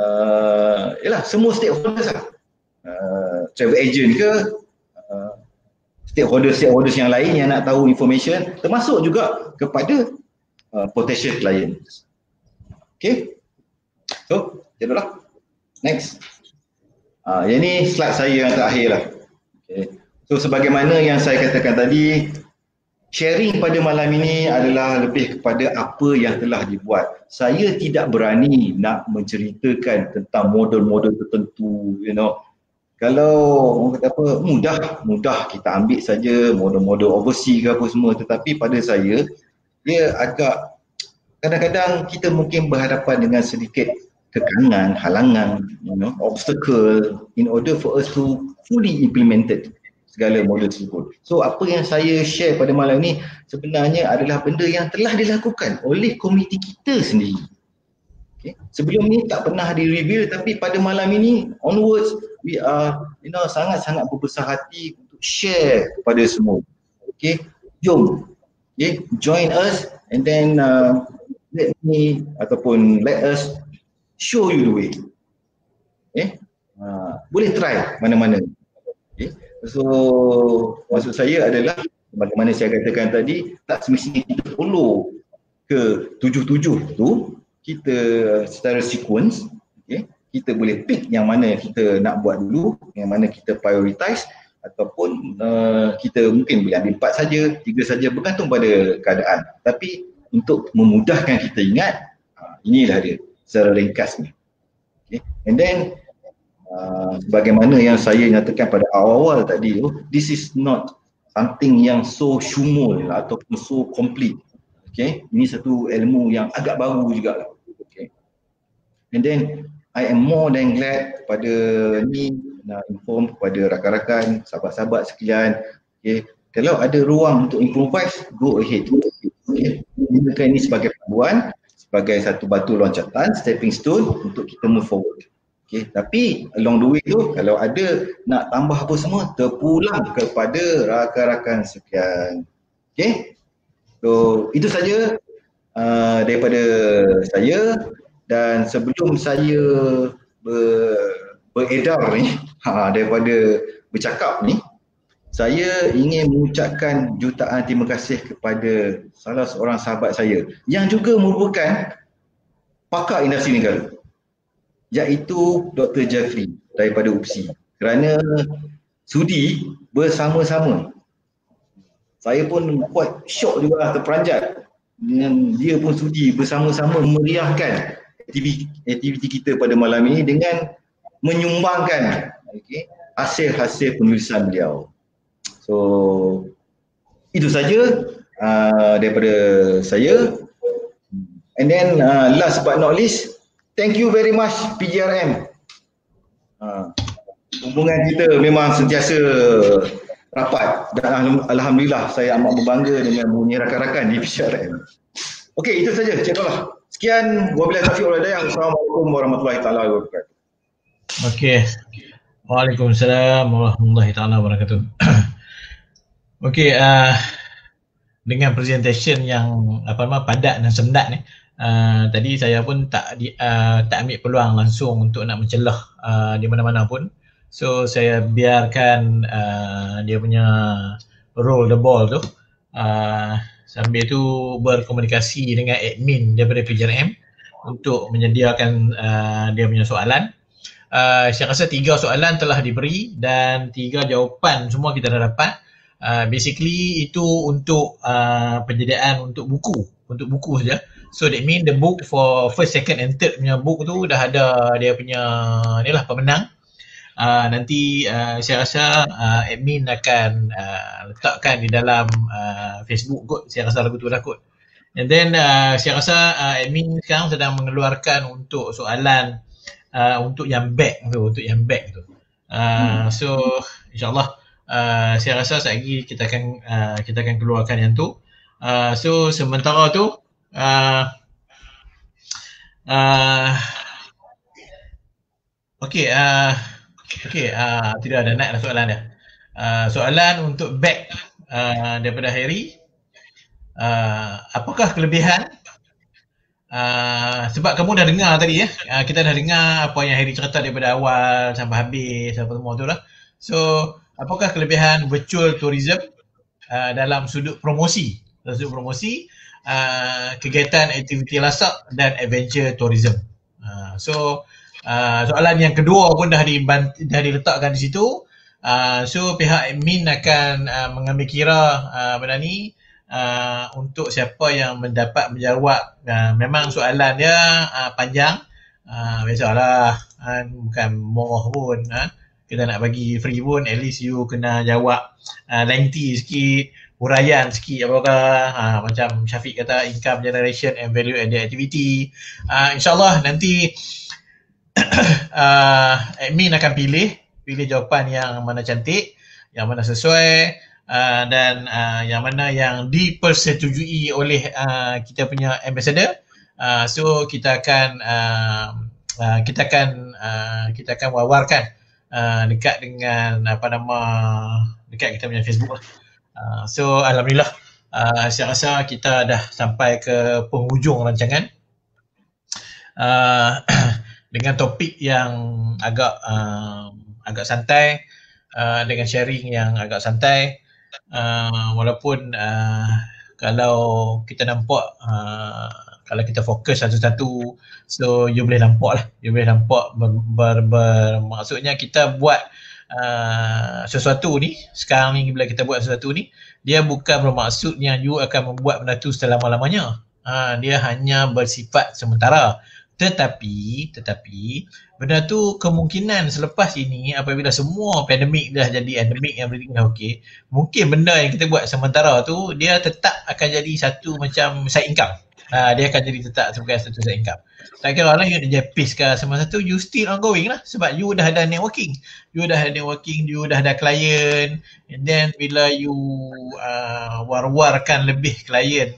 uh, yalah, semua stakeholders lah. Uh, travel agent ke, stakeholders-stakeholders yang lain yang nak tahu information termasuk juga kepada uh, potential client. Okay. So, jadilah. Next. Uh, yang ni slide saya yang terakhir lah. Okay. So, sebagaimana yang saya katakan tadi, sharing pada malam ini adalah lebih kepada apa yang telah dibuat. Saya tidak berani nak menceritakan tentang model-model tertentu, you know. Kalau orang kata apa, mudah, mudah kita ambil saja model-model overseas ke apa semua. Tetapi pada saya, dia agak kadang-kadang kita mungkin berhadapan dengan sedikit kekangan, halangan, you know, obstacle in order for us to fully implemented segala model tersebut. So apa yang saya share pada malam ini sebenarnya adalah benda yang telah dilakukan oleh komuniti kita sendiri. Okay. Sebelum ni tak pernah di-reveal tapi pada malam ini onwards we are you know sangat-sangat berbesar hati untuk share kepada semua. Okay. Jom. Okay. Join us and then uh, let me ataupun let us show you the way. Okay. Uh, boleh try mana-mana. Okay. So maksud saya adalah bagaimana saya katakan tadi tak semestinya kita follow ke tujuh-tujuh tu kita secara sequence okay, kita boleh pick yang mana kita nak buat dulu yang mana kita prioritize ataupun uh, kita mungkin boleh ambil empat saja, tiga saja bergantung pada keadaan tapi untuk memudahkan kita ingat uh, inilah dia secara ringkas ni okay. and then Uh, bagaimana yang saya nyatakan pada awal-awal tadi tu, this is not something yang so syumul ataupun so complete. Okay, ini satu ilmu yang agak baru juga. Okay. And then I am more than glad pada ni nak inform kepada rakan-rakan, sahabat-sahabat sekalian. Okay. Kalau ada ruang untuk improvise, go ahead. Okay. Gunakan ini sebagai panduan, sebagai satu batu loncatan, stepping stone untuk kita move forward. Okay, tapi along the way tu kalau ada nak tambah apa semua terpulang kepada rakan-rakan sekian. Okay, so itu saja uh, daripada saya dan sebelum saya ber, beredar ni <laughs> ha, daripada bercakap ni saya ingin mengucapkan jutaan terima kasih kepada salah seorang sahabat saya yang juga merupakan pakar industri negara iaitu Dr. Jeffrey daripada UPSI kerana sudi bersama-sama. Saya pun quite shock juga lah terperanjat dengan dia pun sudi bersama-sama meriahkan aktiviti, aktiviti kita pada malam ini dengan menyumbangkan okay, hasil-hasil penulisan beliau. So itu saja uh, daripada saya. And then uh, last but not least, Thank you very much PGRM. Ha. Hubungan kita memang sentiasa rapat dan Alhamdulillah saya amat berbangga dengan bunyi rakan-rakan di PGRM. Okey, itu saja Cik Dolah. Sekian, wabillahi taufiq wal hidayah. Assalamualaikum warahmatullahi taala wabarakatuh. Okey. Waalaikumsalam warahmatullahi taala wabarakatuh. <clears throat> Okey, uh, dengan presentation yang apa nama padat dan sendat ni, uh, tadi saya pun tak di, uh, tak ambil peluang langsung untuk nak mencelah uh, di mana-mana pun. So saya biarkan uh, dia punya roll the ball tu uh, sambil tu berkomunikasi dengan admin daripada PJRM untuk menyediakan uh, dia punya soalan. Uh, saya rasa tiga soalan telah diberi dan tiga jawapan semua kita dah dapat. Uh, basically itu untuk uh, penyediaan untuk buku, untuk buku saja. So that mean the book for first, second and third punya book tu dah ada dia punya ni lah pemenang. Uh, nanti uh, saya rasa uh, admin akan uh, letakkan di dalam uh, Facebook kot. Saya rasa lagu tu dah kot. And then uh, saya rasa uh, admin sekarang sedang mengeluarkan untuk soalan uh, untuk yang back tu, untuk yang back tu. Uh, hmm. So insyaAllah uh, saya rasa lagi kita akan uh, kita akan keluarkan yang tu. Uh, so sementara tu uh, uh, Okey, uh, okey, uh, tidak ada naik lah soalan dia. uh, soalan untuk back uh, daripada Harry. Uh, apakah kelebihan Uh, sebab kamu dah dengar tadi ya, uh, kita dah dengar apa yang Harry cerita daripada awal sampai habis apa semua tu lah. So, apakah kelebihan virtual tourism uh, dalam sudut promosi? Dalam sudut promosi, uh, kegiatan aktiviti lasak dan adventure tourism. Uh, so, uh, soalan yang kedua pun dah, dibant- dah diletakkan di situ. Uh, so, pihak admin akan uh, mengambil kira uh, benda ni uh, untuk siapa yang mendapat menjawab. Uh, memang soalan dia uh, panjang. Uh, biasalah. Uh, bukan murah pun uh, kita nak bagi free pun at least you kena jawab uh, lengthy sikit huraian sikit apakah uh, macam Syafiq kata income generation and value added activity. Uh, insyaallah nanti uh, <coughs> admin akan pilih pilih jawapan yang mana cantik yang mana sesuai uh, dan uh, yang mana yang dipersetujui oleh uh, kita punya ambassador uh, so kita akan uh, uh, kita akan uh, kita akan wawarkan uh, dekat dengan apa nama dekat kita punya Facebook lah. Uh, so alhamdulillah uh, saya rasa kita dah sampai ke penghujung rancangan uh, <coughs> dengan topik yang agak uh, agak santai uh, dengan sharing yang agak santai uh, walaupun uh, kalau kita nampak uh, kalau kita fokus satu-satu so you boleh nampak lah. You boleh nampak ber, ber, ber, maksudnya kita buat uh, sesuatu ni sekarang ni bila kita buat sesuatu ni dia bukan bermaksud yang you akan membuat benda tu selama-lamanya. Uh, dia hanya bersifat sementara tetapi tetapi benda tu kemungkinan selepas ini apabila semua pandemik dah jadi endemik yang everything dah okey mungkin benda yang kita buat sementara tu dia tetap akan jadi satu macam side income. Uh, dia akan jadi tetap sebagai satu side income. Tak kira lah you nak japis ke semua satu you still ongoing lah. Sebab you dah ada networking. You dah ada networking you dah ada klien and then bila you uh, war-warkan lebih klien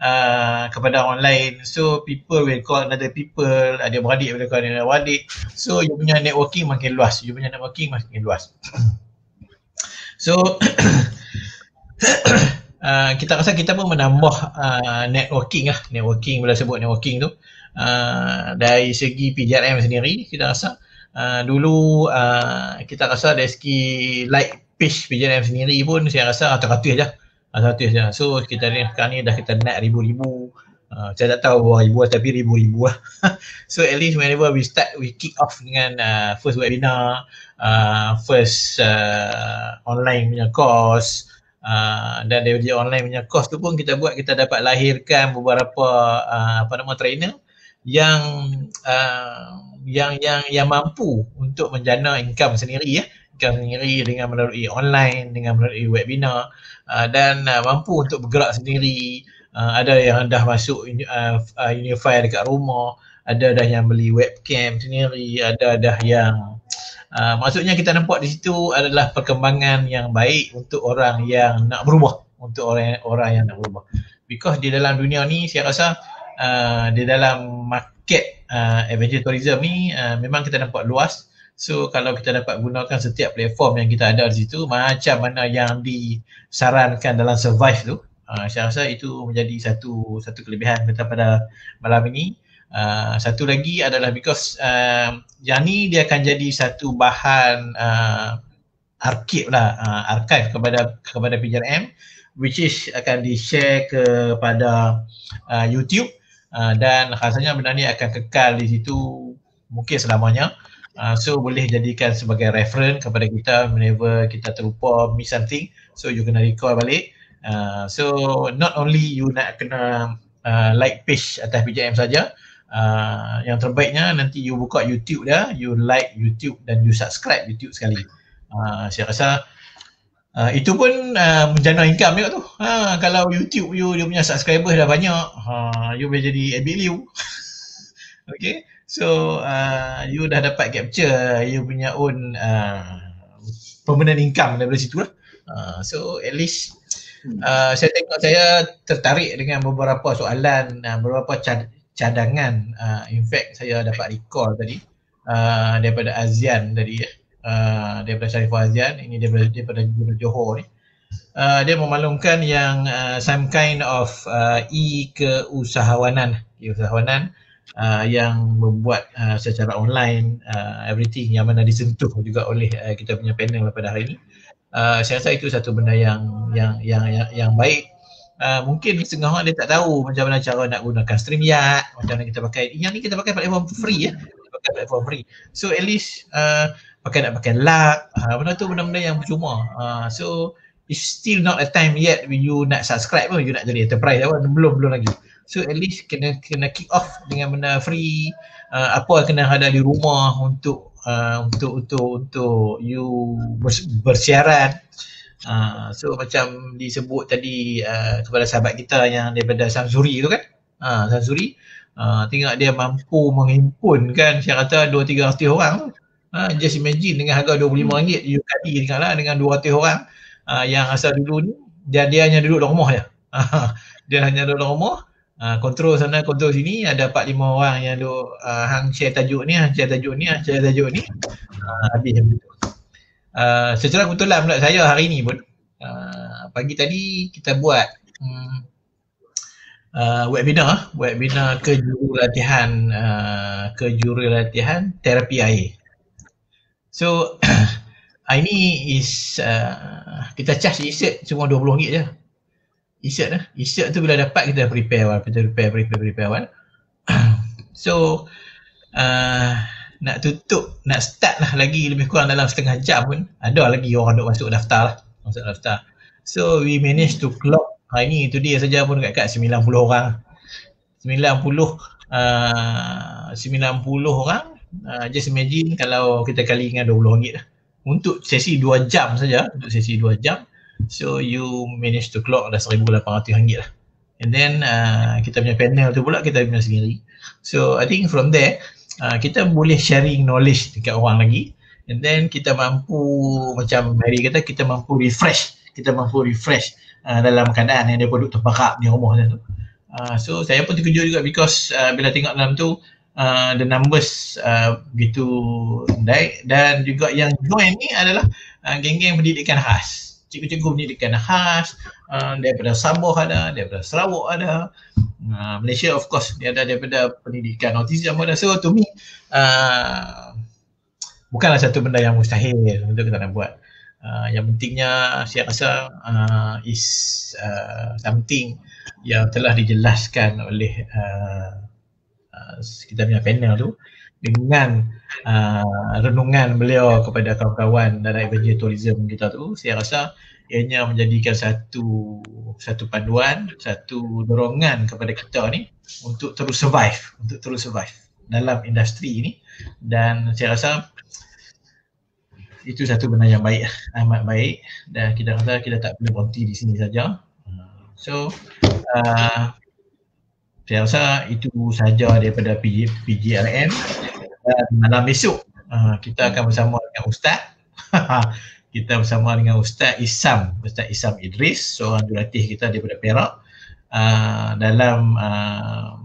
uh, kepada online. So people will call another people, ada beradik will call another beradik. So you punya networking makin luas, you punya networking makin luas. <coughs> so <coughs> uh, kita rasa kita pun menambah uh, networking lah, networking bila sebut networking tu. Uh, dari segi PJRM sendiri kita rasa uh, dulu uh, kita rasa dari segi like page PJRM sendiri pun saya rasa ratus-ratus je satu je. So kita ni sekarang ni dah kita naik ribu-ribu. Uh, saya tak tahu berapa ribu tapi ribu-ribu lah. <laughs> so at least whenever we start, we kick off dengan uh, first webinar, uh, first uh, online punya course, uh, dan dari online punya course tu pun kita buat, kita dapat lahirkan beberapa uh, apa nama trainer yang uh, yang yang yang mampu untuk menjana income sendiri ya sendiri dengan melalui online dengan melalui webinar. Uh, dan uh, mampu untuk bergerak sendiri. Uh, ada yang dah masuk uh, uh, unify dekat rumah ada dah yang beli webcam sendiri ada dah yang uh, maksudnya kita nampak di situ adalah perkembangan yang baik untuk orang yang nak berubah untuk orang orang yang nak berubah. Because di dalam dunia ni saya rasa uh, di dalam market uh, adventure tourism ni uh, memang kita nampak luas so kalau kita dapat gunakan setiap platform yang kita ada di situ macam mana yang disarankan dalam survive tu uh, saya rasa itu menjadi satu satu kelebihan kita pada malam ini uh, satu lagi adalah because uh, yang ni dia akan jadi satu bahan uh, archive lah uh, archive kepada kepada PJRM which is akan di-share kepada uh, YouTube uh, dan rasanya benda ni akan kekal di situ mungkin selamanya. Uh, so boleh jadikan sebagai reference kepada kita whenever kita terlupa miss something so you kena recall balik. Uh, so not only you nak kena uh, like page atas PJM saja uh, yang terbaiknya nanti you buka YouTube dia, you like YouTube dan you subscribe YouTube sekali. Uh, saya rasa Uh, itu pun uh, menjana income juga tu. Ha, kalau YouTube you dia punya subscriber dah banyak, ha, you boleh jadi Abid Liu. <laughs> okay. So uh, you dah dapat capture you punya own uh, permanent income daripada situ lah. Uh, so at least uh, saya tengok saya tertarik dengan beberapa soalan, uh, beberapa cad- cadangan. Uh, in fact saya dapat recall tadi uh, daripada Azian tadi. uh, daripada Syarifah Azian, ini daripada, daripada, daripada Johor ni. Uh, dia memaklumkan yang uh, some kind of uh, e-keusahawanan, keusahawanan uh, yang membuat uh, secara online uh, everything yang mana disentuh juga oleh uh, kita punya panel pada hari ini. Uh, saya rasa itu satu benda yang yang yang yang, yang baik. Uh, mungkin setengah orang dia tak tahu macam mana cara nak gunakan StreamYard, macam mana kita pakai. Yang ni kita pakai platform free ya. Kita pakai platform free. So at least uh, pakai nak pakai lag, uh, benda tu benda-benda yang percuma. Uh, so it's still not a time yet when you nak subscribe pun you nak jadi enterprise belum belum lagi. So at least kena kena kick off dengan benda free. Uh, apa kena ada di rumah untuk uh, untuk untuk untuk you bers- bersiaran. Uh, so macam disebut tadi uh, kepada sahabat kita yang daripada Samsuri tu kan? Uh, Samsuri uh, tengok dia mampu menghimpun kan? Saya kata 2-300 orang uh, just imagine dengan harga RM25 you kali tengoklah dengan 200 orang uh, yang asal dulu ni dia, dia hanya duduk dalam rumah je. <laughs> Dia hanya duduk dalam rumah uh, kontrol sana kontrol sini ada 4-5 orang yang duduk uh, hang share tajuk ni hang share tajuk ni hang share tajuk ni uh, habis macam tu Uh, secara kebetulan pula saya hari ni pun uh, pagi tadi kita buat um, uh, webinar webinar ke juru latihan uh, ke juru latihan terapi air. So <clears throat> hari ni is uh, kita charge insert cuma RM20 je. Insert lah. Insert tu bila dapat kita prepare awal. Kita prepare, prepare, prepare awal. <clears throat> so uh, nak tutup, nak start lah lagi lebih kurang dalam setengah jam pun. Ada lagi orang duk masuk daftar lah. Masuk daftar. So we manage to clock. Hari ni tu dia saja pun dekat 90 orang. 90 uh, 90 orang. Uh, just imagine kalau kita kali dengan RM20 lah untuk sesi 2 jam saja. Untuk sesi 2 jam so you manage to clock dah RM1,800 lah. And then uh, kita punya panel tu pula kita punya sendiri. So I think from there uh, kita boleh sharing knowledge dekat orang lagi. And then kita mampu macam Mary kata kita mampu refresh kita mampu refresh uh, dalam keadaan yang dia duduk terperap di rumah tu. Uh, so saya pun terkejut juga because uh, bila tengok dalam tu uh, the numbers uh, begitu naik dan juga yang join ni adalah uh, geng-geng pendidikan khas cikgu-cikgu pendidikan khas uh, daripada Sabah ada, daripada Sarawak ada. Uh, Malaysia of course dia ada daripada pendidikan autism ada. So to me uh, bukanlah satu benda yang mustahil untuk kita nak buat. Uh, yang pentingnya saya rasa uh, is uh, something yang telah dijelaskan oleh uh, uh, kita punya panel tu dengan uh, renungan beliau kepada kawan-kawan dalam adventure tourism kita tu saya rasa ianya menjadikan satu satu panduan satu dorongan kepada kita ni untuk terus survive untuk terus survive dalam industri ini dan saya rasa itu satu benda yang baik amat baik. Dan kita rasa kita tak perlu berhenti di sini saja. So uh, saya rasa itu saja daripada PG, PGRN dan malam esok uh, kita akan bersama dengan Ustaz. <laughs> Kita bersama dengan Ustaz Isam Ustaz Isam Idris seorang jurulatih kita daripada Perak. Uh, dalam uh,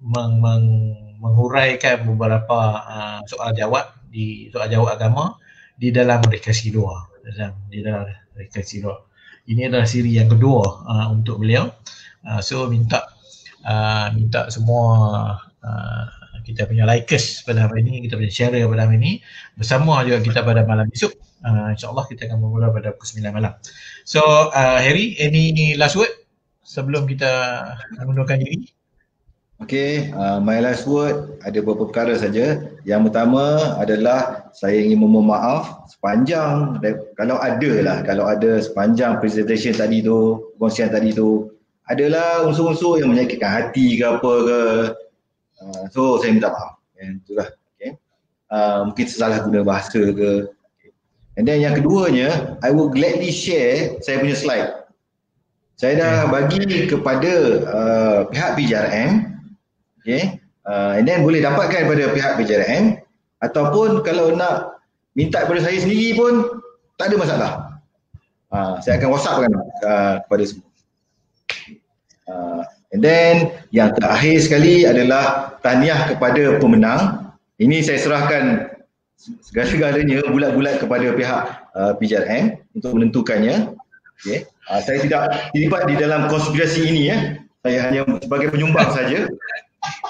meng, meng, menghuraikan beberapa uh, soal jawab di soal jawab agama di dalam mereka luar. Dalam di dalam mereka luar. Ini adalah siri yang kedua uh, untuk beliau. Uh, so minta uh, minta semua uh, kita punya likers pada hari ini, kita punya share pada hari ini bersama juga kita pada malam esok. Uh, InsyaAllah kita akan memula pada pukul 9 malam. So uh, Harry, any last word sebelum kita mengundurkan diri? Okay, uh, my last word ada beberapa perkara saja. Yang pertama adalah saya ingin memohon maaf sepanjang kalau ada lah, kalau ada sepanjang presentation tadi tu, kongsian tadi tu adalah unsur-unsur yang menyakitkan hati ke apa ke. Uh, so saya minta maaf. Ya, itulah. Okay. Uh, mungkin salah guna bahasa ke. Okay. And then yang keduanya, I will gladly share saya punya slide. Saya dah bagi kepada uh, pihak PJRM. Okay. Uh, and then boleh dapatkan kepada pihak PJRM. Ataupun kalau nak minta kepada saya sendiri pun tak ada masalah. Uh, saya akan whatsapp kan uh, kepada semua. Uh, and then yang terakhir sekali adalah tahniah kepada pemenang. Ini saya serahkan segala-galanya bulat-bulat kepada pihak uh, PJRM untuk menentukannya. Okay. Uh, saya tidak terlibat di dalam konspirasi ini ya. Saya hanya sebagai penyumbang saja.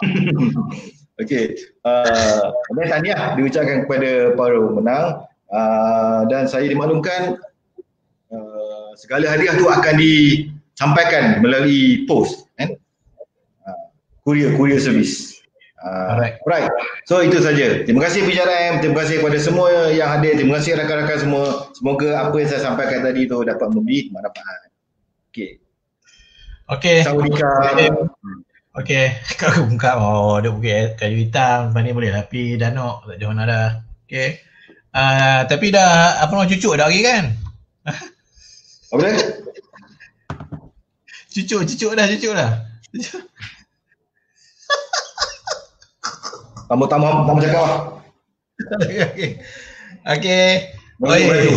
<laughs> Okey. Uh, dan tahniah diucapkan kepada para pemenang uh, dan saya dimaklumkan uh, segala hadiah tu akan disampaikan melalui post kan. Uh, courier courier service. Uh, Alright. right. So itu saja. Terima kasih PJRM, terima kasih kepada semua yang hadir, terima kasih rakan-rakan semua. Semoga apa yang saya sampaikan tadi tu dapat memberi manfaat. Okey. Okey. Sawadika. Okey. <laughs> Kau buka oh dia bukit kayu hitam depan ni boleh lah tapi danok tak jauh mana dah. Okey. Uh, tapi dah apa nama cucuk dah lagi kan? <laughs> Apa dia? Cucuk, cucuk dah, cucuk dah. Tambah tambah tambah cakap lah. Okey. Baik, baik.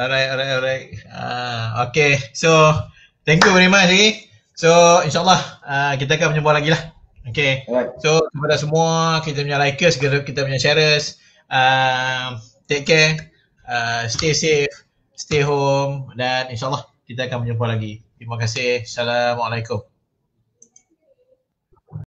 Alright, alright, alright. Ah, okay. So, thank you very much lagi. So, insyaAllah uh, kita akan berjumpa lagi lah. Okay. Alright. So, kepada semua kita punya likers, kita punya sharers, uh, take care, uh, stay safe, stay home dan insyaAllah kita akan berjumpa lagi. Terima kasih. Assalamualaikum.